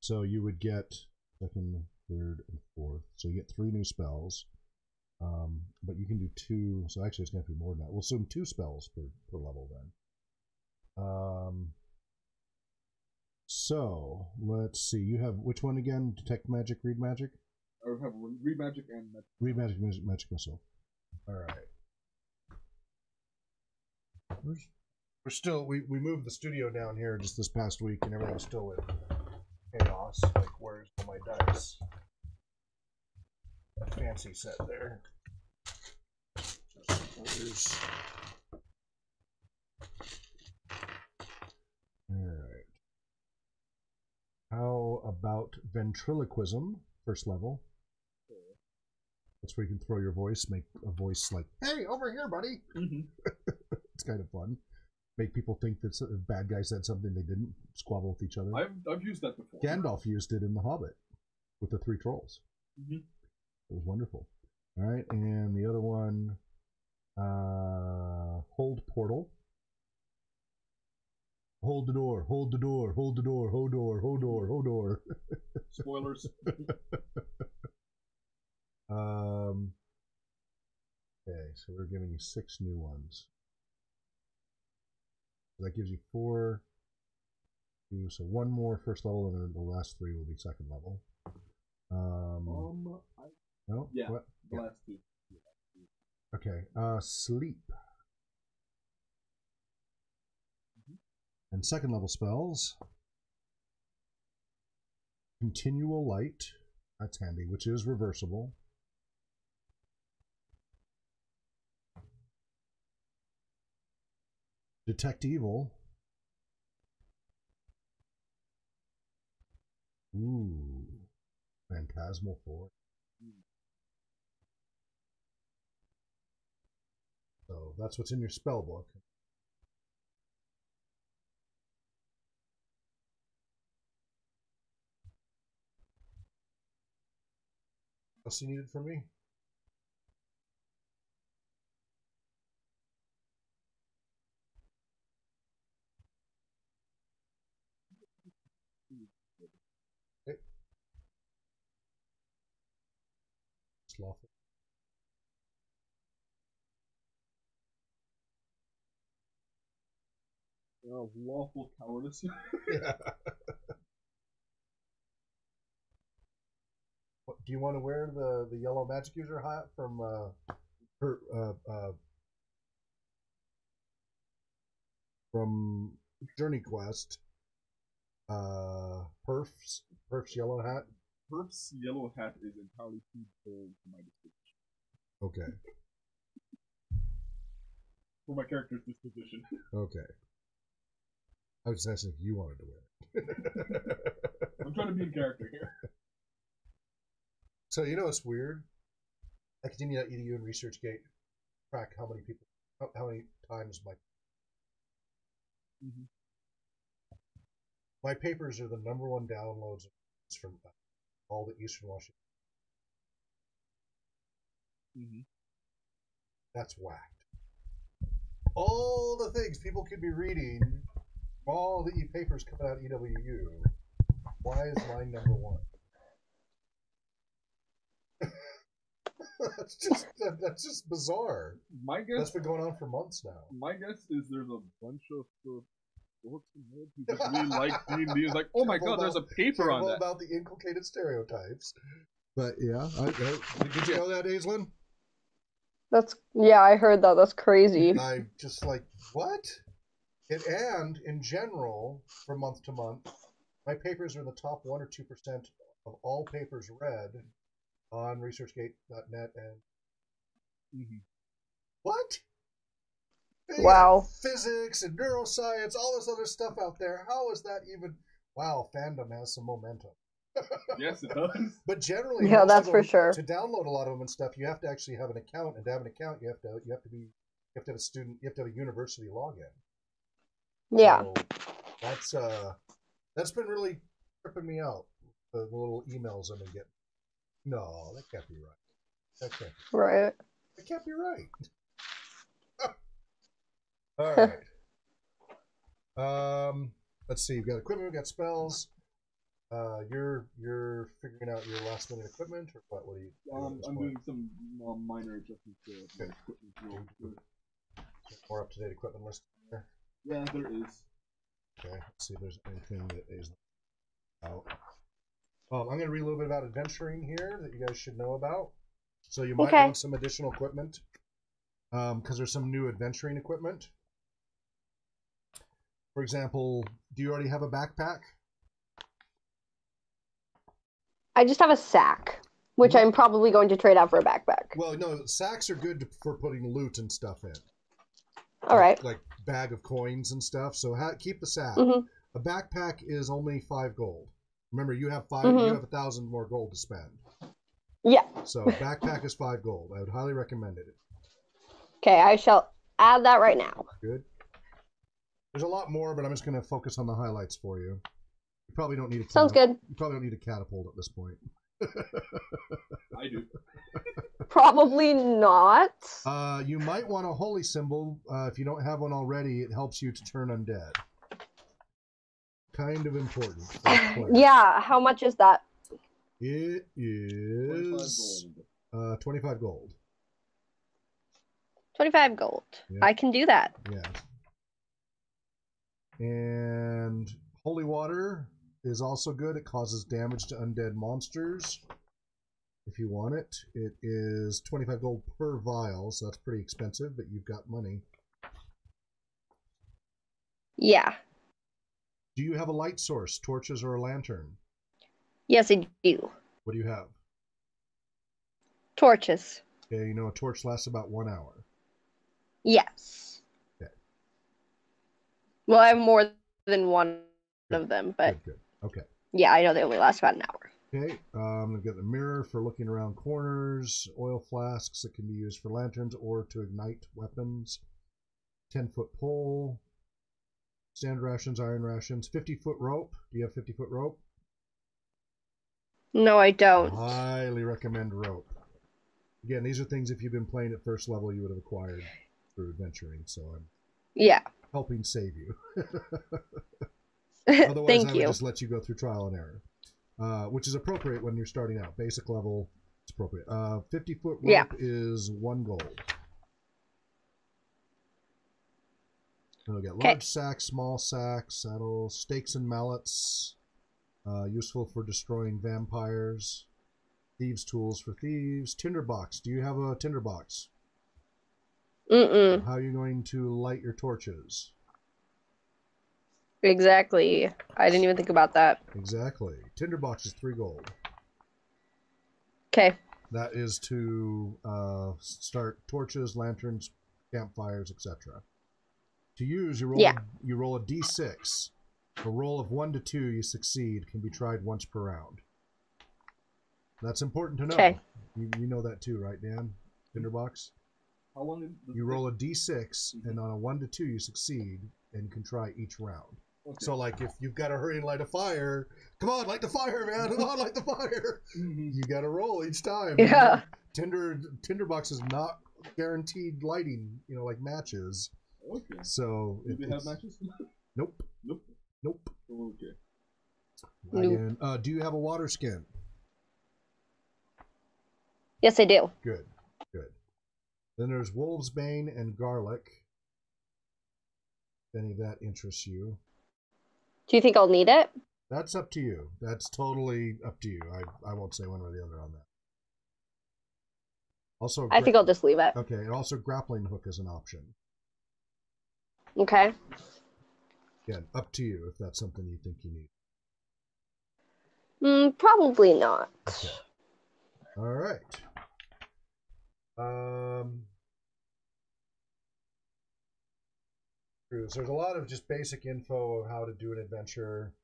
So you would get second, third, and fourth. So you get three new spells. Um, but you can do two. So actually, it's going to be more than that. We'll assume two spells per per level then. Um. So let's see. You have which one again? Detect magic, read magic. I have read magic and magic. Read magic, magic, magic missile. All right. We're, we're still we we moved the studio down here just this past week, and everything's still in chaos. Like, where's all my dice? A fancy set there. There's. All right. About ventriloquism, first level? That's where you can throw your voice, make a voice like, "Hey, over here, buddy." Mm-hmm. It's kind of fun. Make people think that a bad guy said something they didn't. Squabble with each other. I've I've used that before. Gandalf used it in The Hobbit with the three trolls. Mhm. It was wonderful. All right, and the other one, uh, hold portal. Hold the door. Hold the door. Hold the door. Hold door. Hold door. Hold door. Spoilers. Um. Okay, so we're giving you six new ones. That gives you four. Two, so one more first level, and then the last three will be second level. Um. um, I, no. yeah. What? the Yeah. last two. Okay. Uh, sleep. And second level spells. Continual light. That's handy, which is reversible. Detect evil. Ooh. Phantasmal force. So that's what's in your spell book. Else you needed from me? Okay. Uh, lawful cowardice. Yeah. do you want to wear the, the yellow magic user hat from uh, her, uh, uh, from JourneyQuest? Uh, Perf's Perf's yellow hat. Perf's yellow hat is entirely too bold for my description. Okay. for my character's disposition. Okay. I was just asking if you wanted to wear it. I'm trying to be in character here. so you know what's weird? Academia.edu and ResearchGate track how many people, how, how many times my Mhm. my papers are the number one downloads from all the Eastern Washington. Mm-hmm. That's whacked. All the things people could be reading, all the e- papers coming out of EWU. Why is mine number one? That's just that, that's just bizarre. My guess that's been going on for months now. my guess is there's a bunch of uh, dorks and nerds who just really like D and D. Is like, oh my Careful god, there's a paper on that. about the inculcated stereotypes. But yeah, I, I, did you know that, Aislinn? That's yeah, I heard that. That's crazy. I'm just like what? It, and in general, from month to month, my papers are in the top one or two percent of all papers read on ResearchGate.net. And Mhm. what? They Wow. Physics and neuroscience, all this other stuff out there. How is that even? Wow, fandom has some momentum. Yes, it does. But generally, Yeah, that's of for them- sure. To download a lot of them and stuff, you have to actually have an account, and to have an account, you have to you have to be you have to have a student, you have to have a university login. Yeah. So that's uh, that's been really tripping me out. The, the little emails I've been getting. No, that can't be right. That can't. Right. That can't be right. All right. Um, let's see. We've got equipment. We've got spells. Uh, you're you're figuring out your last minute equipment, or what? What are you? doing at Um, this I'm point? doing some um, minor adjustments to Okay. equipment. real quick. more up to date equipment list. There. Yeah, there is. Okay. Let's see if there's anything that is out. Um, I'm going to read a little bit about adventuring here that you guys should know about. So you might Okay. want some additional equipment because there's some new adventuring equipment. For example, do you already have a backpack? I just have a sack, which Mhm. I'm probably going to trade out for a backpack. Well, no, sacks are good for putting loot and stuff in. All right. Like, like bag of coins and stuff. So ha- keep the sack. Mhm. A backpack is only five gold. Remember, you have 5 Mhm. You have a thousand more gold to spend. Yeah. So backpack is five gold. I would highly recommend it. Okay, I shall add that right now. Good. There's a lot more, but I'm just going to focus on the highlights for you. You probably don't need a Sounds catap- good. You probably don't need a catapult at this point. I do. Probably not. Uh, you might want a holy symbol. Uh, if you don't have one already, it helps you to turn undead. Kind of important. for a cleric. Yeah, how much is that? It is 25 gold. uh, 25 gold. 25 gold. Yeah. I can do that. Yeah. And holy water is also good. It causes damage to undead monsters. If you want it, it is 25 gold per vial, so that's pretty expensive, but you've got money. Yeah. Do you have a light source, torches or a lantern? Yes, I do. What do you have? Torches. Okay, you know a torch lasts about one hour. Yes. Okay. Well, I have more than one of them, but Good, good. Okay. yeah, I know they only last about an hour. Okay, um, I've got the mirror for looking around corners, oil flasks that can be used for lanterns or to ignite weapons, 10 foot pole, standard rations, iron rations, 50 foot rope. Do you have 50 foot rope? No, I don't. Highly recommend rope. Again, these are things if you've been playing at first level you would have acquired through adventuring, so I'm Yeah. helping save you. Otherwise, I Thank would you. just let you go through trial and error, uh, which is appropriate when you're starting out. Basic level, it's appropriate. Uh, 50 foot rope Yeah. is one gold. And we got large sacks, small sacks, saddles, stakes and mallets, uh, useful for destroying vampires. Thieves' tools for thieves. Tinderbox. Do you have a tinderbox? Mm-mm. How are you going to light your torches? Exactly. I didn't even think about that. Exactly. Tinderbox is three gold. Okay. That is to uh, start torches, lanterns, campfires, etc. To use, you roll Yeah. you roll a d6. A roll of one to two, you succeed, can be tried once per round. That's important to know. Okay. You, you know that too, right, Dan? Tinderbox. How long You roll a d6, and on a one to two, you succeed, and you can try each round. Okay. So, like, if you've got to hurry and light a fire, come on, light the fire, man! Come on, light the fire! Mhm. You got to roll each time. Yeah. Tinder Tinderbox is not guaranteed lighting, you know, like matches. Okay. So Do it- they have matches? Nope, nope. nope. Okay. Nope. And, uh, do you have a water skin? Yes, I do. Good, good. Then there's Wolf's Bane and Garlic. If any of that interests you. Do you think I'll need it? That's up to you. That's totally up to you. I, I won't say one or the other on that. Also, I think I'll just leave it. okay. And also, grappling hook is an option. Okay. Again, up to you if that's something you think you need. Mm, probably not. Okay. All right. Um. So there's a lot of just basic info of how to do an adventure.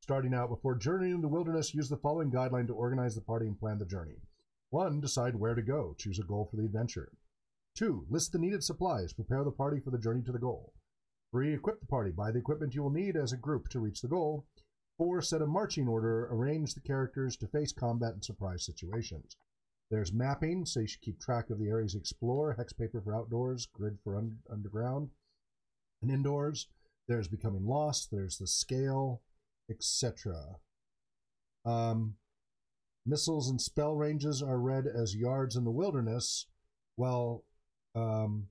Starting out, before journeying in the wilderness, use the following guideline to organize the party and plan the journey. One, decide where to go. Choose a goal for the adventure. Two, list the needed supplies. Prepare the party for the journey to the goal. Three, equip the party. Buy the equipment you will need as a group to reach the goal. Four, set a marching order. Arrange the characters to face combat and surprise situations. There's mapping, so you should keep track of the areas explore. Hex paper for outdoors, grid for un- underground and indoors. There's becoming lost. There's the scale, etc. Um, missiles and spell ranges are read as yards in the wilderness, while um,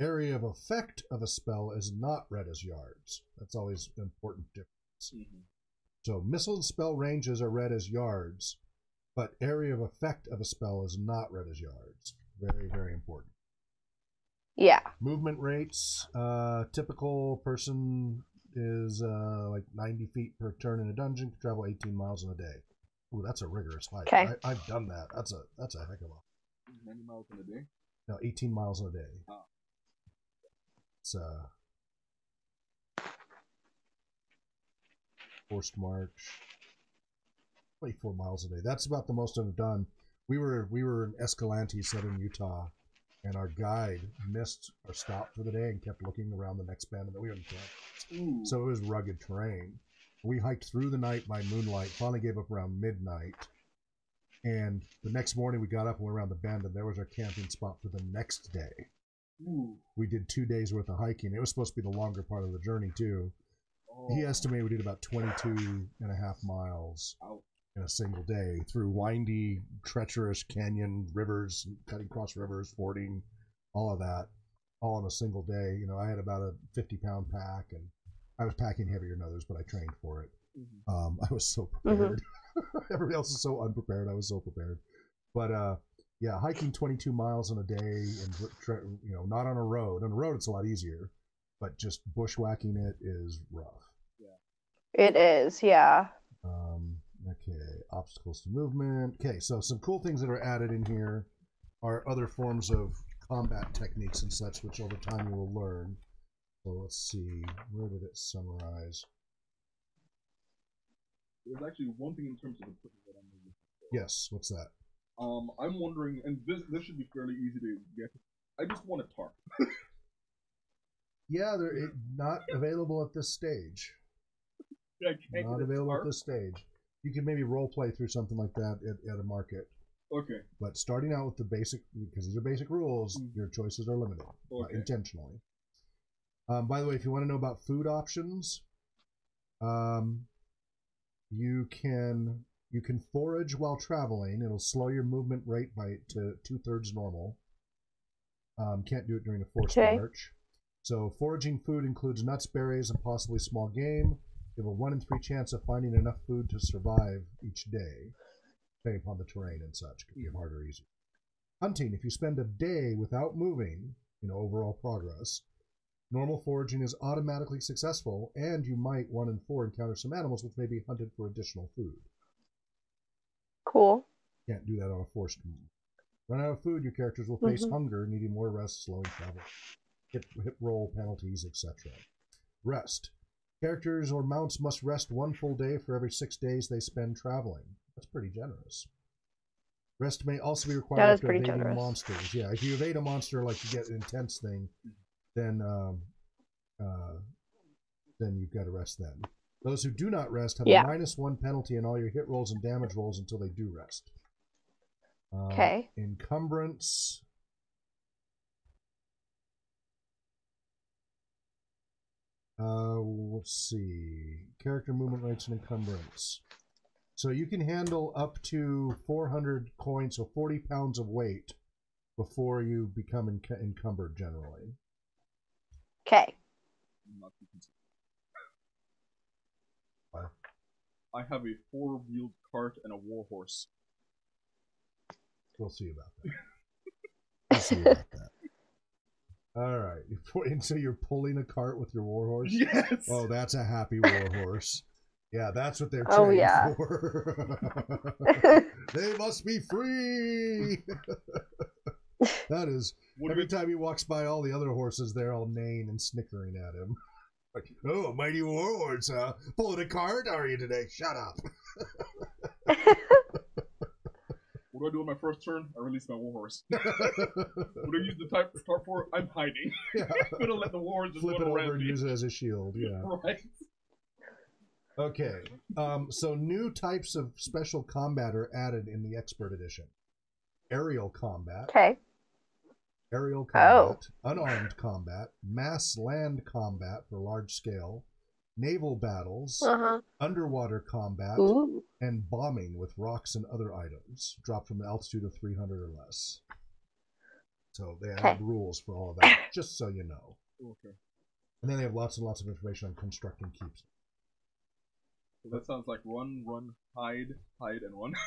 area of effect of a spell is not read as yards. That's always an important difference. Mhm. So missile spell ranges are read as yards, but area of effect of a spell is not read as yards. Very, very important. Yeah. Movement rates. Uh, typical person is uh, like 90 feet per turn in a dungeon. Can travel 18 miles in a day. Ooh, that's a rigorous hike. Okay. I, I've done that. That's a that's a heck of a 90 miles in a day. no 18 miles in a day. Oh. It's uh forced march. 24 miles a day. That's about the most I've done. We were we were in Escalante, southern Utah, and our guide missed our stop for the day and kept looking around the next bend, and then we were in camp. So it was rugged terrain. We hiked through the night by moonlight. Finally gave up around midnight, and the next morning we got up and went around the bend, and there was our camping spot for the next day. Ooh. We did two days worth of hiking. It was supposed to be the longer part of the journey too. Oh. He estimated we did about 22 and a half miles Ouch. in a single day through windy, treacherous canyon rivers, cutting across rivers, fording, all of that, all in a single day. You know, I had about a 50 pound pack and I was packing heavier than others, but I trained for it. Mhm. Um, I was so prepared. Everybody else is so unprepared. I was so prepared. But uh, yeah, hiking 22 miles in a day and you know not on a road. On a road, it's a lot easier, but just bushwhacking it is rough. It is. Yeah. Um, okay, obstacles to movement. Okay, so some cool things that are added in here are other forms of combat techniques and such, which over time you will learn. So let's see, where did it summarize? There's actually one thing in terms of equipment that I'm moving. Yes, what's that? Um, I'm wondering, and this this should be fairly easy to get. I just want a tarp. Yeah, they're it, not available at this stage. I can't Not available tarp. at this stage. You can maybe role play through something like that at, at a market. Okay. But starting out with the basic, because these are basic rules, Mm. your choices are limited uh, intentionally. Um, by the way, if you want to know about food options, um, you can you can forage while traveling. It'll slow your movement rate by to two thirds normal. Um, can't do it during a forced Okay. march. So foraging food includes nuts, berries, and possibly small game. You have a one in three chance of finding enough food to survive each day, depending upon the terrain and such. Could be harder or easier. Hunting, if you spend a day without moving, you know, overall progress, normal foraging is automatically successful, and you might, one in four, encounter some animals which may be hunted for additional food. Cool. Can't do that on a forced move. Run out of food, your characters will face Mhm. hunger, needing more rest, slowing travel, hit, hit roll penalties, etc. Rest. Characters or mounts must rest one full day for every six days they spend traveling. That's pretty generous. Rest may also be required That after evading generous. monsters. Yeah, if you evade a monster like you get an intense thing, then um, uh, then you've got to rest then. Those who do not rest have Yeah. a minus one penalty on all your hit rolls and damage rolls until they do rest. Uh, Okay. Encumbrance. Uh, let's see. Character movement rates and encumbrance. So you can handle up to 400 coins, so 40 pounds of weight, before you become enc- encumbered generally. Okay. Not too concerned. Why? I have a four-wheeled cart and a warhorse. We'll see about that. We'll see about that. All right. And so you're pulling a cart with your warhorse? Yes. Oh, that's a happy warhorse. Yeah, that's what they're Oh, yeah. for. they must be free. that is What every you- time he walks by all the other horses, they're all neighing and snickering at him. Like, oh, mighty warhorse, huh? Pulling a cart, are you today? Shut up. What do I do on my first turn? I release my warhorse. What do I use the type tarp for? I'm hiding. yeah. I'm gonna let the warhorse Flip it over around and me. use it as a shield. Yeah. Right. Okay. Um, so new types of special combat are added in the Expert Edition. Aerial combat, okay. Aerial Oh. combat, unarmed combat, mass land combat for large scale, naval battles, Uh huh. underwater combat, Ooh. and bombing with rocks and other items dropped from an altitude of 300 or less. So they Okay. have rules for all of that, just so you know. Okay. And then they have lots and lots of information on constructing keeps. So that sounds like run, run, hide, hide, and run.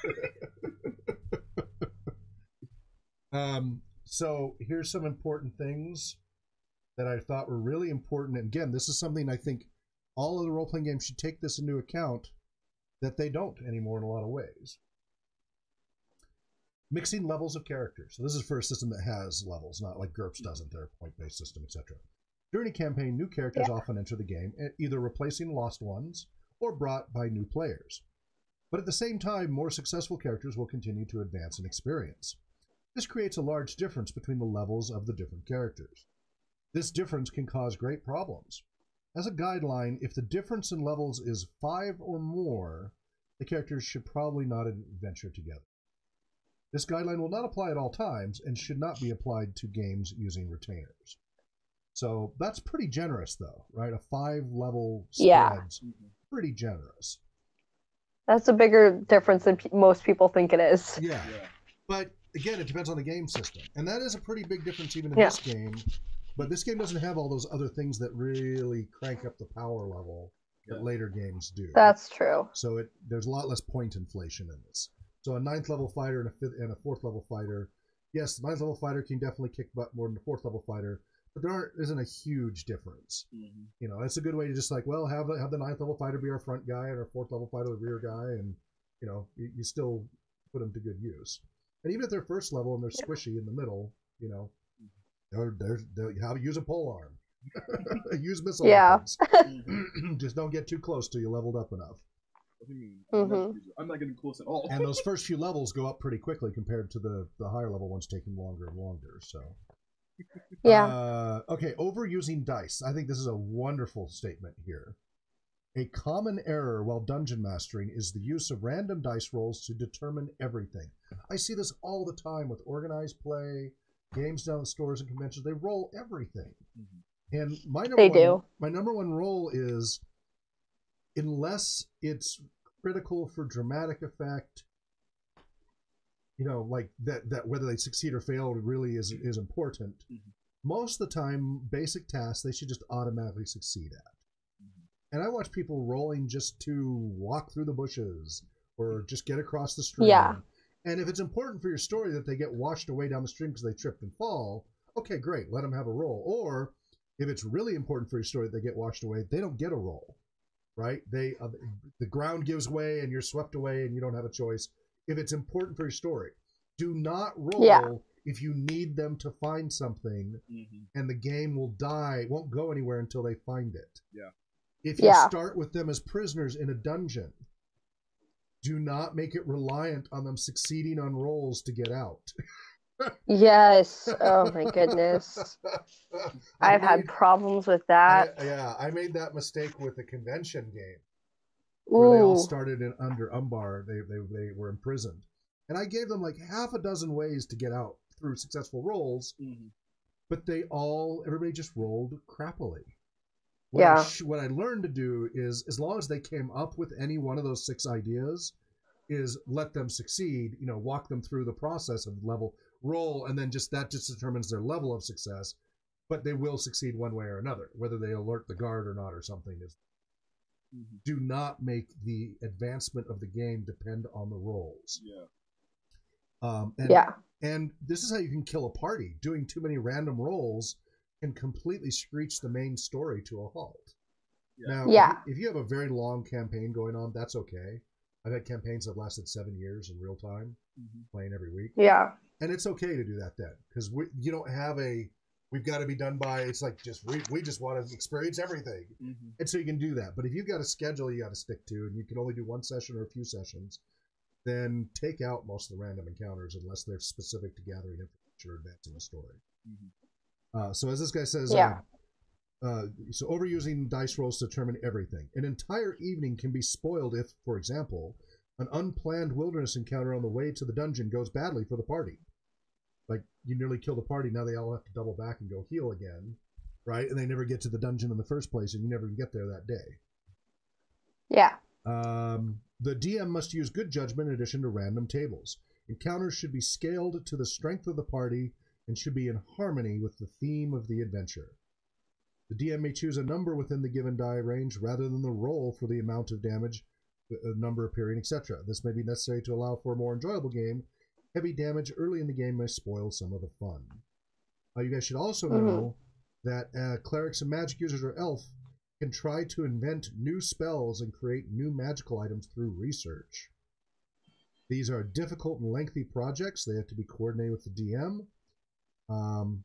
Um, so here's some important things that I thought were really important. And again, this is something I think all of the role playing games should take this into account that they don't anymore in a lot of ways. Mixing levels of characters. So this is for a system that has levels, not like GURPS doesn't. They're a point-based system, etc. During a campaign, new characters Yeah. often enter the game, e- either replacing lost ones or brought by new players. But at the same time, more successful characters will continue to advance in experience. This creates a large difference between the levels of the different characters. This difference can cause great problems. As a guideline, if the difference in levels is five or more, the characters should probably not adventure together. This guideline will not apply at all times and should not be applied to games using retainers. So that's pretty generous, though, right? A five level Yeah. spread's pretty generous. That's a bigger difference than pe- most people think it is. Yeah. yeah. But again, it depends on the game system, and that is a pretty big difference even in Yeah. this game. But this game doesn't have all those other things that really crank up the power level that Yeah. later games do. That's true. so it there's a lot less point inflation in this. So a ninth level fighter and a fifth and a fourth level fighter, yes, the ninth level fighter can definitely kick butt more than the fourth level fighter, but there aren't isn't a huge difference. hmm You know, it's a good way to just like, well, have the, have the ninth level fighter be our front guy and our fourth level fighter the rear guy, and you know, you, you still put them to good use. And even if they're first level and they're squishy in the middle, you know, they're they're, they're how to use a pole arm, use missile Yeah. weapons. just don't get too close till you leveled up enough. What do you mean? I'm, not, Mhm. I'm not getting close at all. And those first few levels go up pretty quickly compared to the the higher level ones taking longer and longer. So. Yeah. Uh, okay, overusing dice. I think this is a wonderful statement here. A common error while dungeon mastering is the use of random dice rolls to determine everything. I see this all the time with organized play, games down at stores and conventions. They roll everything. Mhm. And my number They one, do. my number one role is unless it's critical for dramatic effect, you know, like that that whether they succeed or fail really is is important. Mhm. Most of the time, basic tasks they should just automatically succeed at. And I watch people rolling just to walk through the bushes or just get across the stream. Yeah. And if it's important for your story that they get washed away down the stream because they tripped and fall, okay, great, let them have a roll. Or if it's really important for your story that they get washed away, they don't get a roll, right? They uh, the ground gives way and you're swept away and you don't have a choice. If it's important for your story, Do not roll Yeah. if you need them to find something, Mm-hmm. and the game will die, won't go anywhere until they find it. Yeah. If you Yeah. start with them as prisoners in a dungeon, do not make it reliant on them succeeding on rolls to get out. Yes. Oh my goodness. I I've had problems with I- that. yeah, I made that mistake with the convention game where they all started in under Umbar. They, they they were imprisoned, and I gave them like half a dozen ways to get out through successful rolls, Mm-hmm. but they all everybody just rolled crappily. What I Yeah. sh- what I learned to do is, as long as they came up with any one of those six ideas, is let them succeed. You know, walk them through the process of level roll, and then just that just determines their level of success. But they will succeed one way or another, whether they alert the guard or not, or something. Is Mm-hmm. do not make the advancement of the game depend on the rolls. Yeah. Um, and, Yeah. and this is how you can kill a party. Doing too many random rolls can completely screech the main story to a halt. Yeah. Now, Yeah. if, if you have a very long campaign going on, that's okay. I've had campaigns that lasted seven years in real time, Mm-hmm. playing every week, Yeah. and it's okay to do that then, because we you don't have a we've got to be done by. It's like just we we just want to experience everything, Mm-hmm. and so you can do that. But if you've got a schedule you got to stick to, and you can only do one session or a few sessions, then take out most of the random encounters unless they're specific to gathering information or advancing the story. Mm-hmm. Uh, so as this guy says, Yeah. uh, uh, so overusing dice rolls to determine everything. An entire evening can be spoiled if, for example, an unplanned wilderness encounter on the way to the dungeon goes badly for the party. Like you nearly kill the party, now they all have to double back and go heal again, right? And they never get to the dungeon in the first place, and you never get there that day. Yeah. Um, the DM must use good judgment in addition to random tables. Encounters should be scaled to the strength of the party and should be in harmony with the theme of the adventure. The DM may choose a number within the given die range rather than the roll for the amount of damage, a number appearing, etc. This may be necessary to allow for a more enjoyable game. Heavy damage early in the game may spoil some of the fun. Uh, you guys should also Mhm. know that uh, clerics and magic users or elf can try to invent new spells and create new magical items through research. These are difficult and lengthy projects. They have to be coordinated with the DM. Um,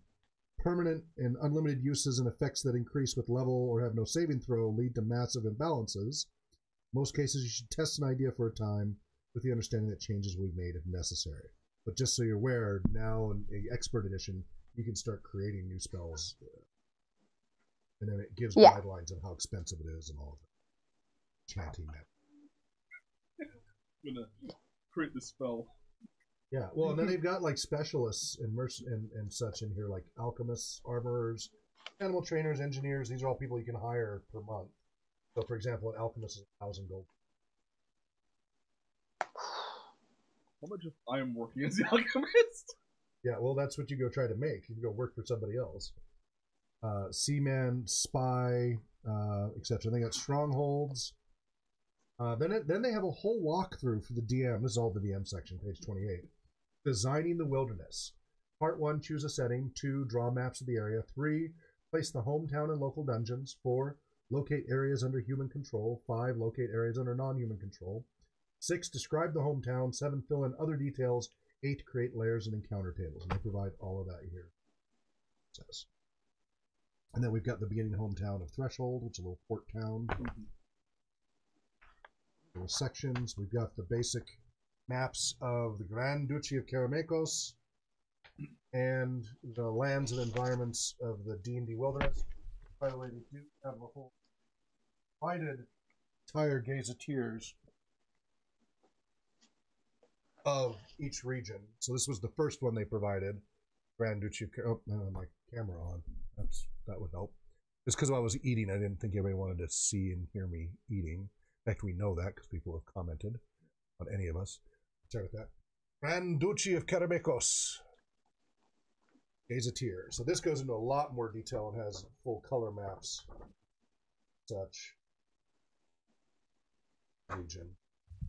permanent and unlimited uses and effects that increase with level or have no saving throw lead to massive imbalances. Most cases, you should test an idea for a time with the understanding that changes will be made if necessary. But just so you're aware, now in the expert edition, you can start creating new spells. uh, And then it gives Yeah. guidelines on how expensive it is and all of it. Chanting that. I'm gonna create this spell. Yeah, well, and then they've got like specialists and merc- and, and such in here, like alchemists, armorers, animal trainers, engineers. These are all people you can hire per month. So, for example, an alchemist is a thousand gold. How much if I am working as the alchemist? Yeah, well, that's what you go try to make. You can go work for somebody else. Uh, seaman, spy, uh, etc. They got strongholds. Uh, then it, then they have a whole walkthrough for the DM. This is all the DM section, page twenty-eight. Designing the wilderness. Part one: choose a setting. Two: draw maps of the area. Three: place the hometown and local dungeons. Four: locate areas under human control. Five: locate areas under non-human control. Six: describe the hometown. Seven: fill in other details. Eight: create layers and encounter tables. And they provide all of that here. It says. And then we've got the beginning hometown of Threshold, which is a little port town. Mm-hmm. Little sections. We've got the basic maps of the Grand Duchy of Karameikos and the lands and environments of the D&D wilderness. By the way, they do have a whole divided entire gazetteers of each region. So this was the first one they provided. Grand Duchy of Car- oh, my camera on. That's that would help. Just because I was eating, I didn't think anybody wanted to see and hear me eating. In fact, we know that because people have commented on any of us. Start with that. Grand Duchy of Karameikos. Gazetteer. So this goes into a lot more detail and has full color maps. Such region,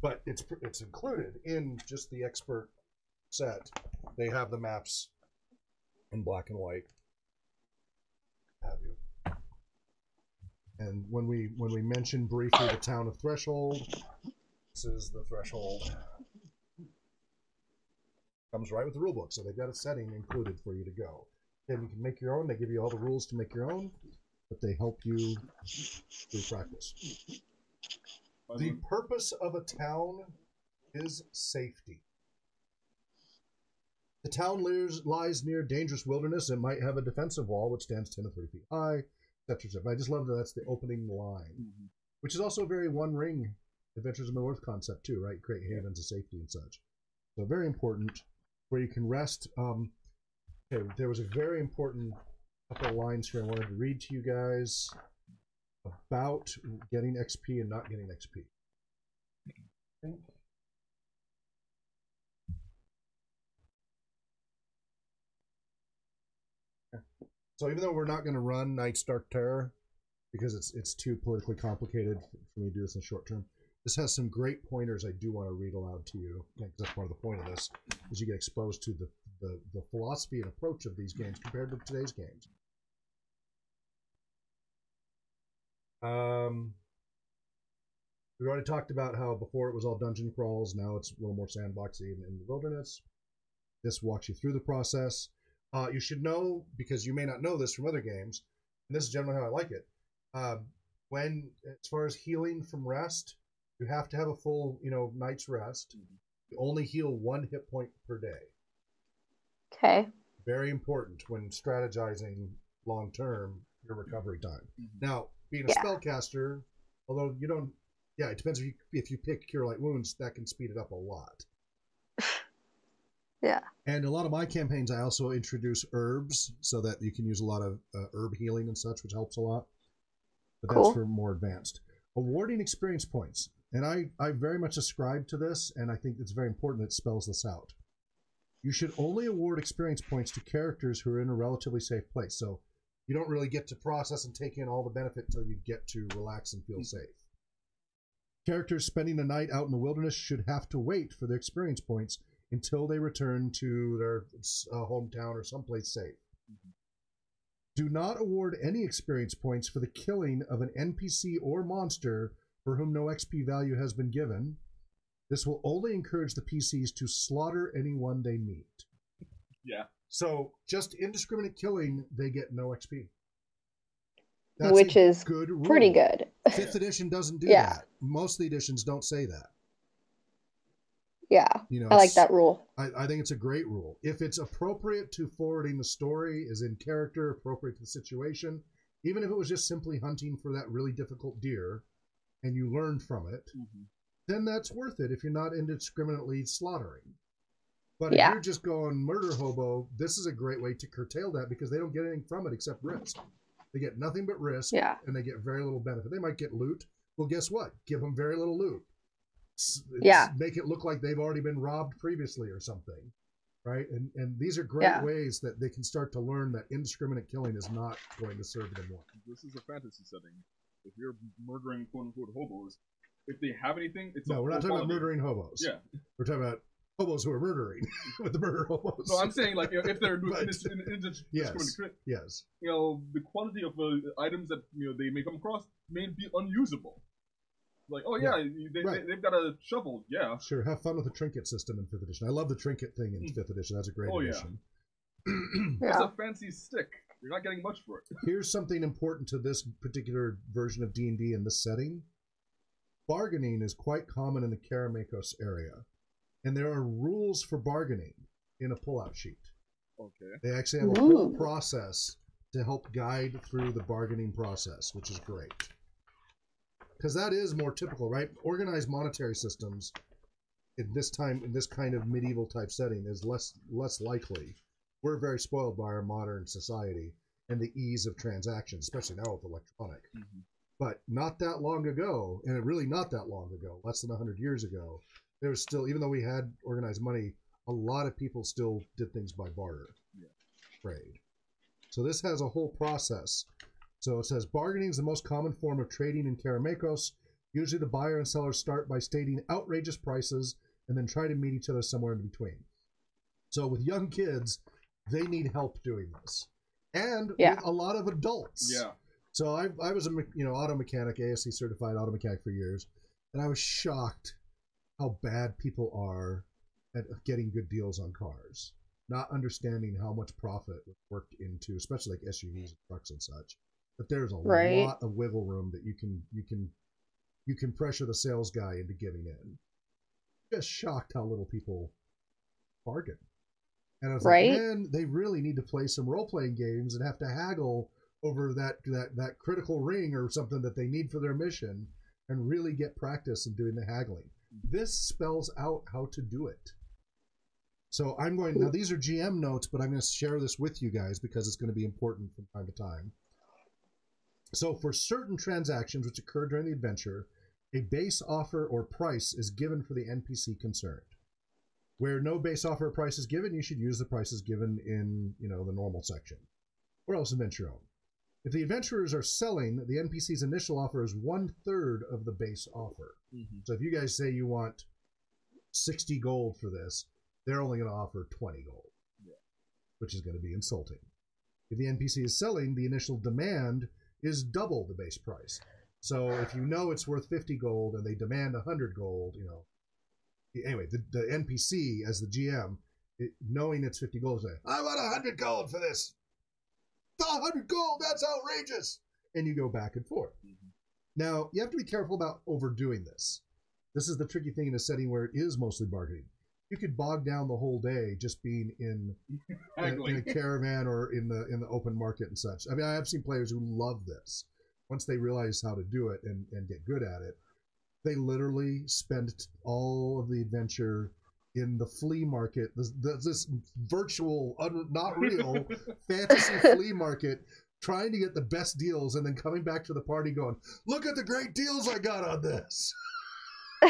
but it's it's included in just the expert set. They have the maps in black and white. Have you? And when we when we mention briefly the town of Threshold, this is the Threshold Comes right with the rule book, so they've got a setting included for you to go. And you can make your own. They give you all the rules to make your own, but they help you through practice. The purpose of a town is safety. The town lies, lies near dangerous wilderness and might have a defensive wall which stands 10 to 30 feet high, etc. I just love that that's the opening line, Mhm. which is also a very one ring Adventures in the North concept, too, right? Create havens of safety and such. So, very important where you can rest. Um, okay, there was a very important couple lines here I wanted to read to you guys about getting XP and not getting XP. So even though we're not going to run Night's Dark Terror because it's it's too politically complicated for me to do this in the short term, this has some great pointers I do want to read aloud to you. That's part of the point of this is you get exposed to the, the, the philosophy and approach of these games compared to today's games. Um, we already talked about how before it was all dungeon crawls, now it's a little more sandboxy in, in the wilderness. This walks you through the process. Uh, you should know because you may not know this from other games, and this is generally how I like it. Um, when as far as healing from rest, you have to have a full, you know, night's rest. You only heal one hit point per day. Okay. Very important when strategizing long term your recovery time. Mhm. Now, being a Yeah. spellcaster, although you don't, yeah, it depends if you if you pick Cure Light Wounds, that can speed it up a lot. Yeah. And a lot of my campaigns, I also introduce herbs so that you can use a lot of uh, herb healing and such, which helps a lot. But Cool. that's for more advanced. Awarding experience points. And I, I very much ascribe to this, and I think it's very important that it spells this out. You should only award experience points to characters who are in a relatively safe place. So you don't really get to process and take in all the benefit until you get to relax and feel safe. Characters spending a night out in the wilderness should have to wait for their experience points until they return to their uh, hometown or someplace safe. Do not award any experience points for the killing of an NPC or monster for whom no XP value has been given. This will only encourage the PCs to slaughter anyone they meet. Yeah. So, just indiscriminate killing, they get no XP. Which a is good rule. Pretty good. Fifth edition doesn't do Yeah. that. Most of the editions don't say that. Yeah. You know, I like that rule. I, I think it's a great rule. If it's appropriate to forwarding the story, is in character, appropriate to the situation, even if it was just simply hunting for that really difficult deer, and you learn from it, Mhm. then that's worth it if you're not indiscriminately slaughtering. But Yeah. if you're just going murder hobo, this is a great way to curtail that because they don't get anything from it except risk. They get nothing but risk, Yeah. and they get very little benefit. They might get loot. Well, guess what? Give them very little loot. S- Yeah. Make it look like they've already been robbed previously or something, right? And and these are great Yeah. ways that they can start to learn that indiscriminate killing is not going to serve them well. This is a fantasy setting. If you're murdering quote unquote hobos, if they have anything, it's No, a we're not talking about murdering hobos. Yeah. We're talking about hobos who are murdering with the murder hobos. So I'm saying like you know, if they're doing But- this in, in, in, Yes. yes. you know, the quality of uh, items that you know they may come across may be unusable. Like, oh yeah, they, Right. they, have got a shovel. Yeah. Sure, have fun with the trinket system in fifth edition. I love the trinket thing in Mm. fifth edition. That's a great Oh, yeah. addition. It's a fancy stick. You're not getting much for it. Here's something important to this particular version of D and D in this setting. Bargaining is quite common in the Karameikos area, and there are rules for bargaining in a pullout sheet. Okay. They actually have a whole process to help guide through the bargaining process, which is great. Because that is more typical, right? Organized monetary systems in this time, in this kind of medieval type setting, is less less likely. We're very spoiled by our modern society and the ease of transactions, especially now with electronic. Mhm. But not that long ago, and really not that long ago, less than 100 years ago, there was still, even though we had organized money, a lot of people still did things by barter Yeah. trade. So this has a whole process. So it says bargaining is the most common form of trading in Karameikos. Usually the buyer and seller start by stating outrageous prices and then try to meet each other somewhere in between. So with young kids, they need help doing this. And Yeah. with a lot of adults. Yeah. So I, I was a me- you know auto mechanic, ASE certified auto mechanic for years, and I was shocked how bad people are at getting good deals on cars, not understanding how much profit was worked into, especially like SUVs and trucks and such. But there's a Right. lot of wiggle room that you can you can you can pressure the sales guy into giving in. Just shocked how little people bargain. And I was Right. like, man, they really need to play some role playing games and have to haggle over that that that critical ring or something that they need for their mission and really get practice in doing the haggling. This spells out how to do it. So I'm going now these are GM notes, but I'm going to share this with you guys because it's going to be important from time to time. So for certain transactions which occur during the adventure, a base offer or price is given for the NPC concerned. Where no base offer price is given, you should use the prices given in, you know, the normal section. Or else invent your own. If the adventurers are selling, the NPC's initial offer is one third of the base offer. Mm-hmm. So if you guys say you want 60 gold for this, they're only going to offer 20 gold, Yeah. which is going to be insulting. If the NPC is selling, the initial demand is double the base price. So if you know it's worth 50 gold and they demand 100 gold, you know. Anyway, the, the NPC as the GM, it, knowing it's 50 gold, say, I want 100 gold for this. 100 gold, that's outrageous. And you go back and forth. Mm-hmm. Now, you have to be careful about overdoing this. This is the tricky thing in a setting where it is mostly bargaining. You could bog down the whole day just being in, in, in a caravan or in the in the open market and such. I mean, I have seen players who love this. Once they realize how to do it and, and get good at it, they literally spend t- all of the adventure in the flea market, this, this, this virtual, un, not real fantasy flea market, trying to get the best deals, and then coming back to the party going, "Look at the great deals I got on this."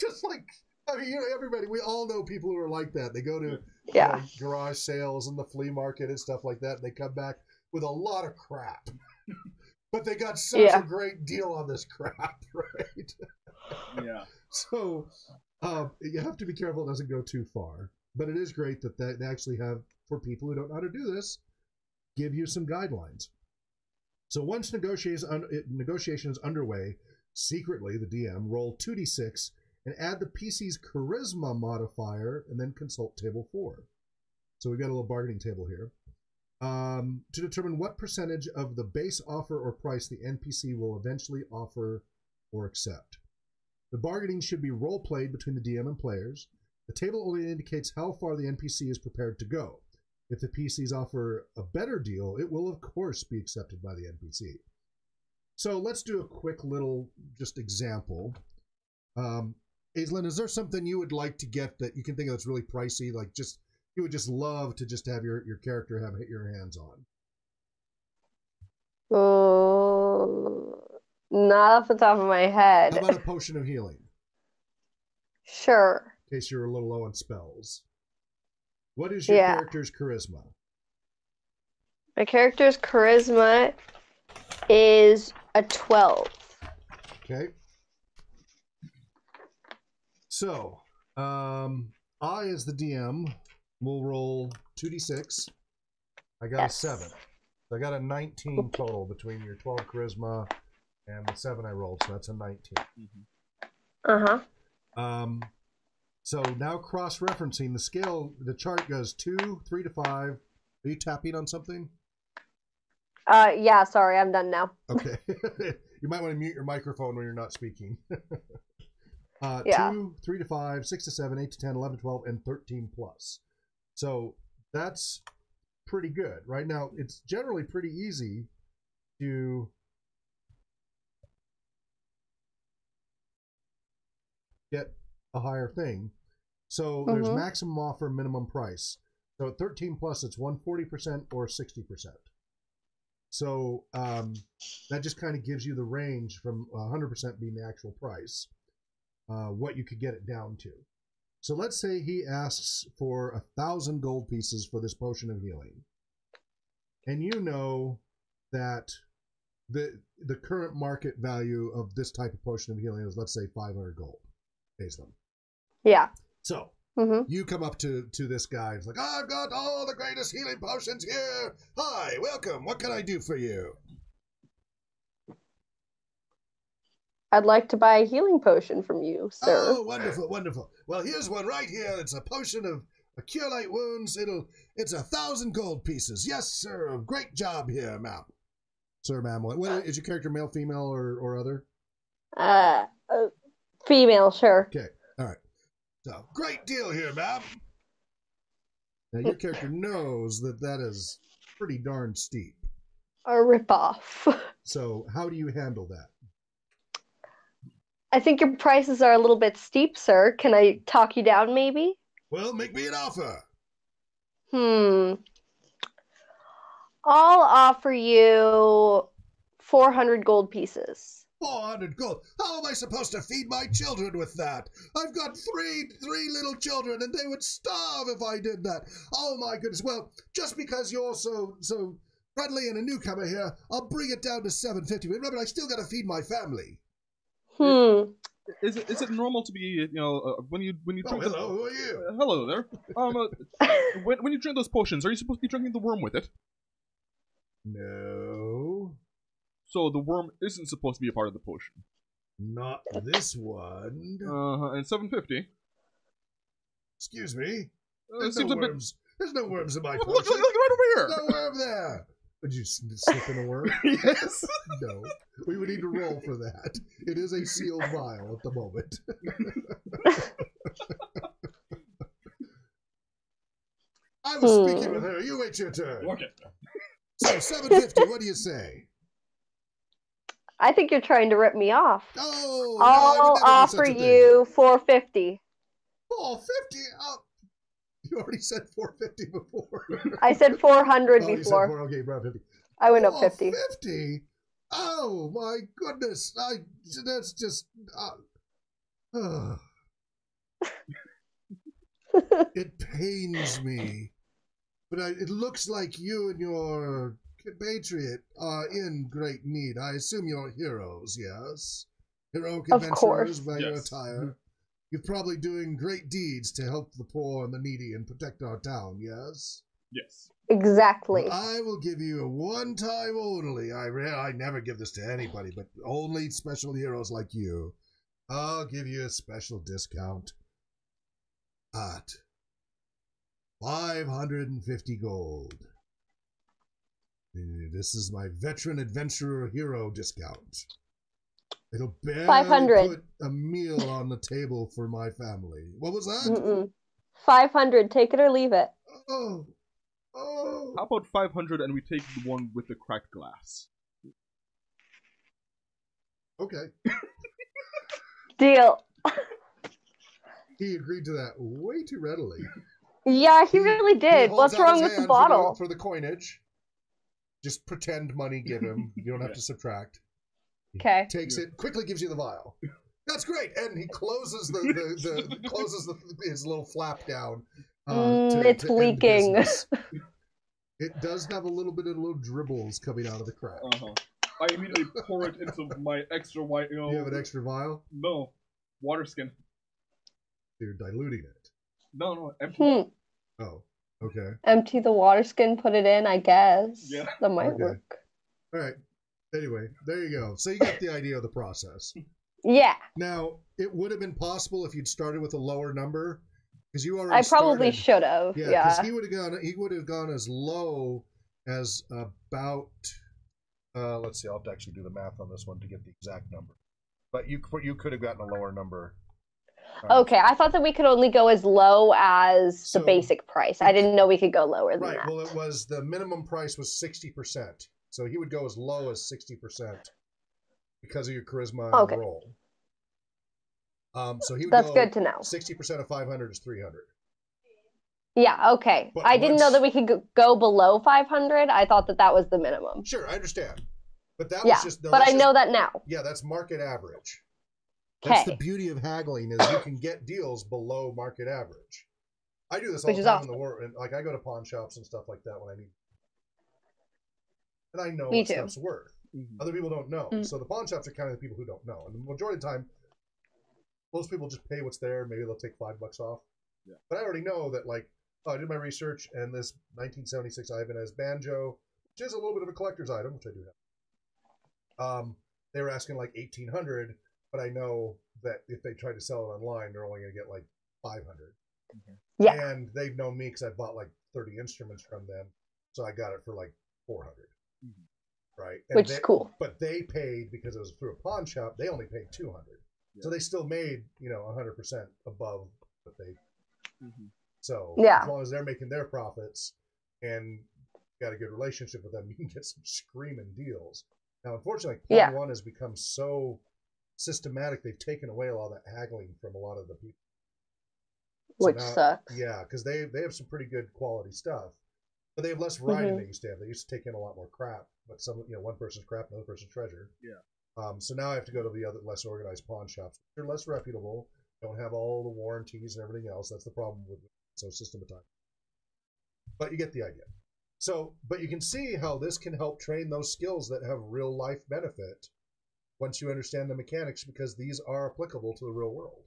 Just like I mean, you know, everybody, we all know people who are like that. They go to you know, garage sales and the flea market and stuff like that. And they come back with a lot of crap, but they got such Yeah. a great deal on this crap, right? yeah. So um, you have to be careful it doesn't go too far. But it is great that they they actually have, for people who don't know how to do this, give you some guidelines. So once negotiations, un, it- negotiation is underway, secretly, the DM, roll 2d6 and add the PC's charisma modifier and then consult table 4. So we've got a little bargaining table here. Um, to determine what percentage of the base offer or price the NPC will eventually offer or accept. The bargaining should be role played between the DM and players. The table only indicates how far the NPC is prepared to go. If the PCs offer a better deal, it will of course be accepted by the NPC. So let's do a quick little just example. Um, Aislinn, is there something you would like to get that you can think of that's really pricey, like just you would just love to just have your, your character have hit your hands on? Oh, not off the top of my head. How about a potion of healing, Sure. in case you're a little low on spells? What is your Yeah. character's charisma? My character's charisma is a 12. Okay. So, um, I, as the DM, will roll 2d6. I got Yes. a 7. So I got a 19 total between your 12 charisma and the 7 I rolled, so that's a 19. Uh huh. Um, so now cross referencing the scale, the chart goes 2, 3 to 5. Are you tapping on something? Uh, yeah, sorry, I'm done now. Okay. you might want to mute your microphone when you're not speaking. uh, Yeah. 2, 3 to 5, 6 to 7, 8 to 10, 11 to 12, and 13 plus. So that's pretty good. Right now, it's generally pretty easy to get a higher thing. So there's Mhm. maximum offer, minimum price. So at 13 plus, it's 140% or 60%. So um, that just kind of gives you the range from 100% being the actual price, uh, what you could get it down to. So let's say he asks for a thousand gold pieces for this potion of healing, and you know that the the current market value of this type of potion of healing is let's say 500 gold, Aislinn. Yeah. So Mm-hmm. you come up to to this guy. It's like, I've got all the greatest healing potions here. Hi, welcome. What can I do for you? I'd like to buy a healing potion from you, sir. Oh, wonderful, wonderful. Well, here's one right here. It's a potion of a cure light wounds. It'll it's a thousand gold pieces. Yes, sir. Great job here, ma'am. Sir, ma'am. What, what is your character male, female, or, or other? Uh, uh female, sure. Okay. All right. So, great deal here, ma'am. Now, your character knows that that is pretty darn steep. A ripoff. So, how do you handle that? I think your prices are a little bit steep, sir. Can I talk you down, maybe? Well, make me an offer. Hmm. I'll offer you 400 gold pieces. 400 gold. How am I supposed to feed my children with that? I've got three three little children and they would starve if I did that. Oh my goodness. Well, just because you're so so friendly and a newcomer here, I'll bring it down to 750. But remember, I still got to feed my family. Hmm. Is it is it normal to be you know uh, when you when you Oh, drink hello. Who are you? Uh, hello there. Um, uh, when when you drink those potions, are you supposed to be drinking the worm with it? No, So the worm isn't supposed to be a part of the potion. not this one. Uh huh. And seven fifty. Excuse me. Uh, it There's seems no a bit. worms. There's no worms in my Look, look, look, look right over here. No worm there. Would you s- slip in a worm? here. yes. No, we would need to roll for that. It is a sealed vial at the moment. I was Hmm. speaking with her. You wait your turn. Okay. So seven fifty. What do you say? I think you're trying to rip me off. Oh, I would I'll never do offer such a thing. you 450. four fifty. Oh, you already said four fifty before. I said 400 oh, you said before. four. Okay, bro, fifty. I went up 50. 50? Oh my goodness! I that's just. Uh, it pains me, but I, it looks like you and your compatriot are in great need. I assume you're heroes, yes? Heroic Of adventurers course. by your Yes. attire. You're probably doing great deeds to help the poor and the needy and protect our town, yes? Yes. Exactly. I will give you a one time only. I re- I never give this to anybody, but only special heroes like you. I'll give you a special discount at 550 gold. This is my veteran adventurer hero discount. It'll barely 500. put a meal on the table for my family. What was that? Mm-mm. 500. Take it or leave it. Oh, oh. How about five hundred and we take the one with the cracked glass? Okay. Deal. He agreed to that way too readily. Yeah, he He- really did. holds What's wrong with the bottle? For the, for the coinage. Just pretend money, give him. You don't have Yeah. to subtract. He Okay. Takes it, quickly gives you the vial. That's great. And he closes the, the, the closes the, his little flap down. uh, Mm, to- it's to leaking. It does have a little bit of little dribbles coming out of the crack. Uh huh. I immediately pour it into my extra white. You know, you have an extra vial? No, water skin. You're diluting it. No, no, empty. Hmm. Oh, okay. Empty the water skin, put it in, I guess. Yeah. That might Okay. work. All right. Anyway, there you go. So you got the idea of the process. Yeah. Now, it would have been possible if you'd started with a lower number, because you already. I probably should have. Yeah, Yeah. because he would have gone. He would have gone as low as about. Uh, let's see. I'll have to actually do the math on this one to get the exact number. But you you could have gotten a lower number. Um, Okay, I thought that we could only go as low as So- the basic price. I didn't know we could go lower than Right. that. Well, it was the minimum price was sixty percent, so he would go as low as sixty percent because of your charisma and Okay. role. Um, so he would That's go good to know. Sixty percent of five hundred is three hundred. Yeah, okay. But I didn't know that we could go- below 500. I thought that that was the minimum. Sure, I understand, but that Yeah, was just. no, but I just- know that now. Yeah, that's market average. That's the beauty of haggling is you can get deals below market average. I do this all Which the time in the world, and like I go to pawn shops and stuff like that when I need, and I know Me what too. stuff's worth. Mhm. Other people don't know, Mm. so the pawn shops are kind of the people who don't know, and the majority of the time, most people just pay what's there. Maybe they'll take five bucks off. Yeah. But I already know that, like, oh, I did my research, and this 1976 Ivan Ibanez banjo, which is a little bit of a collector's item, which I do have. Um, they were asking like 1800. but I know that if they try to sell it online, they're only going to get like 500. Yeah. And they've known me because I bought like 30 instruments from them, so I got it for like 400. Right. And which they- is cool. But they paid because it was through a pawn shop. They only paid 200. So they still made you know 100% above what they hmm so Yeah. as long as they're making their profits and got a good relationship with them, you can get some screaming deals. Now, unfortunately, Pawn Yeah. One has become so systematic; they've taken away a lot of that haggling from a lot of the people. So Which now- sucks. Yeah, because they they have some pretty good quality stuff, but they have less variety than Mhm. they used to have. They used to take in a lot more crap, but some you know one person's crap, another person's treasure. Yeah. Um, so now I have to go to the other less organized pawn shops. They're less reputable. Don't have all the warranties and everything else. That's the problem with so systematized. But you get the idea. So, but you can see how this can help train those skills that have real life benefit once you understand the mechanics because these are applicable to the real world.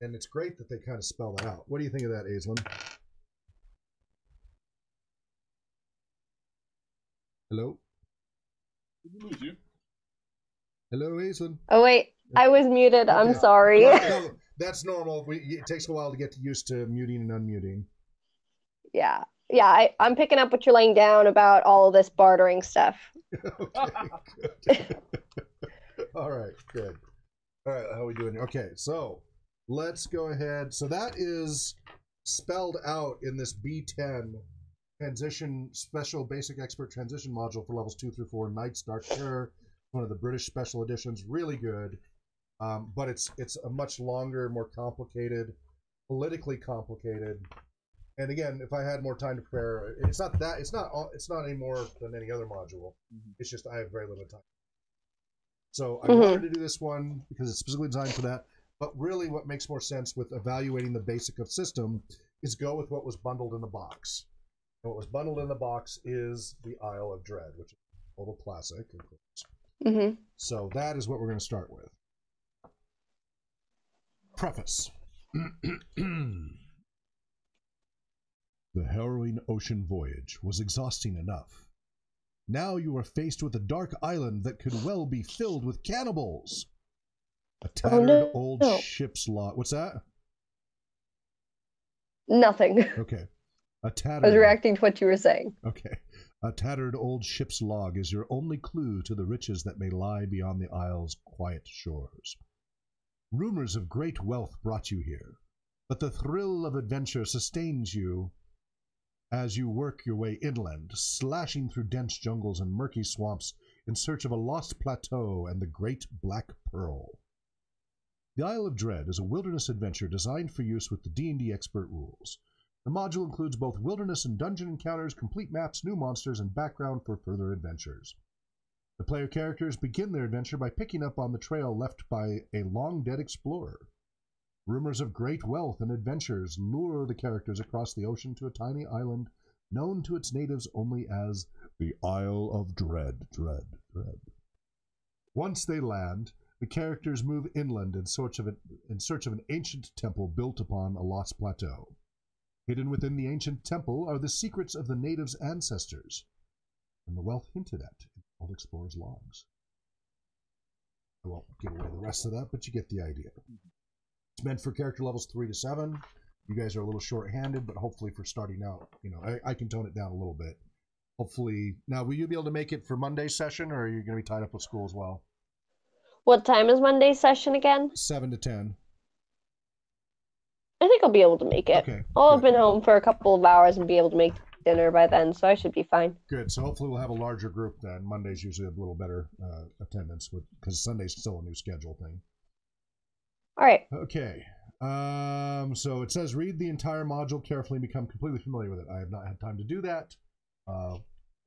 And it's great that they kind of spell that out. What do you think of that, Aislinn? Hello? Did we lose you? Hello, Aislinn? Oh wait, I was muted. I'm Okay. sorry. No, that's normal. We, it takes a while to get used to muting and unmuting. yeah. Yeah, I, I'm picking up what you're laying down about all of this bartering stuff. okay. All right, good. All right, how are we doing? Okay, so let's go ahead. So that is spelled out in this B10 transition special basic expert transition module for levels two through four. Night's Dark Terror, one of the British special editions, really good. Um, but it's it's a much longer, more complicated, politically complicated. And again, if I had more time to prepare, it's not that it's not it's not any more than any other module. Mhm. It's just I have very little time. So I Mhm. wanted to do this one because it's specifically designed for that. But really, what makes more sense with evaluating the basic of system is go with what was bundled in the box. And what was bundled in the box is the Isle of Dread, which is a total classic, of course. hmm So that is what we're going to start with. Preface The harrowing ocean voyage was exhausting enough. Now you are faced with a dark island that could well be filled with cannibals. A tattered no. old No. ship's lot. What's that? Nothing. Okay. A I was reacting to what you were saying. Okay. A tattered old ship's log is your only clue to the riches that may lie beyond the isle's quiet shores. Rumors of great wealth brought you here, but the thrill of adventure sustains you as you work your way inland, slashing through dense jungles and murky swamps in search of a lost plateau and the great black pearl. The Isle of Dread is a wilderness adventure designed for use with the D&D expert rules. The module includes both wilderness and dungeon encounters, complete maps, new monsters, and background for further adventures. The player characters begin their adventure by picking up on the trail left by a long dead explorer. Rumors of great wealth and adventures lure the characters across the ocean to a tiny island known to its natives only as the Isle of Dread. Dread, Dread. Once they land, the characters move inland in search of, an, in search of an ancient temple built upon a lost plateau. Hidden within the ancient temple are the secrets of the natives' ancestors and the wealth hinted at in old explorers' logs. I won't give away the rest of that, but you get the idea. It's meant for character levels three to seven. You guys are a little short-handed, but hopefully for starting out, you know, I, I can tone it down a little bit. Hopefully, now will you be able to make it for Monday's session, or are you going to be tied up with school as well? What time is Monday's session again? Seven to ten. I think I'll be able to make it. Okay. I'll have been home for a couple of hours and be able to make dinner by then, so I should be fine. Good. So hopefully we'll have a larger group then. Monday's usually a little better uh, attendance with because Sunday's still a new schedule thing. All right. Okay. Um, so it says read the entire module carefully and become completely familiar with it. I have not had time to do that. Uh,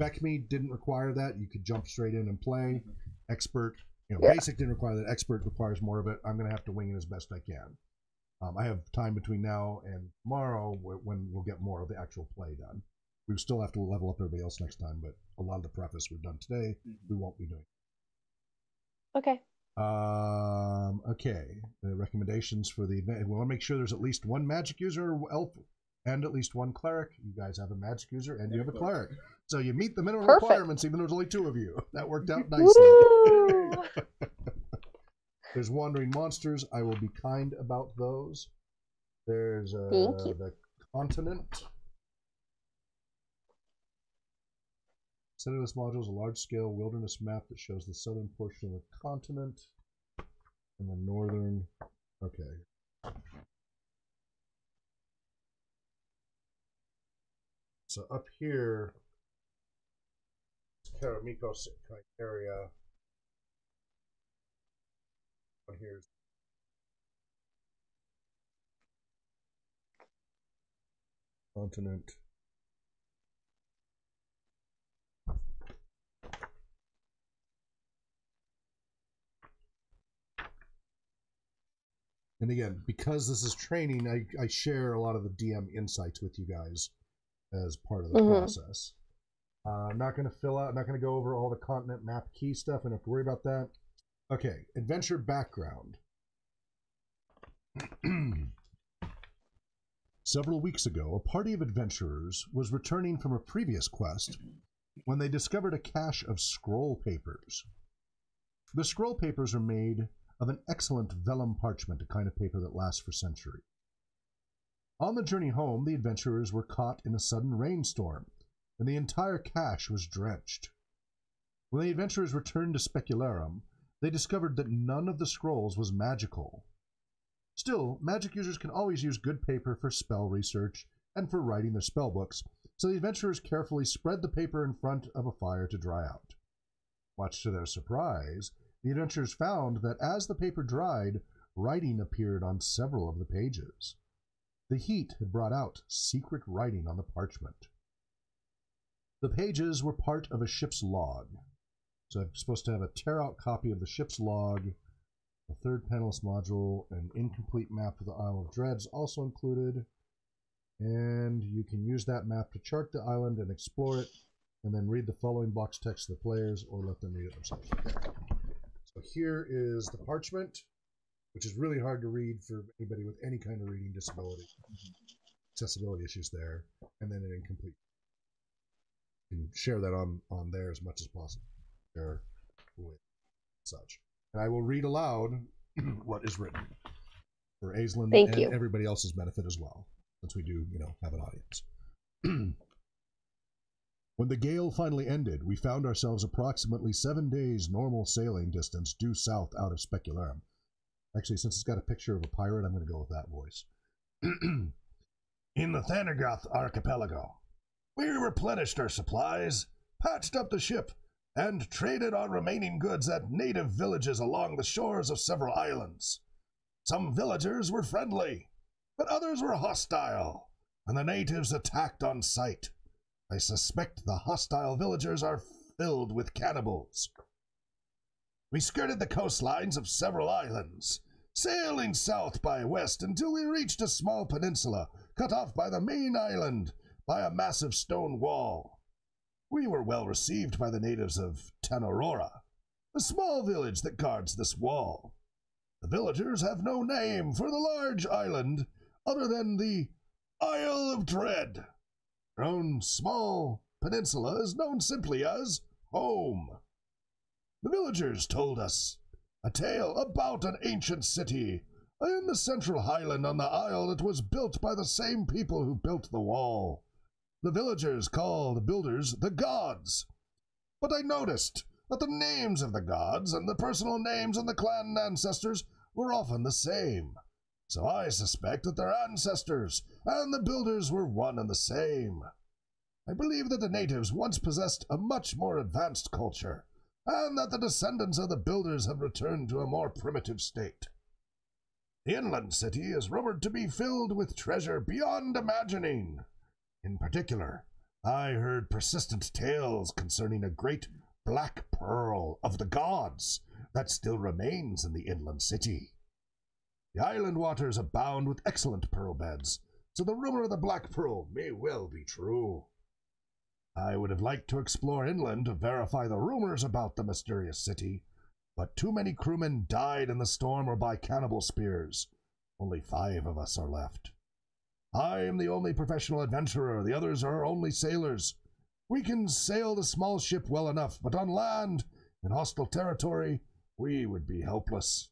BECMI didn't require that. You could jump straight in and play. Expert, you know, Yeah. basic didn't require that. Expert requires more of it. I'm going to have to wing it as best I can. Um, I have time between now and tomorrow when we'll get more of the actual play done. We still have to level up everybody else next time, but a lot of the preface we've done today, we won't be doing. Okay. Um, okay. The recommendations for the event. We want to make sure there's at least one magic user or elf and at least one cleric. You guys have a magic user and you have a cleric. So you meet the minimum Perfect. requirements, even though there's only two of you. That worked out nicely. There's wandering monsters. I will be kind about those. There's uh, the continent. Center of this module is a large-scale wilderness map that shows the southern portion of the continent and the northern. Okay. So up here, Karameikos area. Here's continent. And again, because this is training, I, I share a lot of the DM insights with you guys as part of the Mhm. process. Uh, I'm not going to fill out, I'm not going to go over all the continent map key stuff. I don't have to worry about that. Okay, adventure background. Several weeks ago, a party of adventurers was returning from a previous quest when they discovered a cache of scroll papers. The scroll papers are made of an excellent vellum parchment, a kind of paper that lasts for centuries. On the journey home, the adventurers were caught in a sudden rainstorm, and the entire cache was drenched. When the adventurers returned to Specularum, they discovered that none of the scrolls was magical. Still, magic users can always use good paper for spell research and for writing their spell books, so the adventurers carefully spread the paper in front of a fire to dry out. Much to their surprise, the adventurers found that as the paper dried, writing appeared on several of the pages. The heat had brought out secret writing on the parchment. The pages were part of a ship's log. So I'm supposed to have a tear out copy of the ship's log, a third panelist module, an incomplete map of the Isle of Dreads also included. And you can use that map to chart the island and explore it, and then read the following box text to the players or let them read it themselves. So here is the parchment, which is really hard to read for anybody with any kind of reading disability. Accessibility issues there, and then an incomplete. You can share that on, on there as much as possible. Share with such. And I will read aloud what is written for Aislinn Thank and you. everybody else's benefit as well, since we do, you know, have an audience. When the gale finally ended, we found ourselves approximately seven days normal sailing distance due south out of Specularum. Actually, since it's got a picture of a pirate, I'm going to go with that voice. In the Thanegioth archipelago, we replenished our supplies, patched up the ship, and traded our remaining goods at native villages along the shores of several islands. Some villagers were friendly, but others were hostile, and the natives attacked on sight. I suspect the hostile villagers are filled with cannibals. We skirted the coastlines of several islands, sailing south by west until we reached a small peninsula cut off by the main island by a massive stone wall. We were well received by the natives of Tanorora, a small village that guards this wall. The villagers have no name for the large island other than the Isle of Dread. Their own small peninsula is known simply as home. The villagers told us a tale about an ancient city in the central highland on the isle that was built by the same people who built the wall. The villagers call the builders the gods. But I noticed that the names of the gods and the personal names of the clan ancestors were often the same. So I suspect that their ancestors and the builders were one and the same. I believe that the natives once possessed a much more advanced culture, and that the descendants of the builders have returned to a more primitive state. The inland city is rumored to be filled with treasure beyond imagining. In particular, I heard persistent tales concerning a great black pearl of the gods that still remains in the inland city. The island waters abound with excellent pearl beds, so the rumor of the black pearl may well be true. I would have liked to explore inland to verify the rumors about the mysterious city, but too many crewmen died in the storm or by cannibal spears. Only five of us are left. I am the only professional adventurer, the others are only sailors. We can sail the small ship well enough, but on land, in hostile territory, we would be helpless.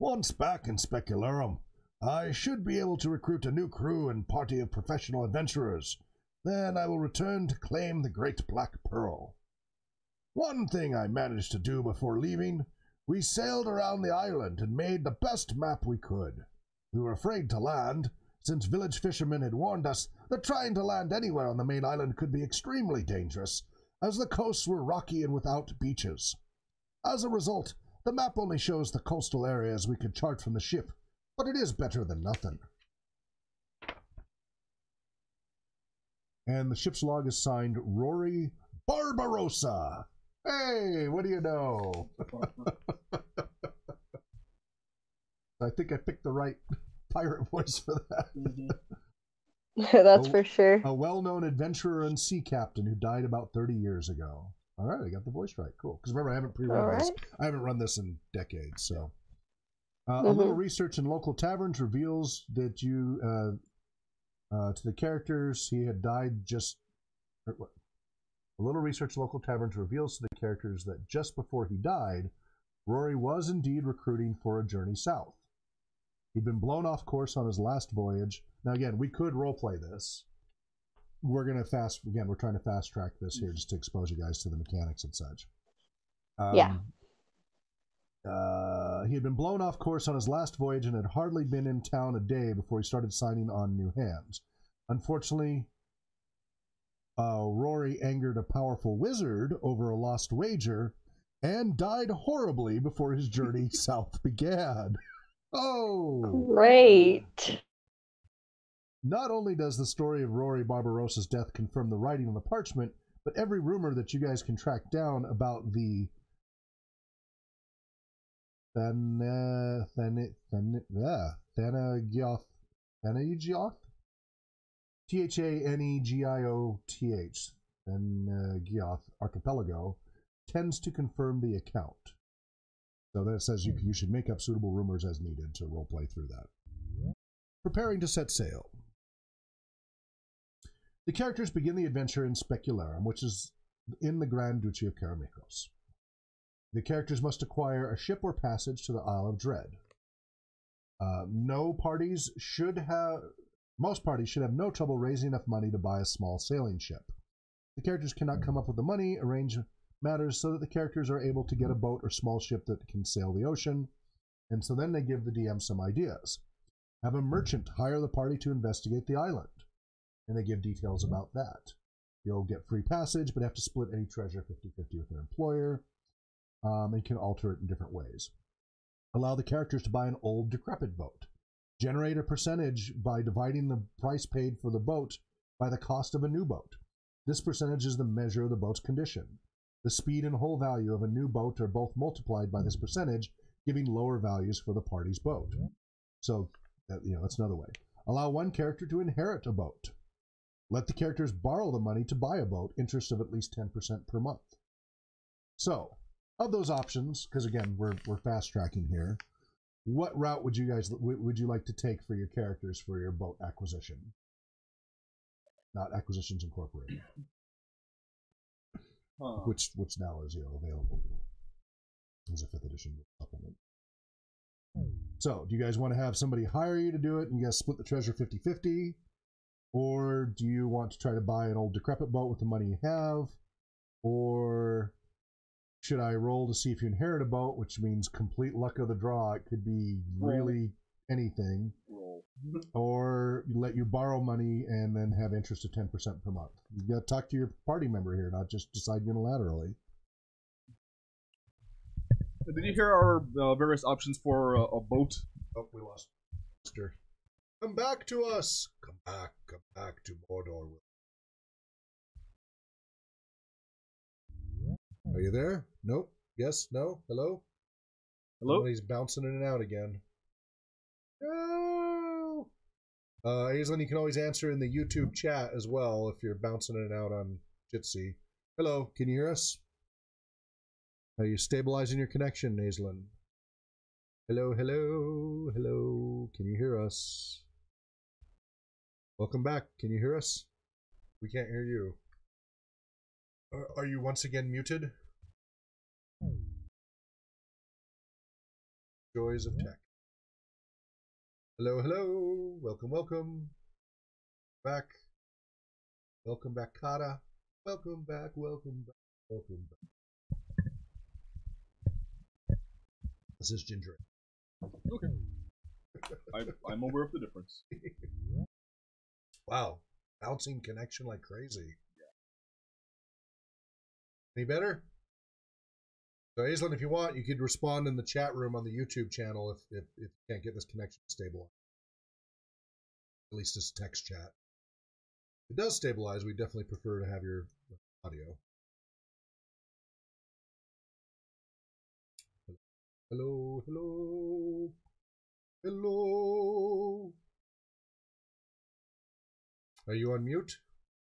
Once back in Specularum, I should be able to recruit a new crew and party of professional adventurers. Then I will return to claim the Great Black Pearl. One thing I managed to do before leaving, we sailed around the island and made the best map we could. We were afraid to land, since village fishermen had warned us that trying to land anywhere on the main island could be extremely dangerous, as the coasts were rocky and without beaches. As a result, the map only shows the coastal areas we could chart from the ship, but it is better than nothing. And the ship's log is signed Rory Barbarossa. Hey, what do you know? I think I picked the right pirate voice for that. Mm-hmm. That's Oh. for sure. A well known adventurer and sea captain who died about 30 years ago. All right, I got the voice right. Cool. Because remember, I haven't pre All run this. I haven't run this in decades. So, uh, a Mhm. little research in local taverns reveals that you, uh, uh, to the characters, he had died just. or what? A little research in local taverns reveals to the characters that just before he died, Rory was indeed recruiting for a journey south. He'd been blown off course on his last voyage. Now, again, we could roleplay this. We're going to fast, again, we're trying to fast track this here just to expose you guys to the mechanics and such. Um, Yeah. Uh, he had been blown off course on his last voyage and had hardly been in town a day before he started signing on new hands. Unfortunately, uh, Rory angered a powerful wizard over a lost wager and died horribly before his journey south began. Oh! Great. Not only does the story of Rory Barbarossa's death confirm the writing on the parchment, but every rumor that you guys can track down about the Than Than Than yeah, Thanegioth Thanegioth T H A N E G I O T H Thanegioth archipelago tends to confirm the account. So that says you, you should make up suitable rumors as needed to roleplay through that. Preparing to set sail. The characters begin the adventure in Specularum, which is in the Grand Duchy of Karameikos. The characters must acquire a ship or passage to the Isle of Dread. Uh, no parties should have, most parties should have no trouble raising enough money to buy a small sailing ship. The characters cannot come up with the money, arrange matters so that the characters are able to get a boat or small ship that can sail the ocean, and so then they give the DM some ideas. Have a merchant hire the party to investigate the island, and they give details about that. You'll get free passage, but have to split any treasure 50 50 with their employer, um, and can alter it in different ways. Allow the characters to buy an old, decrepit boat. Generate a percentage by dividing the price paid for the boat by the cost of a new boat. This percentage is the measure of the boat's condition. The speed and hull value of a new boat are both multiplied by this percentage, giving lower values for the party's boat. So, you know, that's another way. Allow one character to inherit a boat. Let the characters borrow the money to buy a boat, interest of at least 10% per month. So, of those options, because again, we're, we're fast tracking here, what route would you guys would you like to take for your characters for your boat acquisition? Not Acquisitions Incorporated, Huh. which which now is you know available as a fifth edition supplement. So, do you guys want to have somebody hire you to do it and you guys split the treasure 50 50? Or do you want to try to buy an old decrepit boat with the money you have? Or should I roll to see if you inherit a boat, which means complete luck of the draw? It could be really anything. Roll. Or let you borrow money and then have interest of 10% per month. You've got to talk to your party member here, not just decide unilaterally. Did you hear our uh, various options for uh, a boat? Oh, we lost Mister. Come back to us. Come back. Come back to Mordor. Are you there? Nope. Yes. No. Hello. Hello? He's bouncing in and out again. No. Uh, Aislinn, you can always answer in the YouTube chat as well if you're bouncing in and out on Jitsi. Hello. Can you hear us? Are you stabilizing your connection, Aislinn? Hello, hello, hello. Can you hear us? Welcome back. Can you hear us? We can't hear you. Are, are you once again muted? Joys of tech. Hello, hello. Welcome, welcome. Back. Welcome back, Kata. Welcome back, welcome back, welcome back. This is Ginger. Okay. I, I'm aware of the difference. Wow. Bouncing connection like crazy. Any better? So, Aislinn, if you want, you could respond in the chat room on the YouTube channel if, if, if you can't get this connection stable. At least as text chat. If it does stabilize, we definitely prefer to have your audio. Hello, hello, hello. Are you on mute?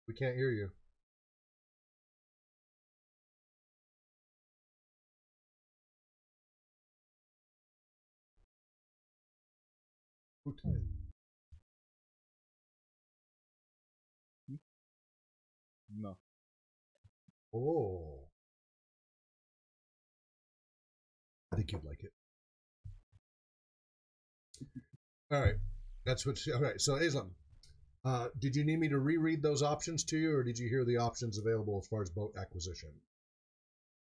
We can't hear you. Okay. No. Oh. I think you'd like it. All right. That's what. She, all right. So, Aislinn, uh, did you need me to reread those options to you, or did you hear the options available as far as boat acquisition?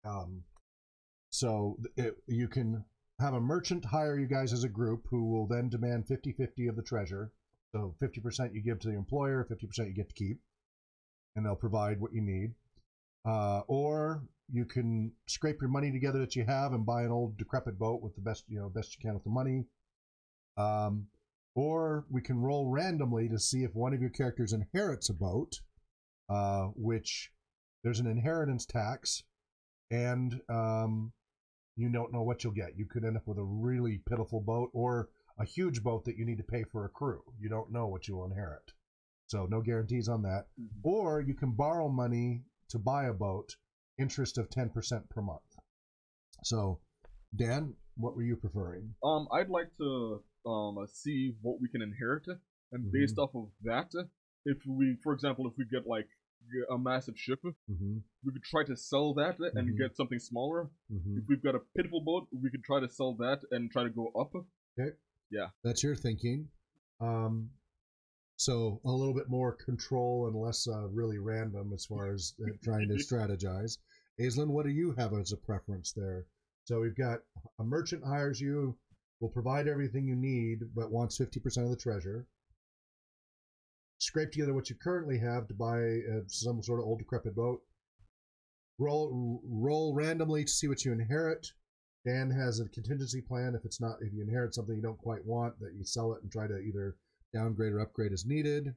Um, so it, you can have a merchant hire you guys as a group who will then demand 50 50 of the treasure. So 50% you give to the employer, 50% you get to keep, and they'll provide what you need. Uh, or you can scrape your money together that you have and buy an old decrepit boat with the best you know best you can with the money. Um, or we can roll randomly to see if one of your characters inherits a boat, uh, which there's an inheritance tax, and um, you don't know what you'll get. You could end up with a really pitiful boat or a huge boat that you need to pay for a crew. You don't know what you'll inherit. So no guarantees on that. Mm-hmm. Or you can borrow money to buy a boat, interest of 10% per month. So, Dan, what were you preferring? Um, I'd like to um see what we can inherit, and based off of that, if we, for example, if we get like a massive ship, Mm-hmm. we could try to sell that and Mhm. get something smaller. Mm-hmm. If we've got a pitiful boat, we could try to sell that and try to go up. Okay. Yeah. That's your thinking. Um, so a little bit more control and less uh, really random as far as uh, trying to strategize. Aislinn, what do you have as a preference there? So we've got a merchant hires you, will provide everything you need, but wants 50% of the treasure. Scrape together what you currently have to buy uh, some sort of old decrepit boat. Roll roll randomly to see what you inherit. Dan has a contingency plan if it's not if you inherit something you don't quite want that you sell it and try to either downgrade or upgrade as needed,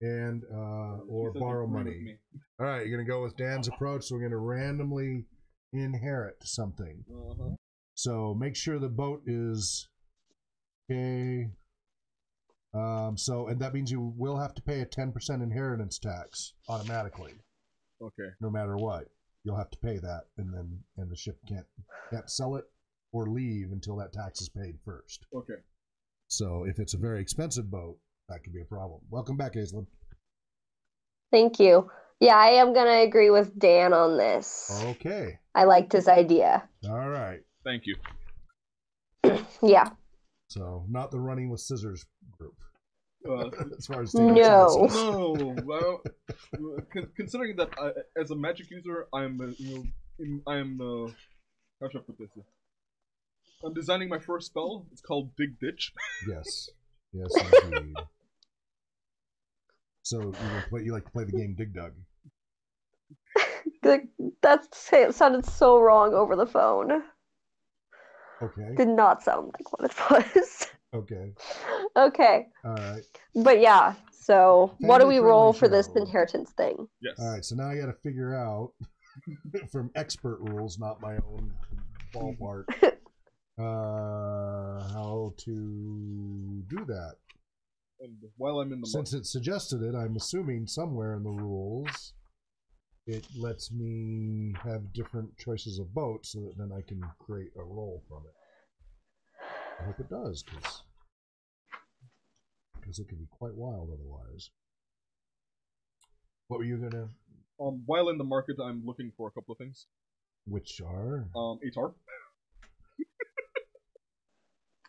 and uh, or borrow money. All right, you're gonna go with Dan's approach. So we're gonna randomly inherit something. Uh-huh. So make sure the boat is okay. Um, so and that means you will have to pay a ten percent inheritance tax automatically, Okay. no matter what. You'll have to pay that, and then and the ship can't can't sell it or leave until that tax is paid first. Okay. So if it's a very expensive boat, that could be a problem. Welcome back, Aislinn. Thank you. Yeah, I am gonna agree with Dan on this. Okay. I liked his idea. All right. Thank you. Yeah. So not the running with scissors group Uh, as far as No. no, well, considering that I, as a magic user, I'm uh, you know I'm uh, how should I put this? I'm designing my first spell. It's called Dig Ditch. Yes. Yes, indeed. So you, will play, you like to play the game Dig Dug. That sounded so wrong over the phone. Okay. Did not sound like what it was. Okay. okay. All right. But yeah, so what do we roll for this inheritance thing? Yes. All right. So now I got to figure out from expert rules, not my own ballpark, uh, how to do that. And while I'm in the Since it suggested it, I'm assuming somewhere in the rules it lets me have different choices of boats so that then I can create a roll from it. I hope it does, because it could be quite wild otherwise. What were you gonna? um while in the market, I'm looking for a couple of things. Which are? Um, a tarp.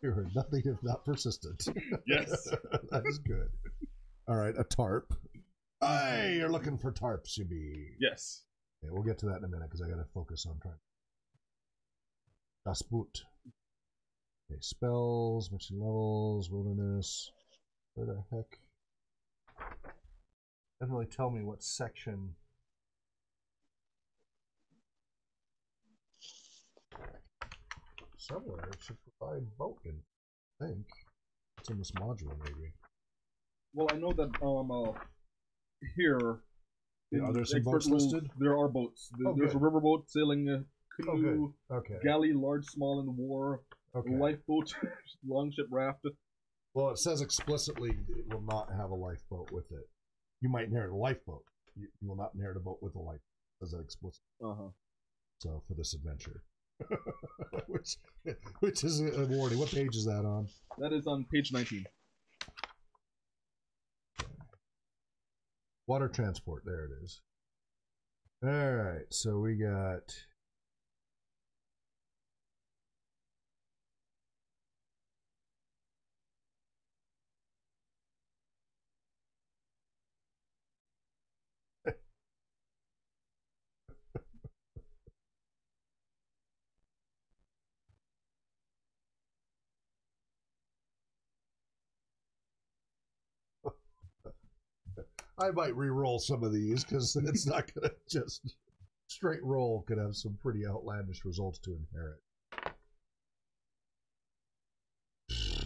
You're nothing if not persistent. Yes. that is good. All right, a tarp. Hey, you're looking for tarps, you be. Yes. Okay, we'll get to that in a minute because I got to focus on trying. Das Boot. Okay, spells, mission levels, wilderness. Where the heck? Doesn't really tell me what section. Somewhere it should provide boat in. I think it's in this module, maybe. Well, I know that um uh, here. Yeah, are there some boats listed? There are boats. There- Oh, There's a riverboat sailing a Oh, canoe, good. Okay. galley, large, small, and war, Okay. lifeboat, longship raft. Well, it says explicitly it will not have a lifeboat with it. You might inherit a lifeboat. You, you will not inherit a boat with a life. It says that explicitly. Uh huh. So for this adventure, which which is a warning. What page is that on? That is on page 19. Water transport. There it is. All right. So we got. I might re-roll some of these because it's not gonna just straight roll. Could have some pretty outlandish results to inherit.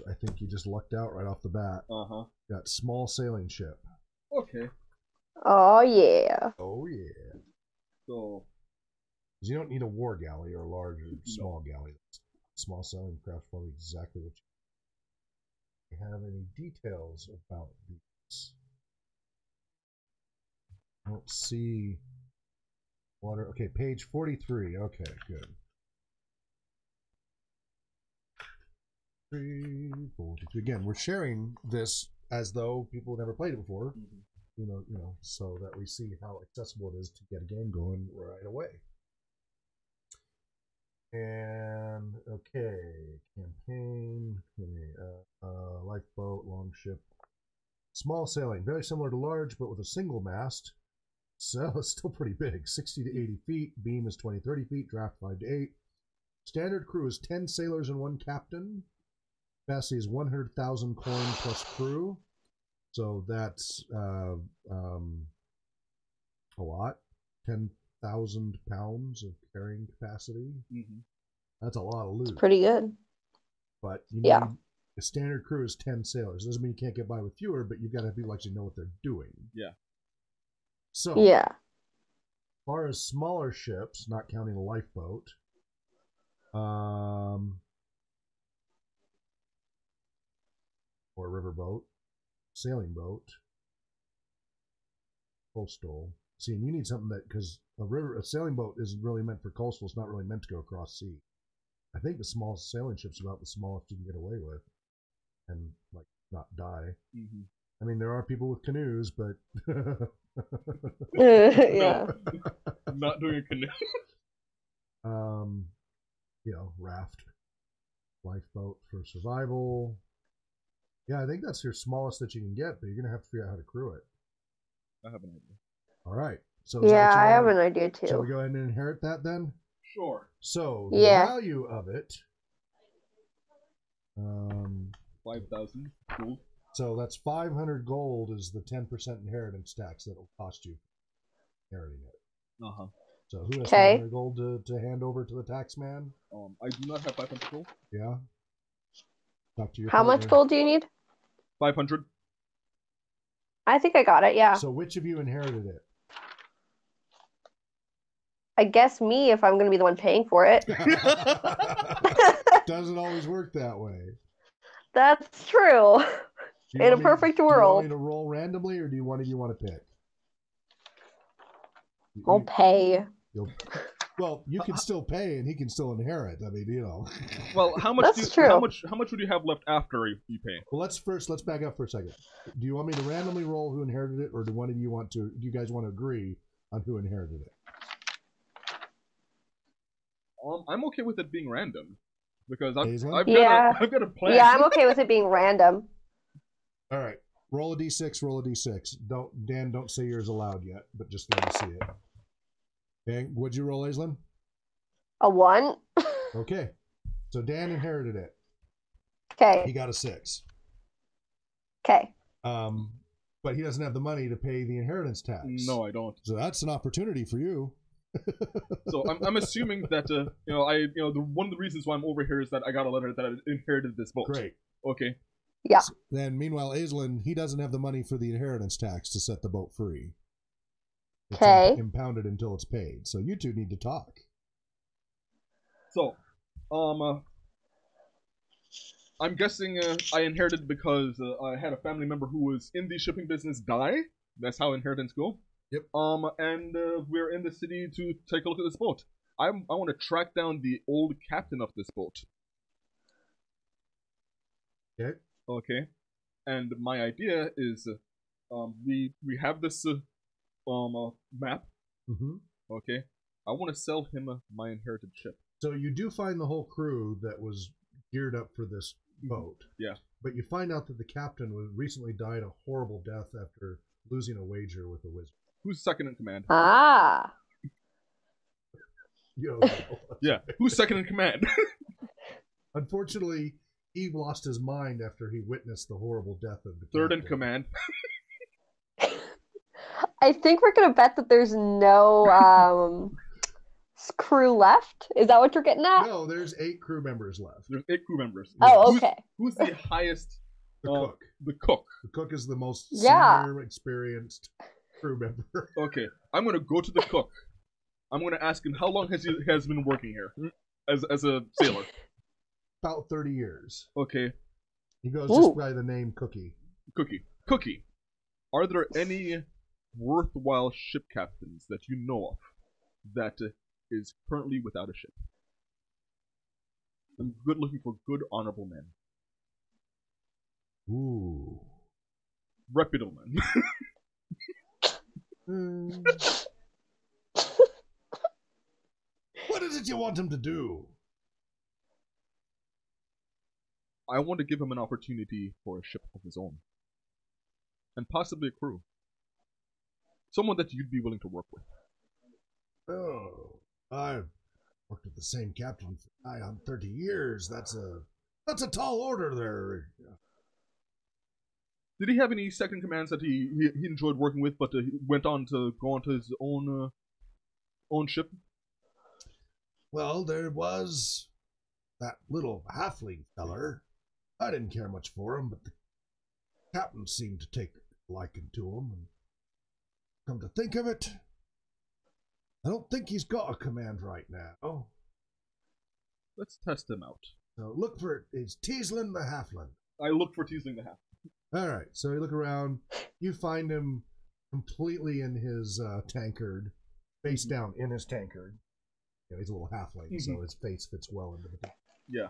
I think you just lucked out right off the bat. Uh huh. Got small sailing ship. Okay. Oh yeah. Oh yeah. So 'Cause you don't need a war galley or a large or small galley. Small sailing craft probably exactly what you Do you have any details about these. I don't see water. Okay, page 43. Okay, good. 43. Again, we're sharing this as though people never played it before. You know, you know, so that we see how accessible it is to get a game going right away. And okay, campaign, okay, uh, uh, lifeboat, longship, small sailing, very similar to large, but with a single mast. So it's still pretty big, 60 to 80 feet. Beam is 20, 30 feet. Draft 5 to 8. Standard crew is 10 sailors and one captain. Capacity is 100,000 coin plus crew. So that's uh, um, a lot. 10,000 pounds of carrying capacity. mhm. That's a lot of loot. Pretty good. But you Yeah. need the standard crew is ten sailors. Doesn't mean you can't get by with fewer, but you've got to have people actually know what they're doing. Yeah. So Yeah. as far as smaller ships, not counting a lifeboat, um, or a riverboat, sailing boat, coastal. See, and you need something that because a river, a sailing boat isn't really meant for coastal. It's not really meant to go across sea. I think the small sailing ship's about the smallest you can get away with, and like not die. Mhm. I mean, there are people with canoes, but yeah. Not doing a canoe. um, you know, raft, lifeboat for survival. Yeah, I think that's your smallest that you can get, but you're gonna have to figure out how to crew it. I have an idea. All right. So Yeah, I have an idea too. Shall we go ahead and inherit that then? Sure. So the Yeah. value of it. Um, Five thousand. Cool. So that's 500 gold is the 10% inheritance tax that'll cost you inheriting it. Uh huh. So who has Okay. 500 gold to, to hand over to the tax man? Um, I do not have five hundred gold. Yeah. Talk to your How much partner. gold do you need? Five hundred. I think I got it. Yeah. So which of you inherited it? I guess me if I'm going to be the one paying for it. Doesn't always work that way. That's true. Do you In a want me- perfect Do you want world. me to roll randomly, or do you want to, you want to pick? You- I'll you- pay. you'll- well, you can still pay, and he can still inherit. I mean, you know. Well, how much? That's do you, How much? How much would you have left after you, you pay? Well, let's first let's back up for a second. Do you want me to randomly roll who inherited it, or do one of you want to? Do you guys want to agree on who inherited it? Um, I'm okay with it being random. because I've, I've got yeah. a, I've got a plan. Yeah, I'm okay with it being random. All right. Roll a d6. Roll a d6. Don't Dan. Don't say yours aloud yet, but just let me see it. Okay. What'd you roll, Aislinn? A one. Okay. So Dan inherited it. Okay. He got a six. Okay. Um, but he doesn't have the money to pay the inheritance tax. No, I don't. So that's an opportunity for you. So I'm, I'm assuming that uh, you know I you know the one of the reasons why I'm over here is that I got a letter that I inherited this boat. Great. Okay. Yeah. Then, meanwhile, Aislinn, he doesn't have the money for the inheritance tax to set the boat free. It's Okay. impounded until it's paid. So you two need to talk. So, um, uh, I'm guessing uh, I inherited because uh, I had a family member who was in the shipping business die. That's how inheritance go. Yep. Um, and uh, we're in the city to take a look at this boat. I'm, I want to track down the old captain of this boat. Okay. Okay. And my idea is, uh, um, we we have this uh, um uh, map. hmm Okay. I want to sell him uh, my inherited ship. So you do find the whole crew that was geared up for this boat. Yeah. But you find out that the captain was recently died a horrible death after losing a wager with a wizard. Who's second in command? Ah. Yo, Yeah. Who's second in command? Unfortunately, he lost his mind after he witnessed the horrible death of the Third in command. I think we're gonna bet that there's no um crew left. Is that what you're getting at? No, there's eight crew members left. There's eight crew members. Oh, Who's- okay. Who's the highest? The Uh, cook. The cook. The cook is the most Yeah. senior, experienced crew member. Okay, I'm gonna go to the cook. I'm gonna ask him how long has he has been working here as as a sailor. About 30 years. Okay, He goes Ooh. just by the name Cookie. Cookie. Cookie. Are there any worthwhile ship captains that you know of that uh, currently without a ship? I'm good looking for good, honorable men, Ooh. reputable men. Hmm. what is it you want him to do? I want to give him an opportunity for a ship of his own. And possibly a crew. Someone that you'd be willing to work with. Oh, I've worked with the same captain for nigh on 30 years. That's a that's a tall order there. Did he have any second commands that he, he, he enjoyed working with, but uh, he went on to go on to his own uh, own ship? Well, there was that little halfling feller. I didn't care much for him, but the captain seemed to take a liking to him. And come to think of it, I don't think he's got a command right now. Let's test him out. So look for it. It's Teaslin the Halfling. I look for teasing the half. All right. So you look around. You find him completely in his uh, tankard, face down in his tankard. You know, he's a little halfling, so Mhm. his face fits well into the. Yeah.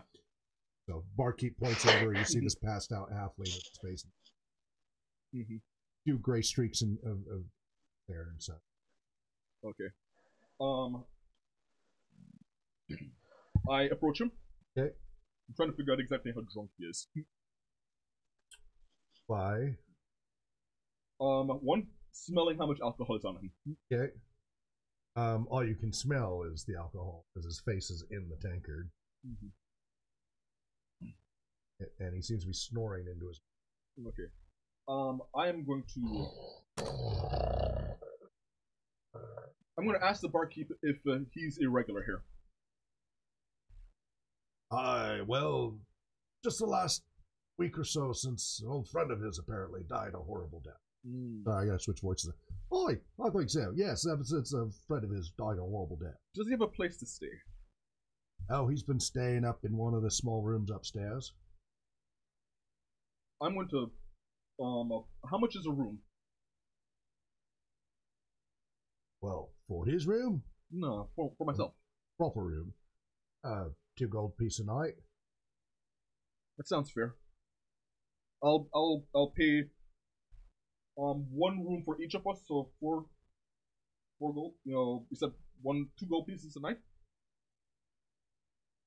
So barkeep points over. You see this passed out halfling with his face, hmm few gray streaks in, of, of there and such. Okay. Um. I approach him. Okay. I'm trying to figure out exactly how drunk he is. Why? Um, one, smelling how much alcohol is on him. Okay. Um, all you can smell is the alcohol because his face is in the tankard, Mhm. A- and he seems to be snoring into his. Okay. Um, I am going to. I'm going to ask the barkeep if uh, he's irregular here. Aye, well, just the last week or so since an old friend of his apparently died a horrible death. Sorry, I gotta switch voices. Oi, I think so. Yes, ever since a friend of his died a horrible death. Does he have a place to stay? Oh, he's been staying up in one of the small rooms upstairs. I'm going to. Um, how much is a room? Well, for his room, No, for, for myself. proper room, uh, two gold piece a night. That sounds fair. I'll I'll I'll pay um one room for each of us, so four four gold. You know, you said one two gold pieces a night.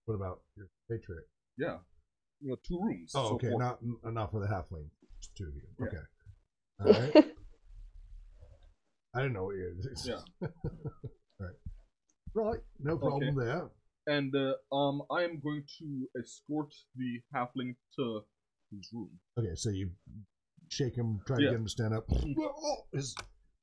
What about your patriot? Yeah. You know, two rooms. Oh, so okay. four. Not not for the halfling. Two of you. Yeah. Okay. All right. I don't know what you. Yeah. right. Right. No problem there. And uh, um, I am going to escort the halfling to his room. Okay, so you shake him, try Yeah. to get him to stand up. Mm. His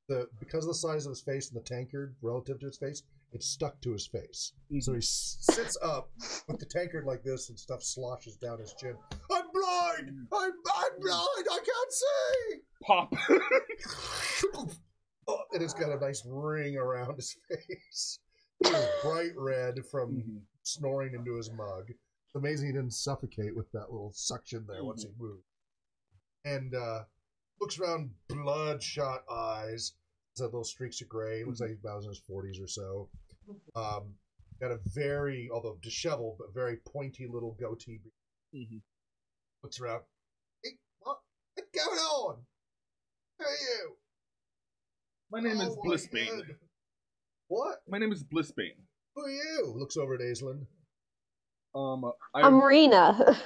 the because of the size of his face and the tankard relative to his face, it's stuck to his face. So he sits up with the tankard like this, and stuff sloshes down his chin. I'm blind. I'm I'm blind. I can't see. Pop. Oh, and it's got a nice ring around his face. It's bright red from Mhm. snoring into his mug. It's amazing he didn't suffocate with that little suction there once he moved. And uh, looks around, bloodshot eyes. It's got little streaks of gray. Looks like he's about in his forties or so. Um, got a very, although disheveled, but very pointy little goatee. Mhm. Looks around. Hey, what? What's going on? Who are you? My name is Oh my Blissbane. What? My name is Blissbane. Who are you? Looks over at Aislinn. Um, I I'm Marina.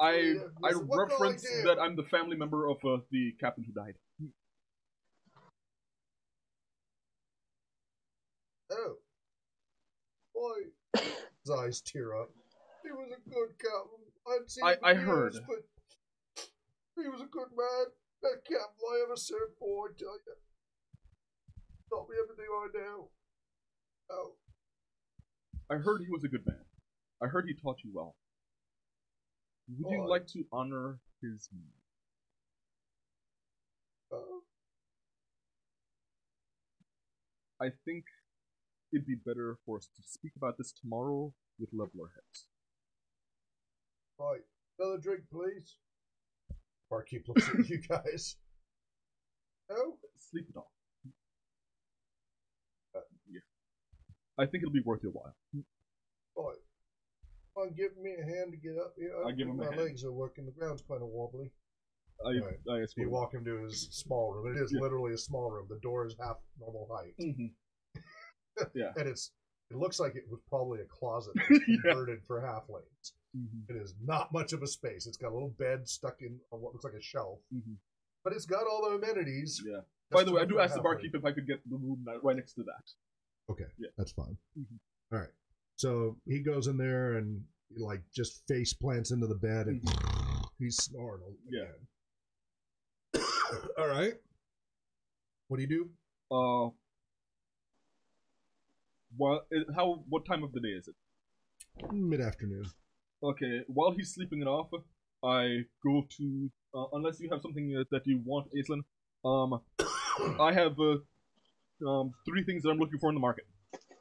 I I listen, what can I reference that I'm the family member of uh, the captain who died. Oh. Boy. His eyes tear up. He was a good captain. I'd seen I- him I years, heard. But he was a good man. That captain I ever served for, I tell you. Taught me everything I know. Oh. I heard he was a good man. I heard he taught you well. Would you Oh, like to honor his memory? oh. Uh-huh. I think it'd be better for us to speak about this tomorrow with leveler heads. Right. Another drink, please. Barkeep looks at you guys. Oh? Sleep it off. Uh, yeah. I think it'll be worth your while. Right. Come on, give me a hand to get up here. I give him a My hand. legs are working. The ground's kind of wobbly. I, Right. I you walk him to his small room. It is Yeah. literally a small room. The door is half normal height, Mhm. Yeah. and it's it looks like it was probably a closet was Yeah. converted for halflings. Mhm. It is not much of a space. It's got a little bed stuck in on what looks like a shelf, Mhm. but it's got all the amenities. Yeah. By the way, I do ask the barkeep if I could get the room right next to that. Okay, Yeah. that's fine. Mhm. All right. So he goes in there and like just face plants into the bed and he's snoring Yeah. all right. What do you do? Uh, what? How? What time of the day is it? Mid afternoon. Okay. While he's sleeping it off, I go to. Uh, unless you have something uh, that you want, Aislinn. Um, I have uh, um three things that I'm looking for in the market.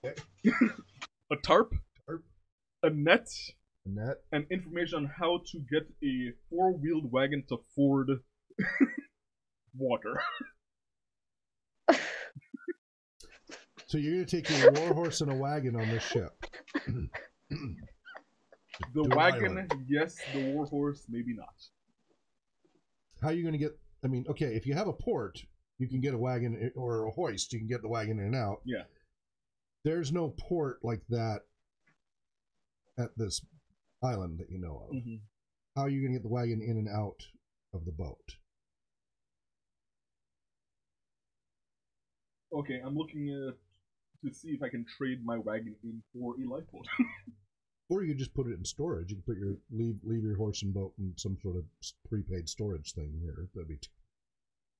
Okay. a tarp, Tarp. a net, Annette. and information on how to get a four-wheeled wagon to ford water. So you're gonna take your war horse and a wagon on this ship. The To wagon, yes. The warhorse, maybe not. How are you gonna get? I mean, okay, if you have a port, you can get a wagon or a hoist. You can get the wagon in and out. Yeah. There's no port like that at this island that you know of. Mhm. How are you gonna get the wagon in and out of the boat? Okay, I'm looking uh, to see if I can trade my wagon in for a lifeboat. Or you could just put it in storage. You can put your leave leave your horse and boat in some sort of prepaid storage thing here. That'd be. T-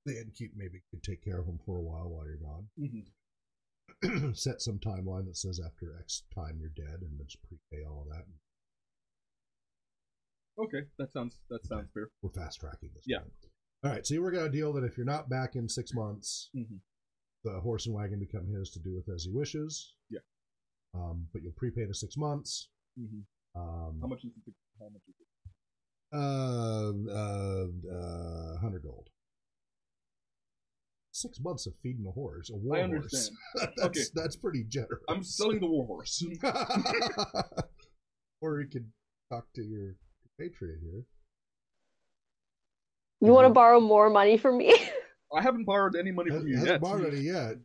then keep maybe you could take care of them for a while while you're gone. Mhm. Set some timeline that says after X time you're dead, and then just prepay all of that. Okay, that sounds that sounds fair. We're fast tracking this. Yeah. thing. All right. So you work out a deal that if you're not back in six months, Mhm. The horse and wagon become his to do with as he wishes. Yeah. Um, but you'll prepay the six months. hmm Um, How much is it? How much is it? Uh, uh, uh, hundred gold. Six months of feeding a horse, a war I horse. that's, Okay. that's pretty generous. I'm selling the warhorse. or you could talk to your patriot here. You want to borrow more money from me? I haven't borrowed any money from you hasn't yet. borrowed any yet.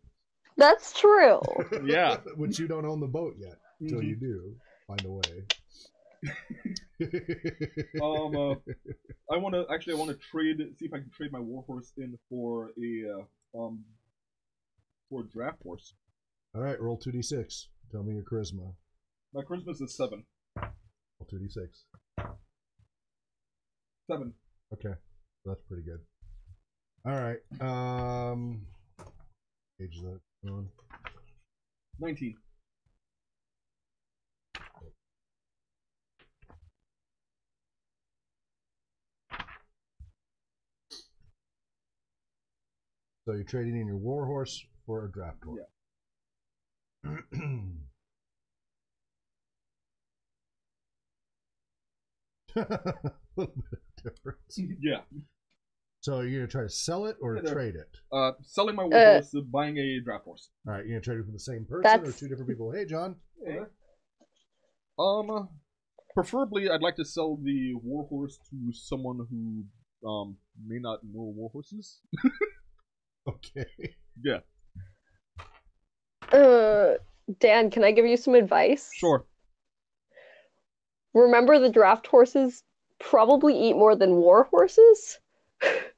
That's true. Yeah. Which you don't own the boat yet until Mhm. you do. find a way. Um, uh, I want to actually I want to trade see if I can trade my warhorse in for a uh, um for a draft horse. All right, roll two d six. Tell me your charisma. My charisma is seven. Roll two d six. Seven. Okay, that's pretty good. All right. Um, age that on. Nineteen. So you're trading in your war horse for a draft horse. Yeah. a little bit of difference. yeah. So you're gonna try to sell it or Yeah, trade it? Uh, selling my warhorse, uh, buying a draft horse. All right, you're gonna trade it from the same person or two different people. Hey, John. Um, uh, preferably, I'd like to sell the warhorse to someone who um may not know warhorses. Okay. Yeah, Uh, Dan, can I give you some advice? sure. Remember the draft horses probably eat more than war horses?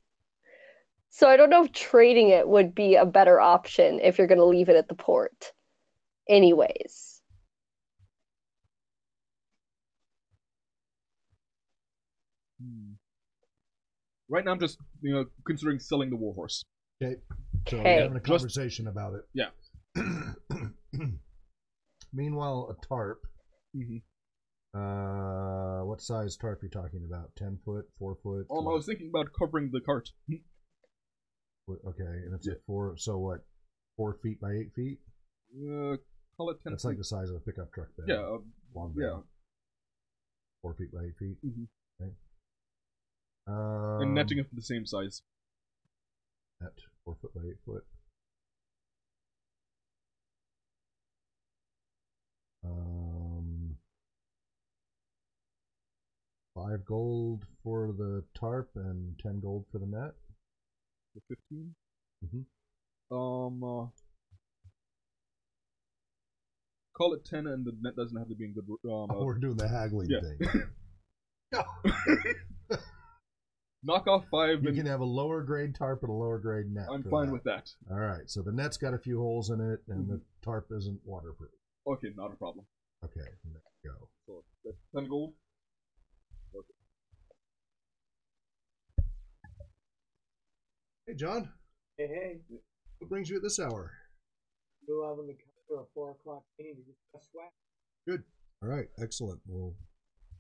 so I don't know if trading it would be a better option if you're going to leave it at the port. Anyways. Hmm. Right now, I'm just you know considering selling the warhorse. Okay. So Okay. we're having a Just- conversation about it. Yeah. Meanwhile, a tarp. Mhm. Uh, what size tarp are you talking about? Ten foot, four foot? Um, I was thinking about covering the cart. Okay, and it's a four. So what? Four feet by eight feet. Uh, call it ten. That's like the size of a pickup truck. Bed. yeah, uh, Long yeah. Four feet by eight feet. Mhm. Okay. Um, and netting of the same size. Net four foot by eight foot. Um, five gold for the tarp and ten gold for the net. The 15 Mhm. Um, uh, call it ten, and the net doesn't have to be in good. Um, Oh, uh, we're doing the haggling yeah. thing. knock off five, you and can have a lower grade tarp and a lower grade net. I'm fine that. with that. All right, so the net's got a few holes in it, and the Mm-hmm. tarp isn't waterproof. Okay, not a problem. Okay, there you go. So that's ten gold. Hey, John, Hey, hey, what brings you at this hour? we'll have on the for a four o'clock meeting to discuss swag. Good. All right, excellent. We'll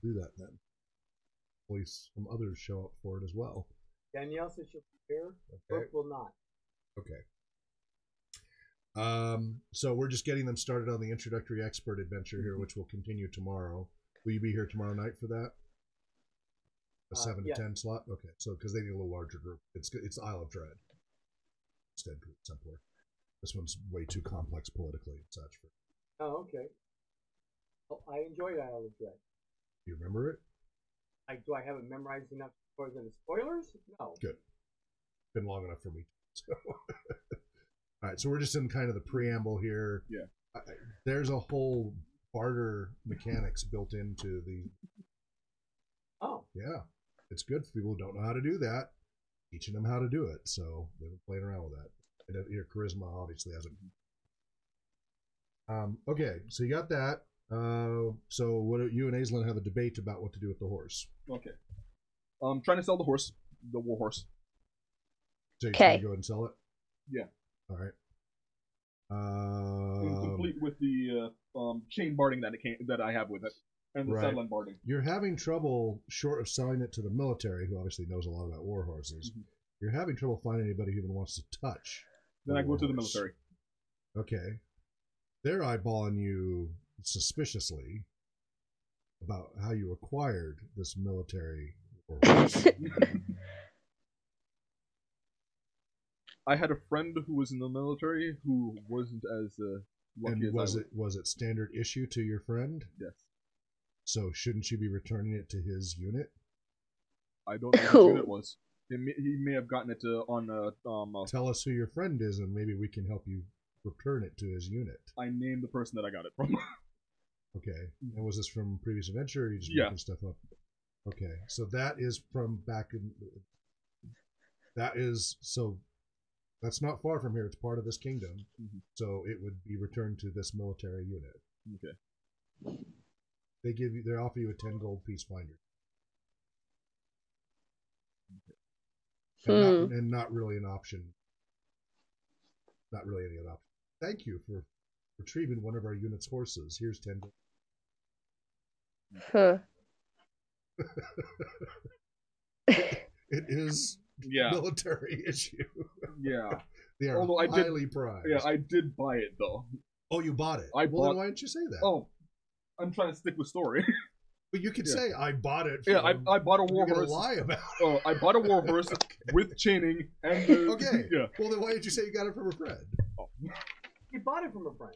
do that then. Hopefully, some others show up for it as well. Danielle says she'll be here. Okay. Brooke will not. Okay. Um, so we're just getting them started on the introductory expert adventure here, which will continue tomorrow. Will you be here tomorrow night for that? A Uh, seven to ten slot. Okay, so because they need a little larger group, it's good- it's Isle of Dread instead it's simpler. This one's way too complex politically and such. For, Oh, okay. Well, I enjoyed Isle of Dread. do you remember it? I, do I have it memorized enough for the spoilers? No. Good. Been long enough for me. So. All right, so we're just in kind of the preamble here. Yeah. I, I- there's a whole barter mechanics built into the. Oh, Yeah, it's good for people who don't know how to do that. Teaching them how to do it, so they've been playing around with that. And uh, your charisma obviously hasn't. Um, okay, so you got that. Uh, so what do- you and Aislinn have a debate about what to do with the horse. Okay. I'm trying to sell the horse, the war horse. So you're Okay. go ahead and sell it. Yeah. All right. and Um, complete with the uh, um, chain barding that it came, that I have with it, and Right. saddle and you're having trouble, short of selling it to the military, who obviously knows a lot about war horses. Mhm. You're having trouble finding anybody who even wants to touch. Then I go to the military. Okay. They're eyeballing you suspiciously about how you acquired this military warhorse. I had a friend who was in the military who wasn't as uh, lucky and as was I it was it standard issue to your friend? Yes. So shouldn't you be returning it to his unit? I don't know who unit it was. It may, he may have gotten it uh, on uh, um. Uh, Tell us who your friend is, and maybe we can help you return it to his unit. I named the person that I got it from. Okay. And was this from previous adventure or you just Yeah. making stuff up? Okay. So that is from back in that is so that's not far from here. It's part of this kingdom. Mhm. So it would be returned to this military unit. Okay. They give you they offer you a ten gold piece finder. And, not, hmm. and not really an option. Not really any other option. Thank you for retrieving one of our unit's horses. Here's ten gold. Huh. It is Yeah. military issue. Yeah. They are Although I did- highly prized. Yeah. I did buy it though. oh, you bought it. I well, bought- then why didn't you say that? Oh, I'm trying to stick with story. but you could yeah. say I bought it. yeah. I, I bought a You're war horse. lie about. Oh, I bought a war horse with chaining and the, Okay. Yeah. Well, then why did you say you got it from a friend? You bought it from a friend.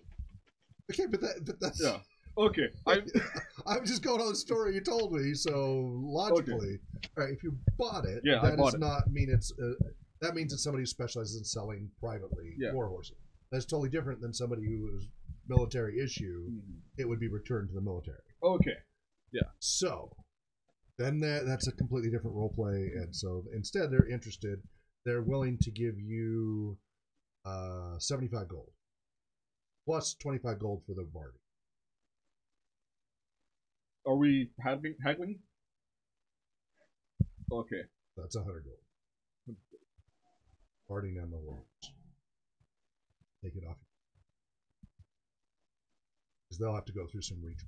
Okay, but that but that's. Yeah. Okay. I I'm just going on the story you told me. So logically, all right, if you bought it, Yeah, I that bought does it. not mean it's. Uh, that means it's somebody who specializes in selling privately Yeah. war horses. That's totally different than somebody who is military issue. It would be returned to the military. Okay. Yeah. So then that, that's a completely different role play, and so instead they're interested. They're willing to give you uh, seventy-five gold plus twenty-five gold for the party. Are we having haggling? Okay. That's a hundred gold. Parting on the walls. Take it off. Because they'll have to go through some reach.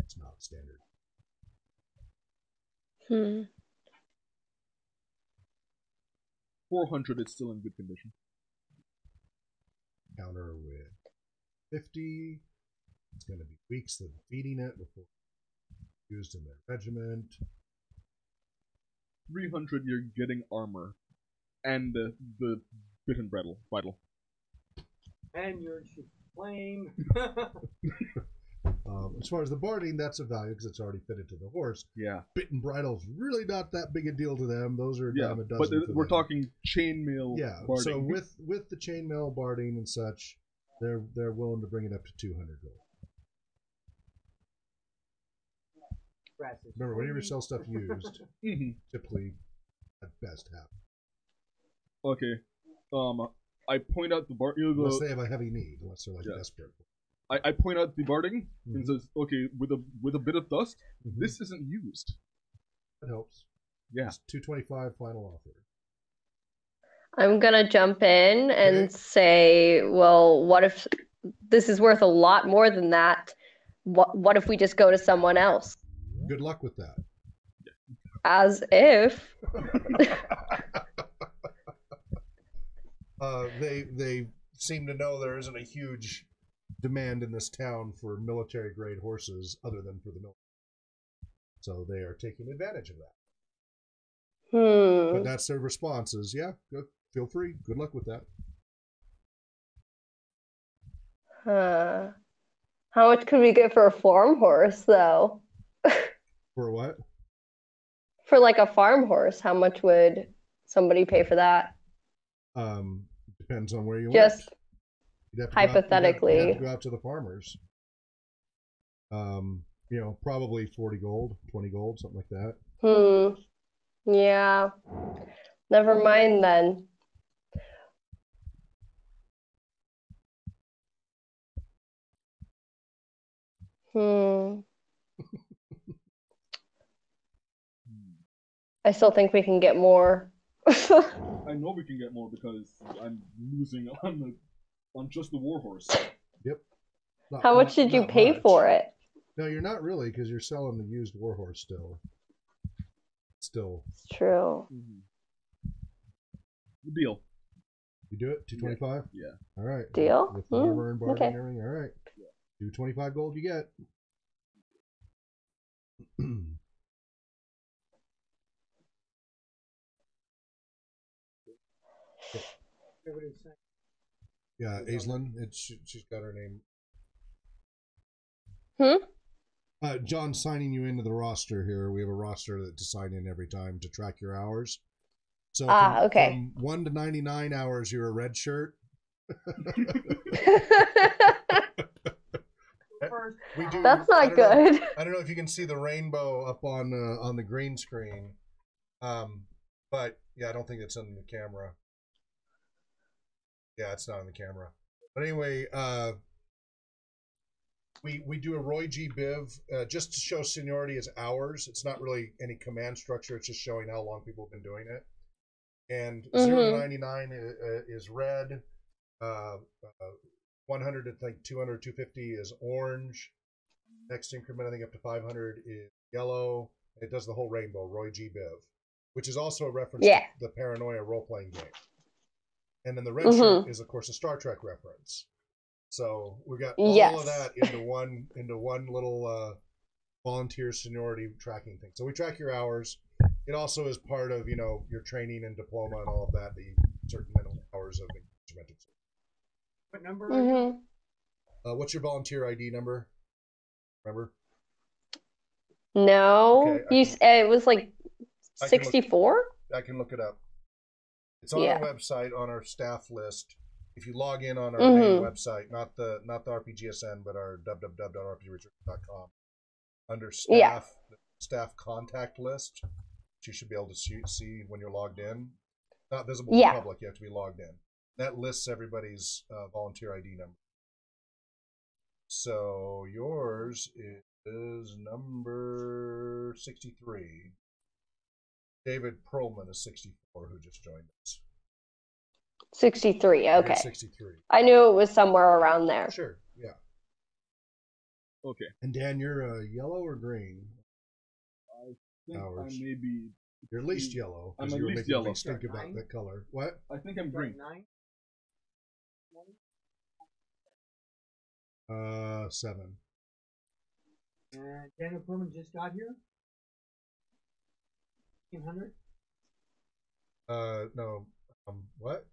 It's not standard. Hmm. Four hundred is still in good condition. Counter with fifty. It's going to be weeks of feeding it before used in their regiment. Three hundred, you're getting armor, and the the and bridle. Bridle. And you're shooting flame. Um, as far as the barding, that's a value because it's already fitted to the horse. Yeah. Bit and bridle's really not that big a deal to them. Those are Yeah. a dozen. But we're them. talking chainmail. Yeah. Barding. So with with the chainmail barding and such, they're they're willing to bring it up to two hundred gold. Remember, whenever you free. sell stuff used, Mhm. typically at best half, Okay. Um, I point out the bar. You know, unless the, they have a heavy need, unless they're like Yeah. desperate. I, I point out the barding Mhm. and says, okay, with a with a bit of dust, Mhm. this isn't used. that helps. Yeah. two twenty five final offer. I'm gonna jump in and Okay. say, well, what if this is worth a lot more than that? What what if we just go to someone else? Good luck with that. As if. uh, they they seem to know there isn't a huge demand in this town for military grade horses other than for the military. So they are taking advantage of that. Hmm. But that's their response is, yeah, go, feel free. Good luck with that. Huh. How much could we get for a farm horse, though? For what? For like a farm horse, how much would somebody pay for that? Um, depends on where you Just. You'd go out- hypothetically. you'd have to go out to the farmers. Um, you know, probably forty gold, twenty gold, something like that. hmm. Yeah. Never mind then. Hmm. I still think we can get more. I know we can get more because I'm losing on the on just the warhorse. Not- How much not- did you pay much. for it? No, you're not really because you're selling the used warhorse still. Still, It's true. Deal. you do it two twenty five. Yeah. All right. Deal? With the Hmm, armor and barding okay. and everything. All right. Two twenty five gold. You get. Everybody's saying, yeah, Aislinn. It's she, she's got her name. Hmm? Uh, John's signing you into the roster here. We have a roster that to sign in every time to track your hours. So Ah, from- okay. from one to ninety nine hours, you're a red shirt. We uh, That's not don't know. good. I don't know if you can see the rainbow up on uh, on the green screen, um, but yeah, I don't think it's in the camera. Yeah, it's not on the camera. But anyway, uh, we we do a Roy G Biv uh, just to show seniority as hours. It's not really any command structure. It's just showing how long people have been doing it. And zero to Mhm. ninety nine is red. Uh, uh, 100 to like 200, 250 is orange. Next increment, I think up to 500 is yellow. It does the whole rainbow, Roy G. Biv, which is also a reference Yeah. to the Paranoia role playing game. And then the red shirt is, of course, a Star Trek reference. So we got all Yes. of that into one into one little uh, volunteer seniority tracking thing. So we track your hours. It also is part of you know your training and diploma and all of that. The certain minimum hours of engagement. What number? are you? hmm Uh, what's your volunteer ID number? Remember? No, Okay, you. can- It was like I can look- sixty-four. I can look it up. It's on Yeah. our website on our staff list. If you log in on our Mhm. main website, not the not the RPGSN, but our www.rpgresearch.com, under staff Yeah. staff contact list, which you should be able to see, see when you're logged in. Not visible to Yeah. the public. You have to be logged in. That lists everybody's uh, volunteer ID number. So yours is number sixty-three. David Perlman is 64, who just joined us. Sixty-three. Okay, 63. I knew it was somewhere around there. Sure, yeah. Okay. And Dan, you're uh, yellow or green? I think Hours. I may be. You're at least yellow. I'm at you were least making yellow. me think You're about nine? that color. What? I think I'm green. Nine. Uh, seven. And Daniel Pullman just got here. Fifteen hundred. Uh, no. Um, what?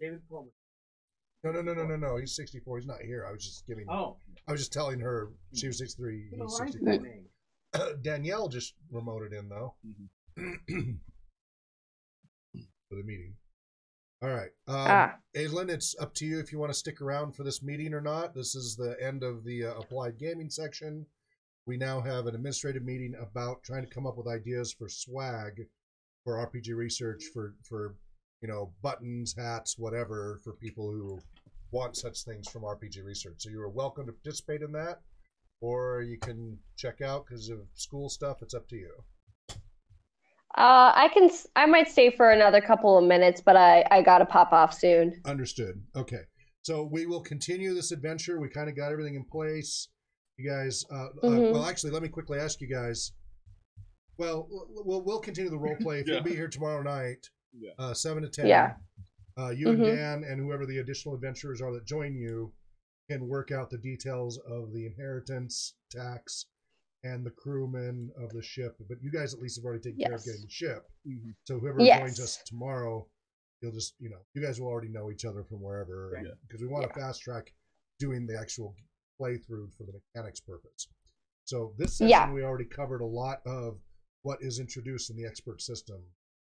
David Pullman. No, no, no, no, no, no. He's 64. He's not here. I was just giving. Oh, I was just telling her she was 63. the He's 64. that. Danielle just remoted in though Mhm. for the meeting. All right, um, Ah. Aislinn, it's up to you if you want to stick around for this meeting or not. This is the end of the uh, applied gaming section. We now have an administrative meeting about trying to come up with ideas for swag for RPG research for for you know buttons, hats, whatever for people who want such things from RPG research. So you are welcome to participate in that, or you can check out because of school stuff. It's up to you. Uh, I can. I might stay for another couple of minutes, but I I gotta pop off soon. Understood. Okay. So we will continue this adventure. We kind of got everything in place. You guys, uh, uh, Mhm. well, actually, let me quickly ask you guys. Well, we'll we'll continue the role play if Yeah. you'll be here tomorrow night, Yeah. uh, seven to ten. Yeah. Uh, you and Mhm. Dan and whoever the additional adventurers are that join you can work out the details of the inheritance tax and the crewmen of the ship. But you guys at least have already taken care of getting the ship. Mm-hmm. So whoever Yes. joins us tomorrow, you'll just you know you guys will already know each other from wherever Yeah. because we want to fast track doing the actual playthrough for the mechanics purpose. So this session Yeah. we already covered a lot of what is introduced in the expert system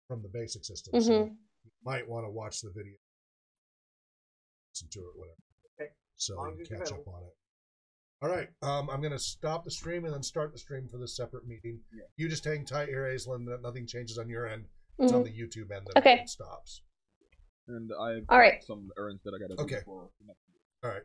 from the basic system. So Mhm. you might want to watch the video, listen to it, whatever. Okay. So Long you can catch up on it. All right, um, I'm going to stop the stream and then start the stream for this separate meeting. Yeah. You just hang tight here, Aislinn. That nothing changes on your end. It's on Mhm. the YouTube end that Okay. it stops. And I've All right. got some errands that I gotta do Okay. for the next All right.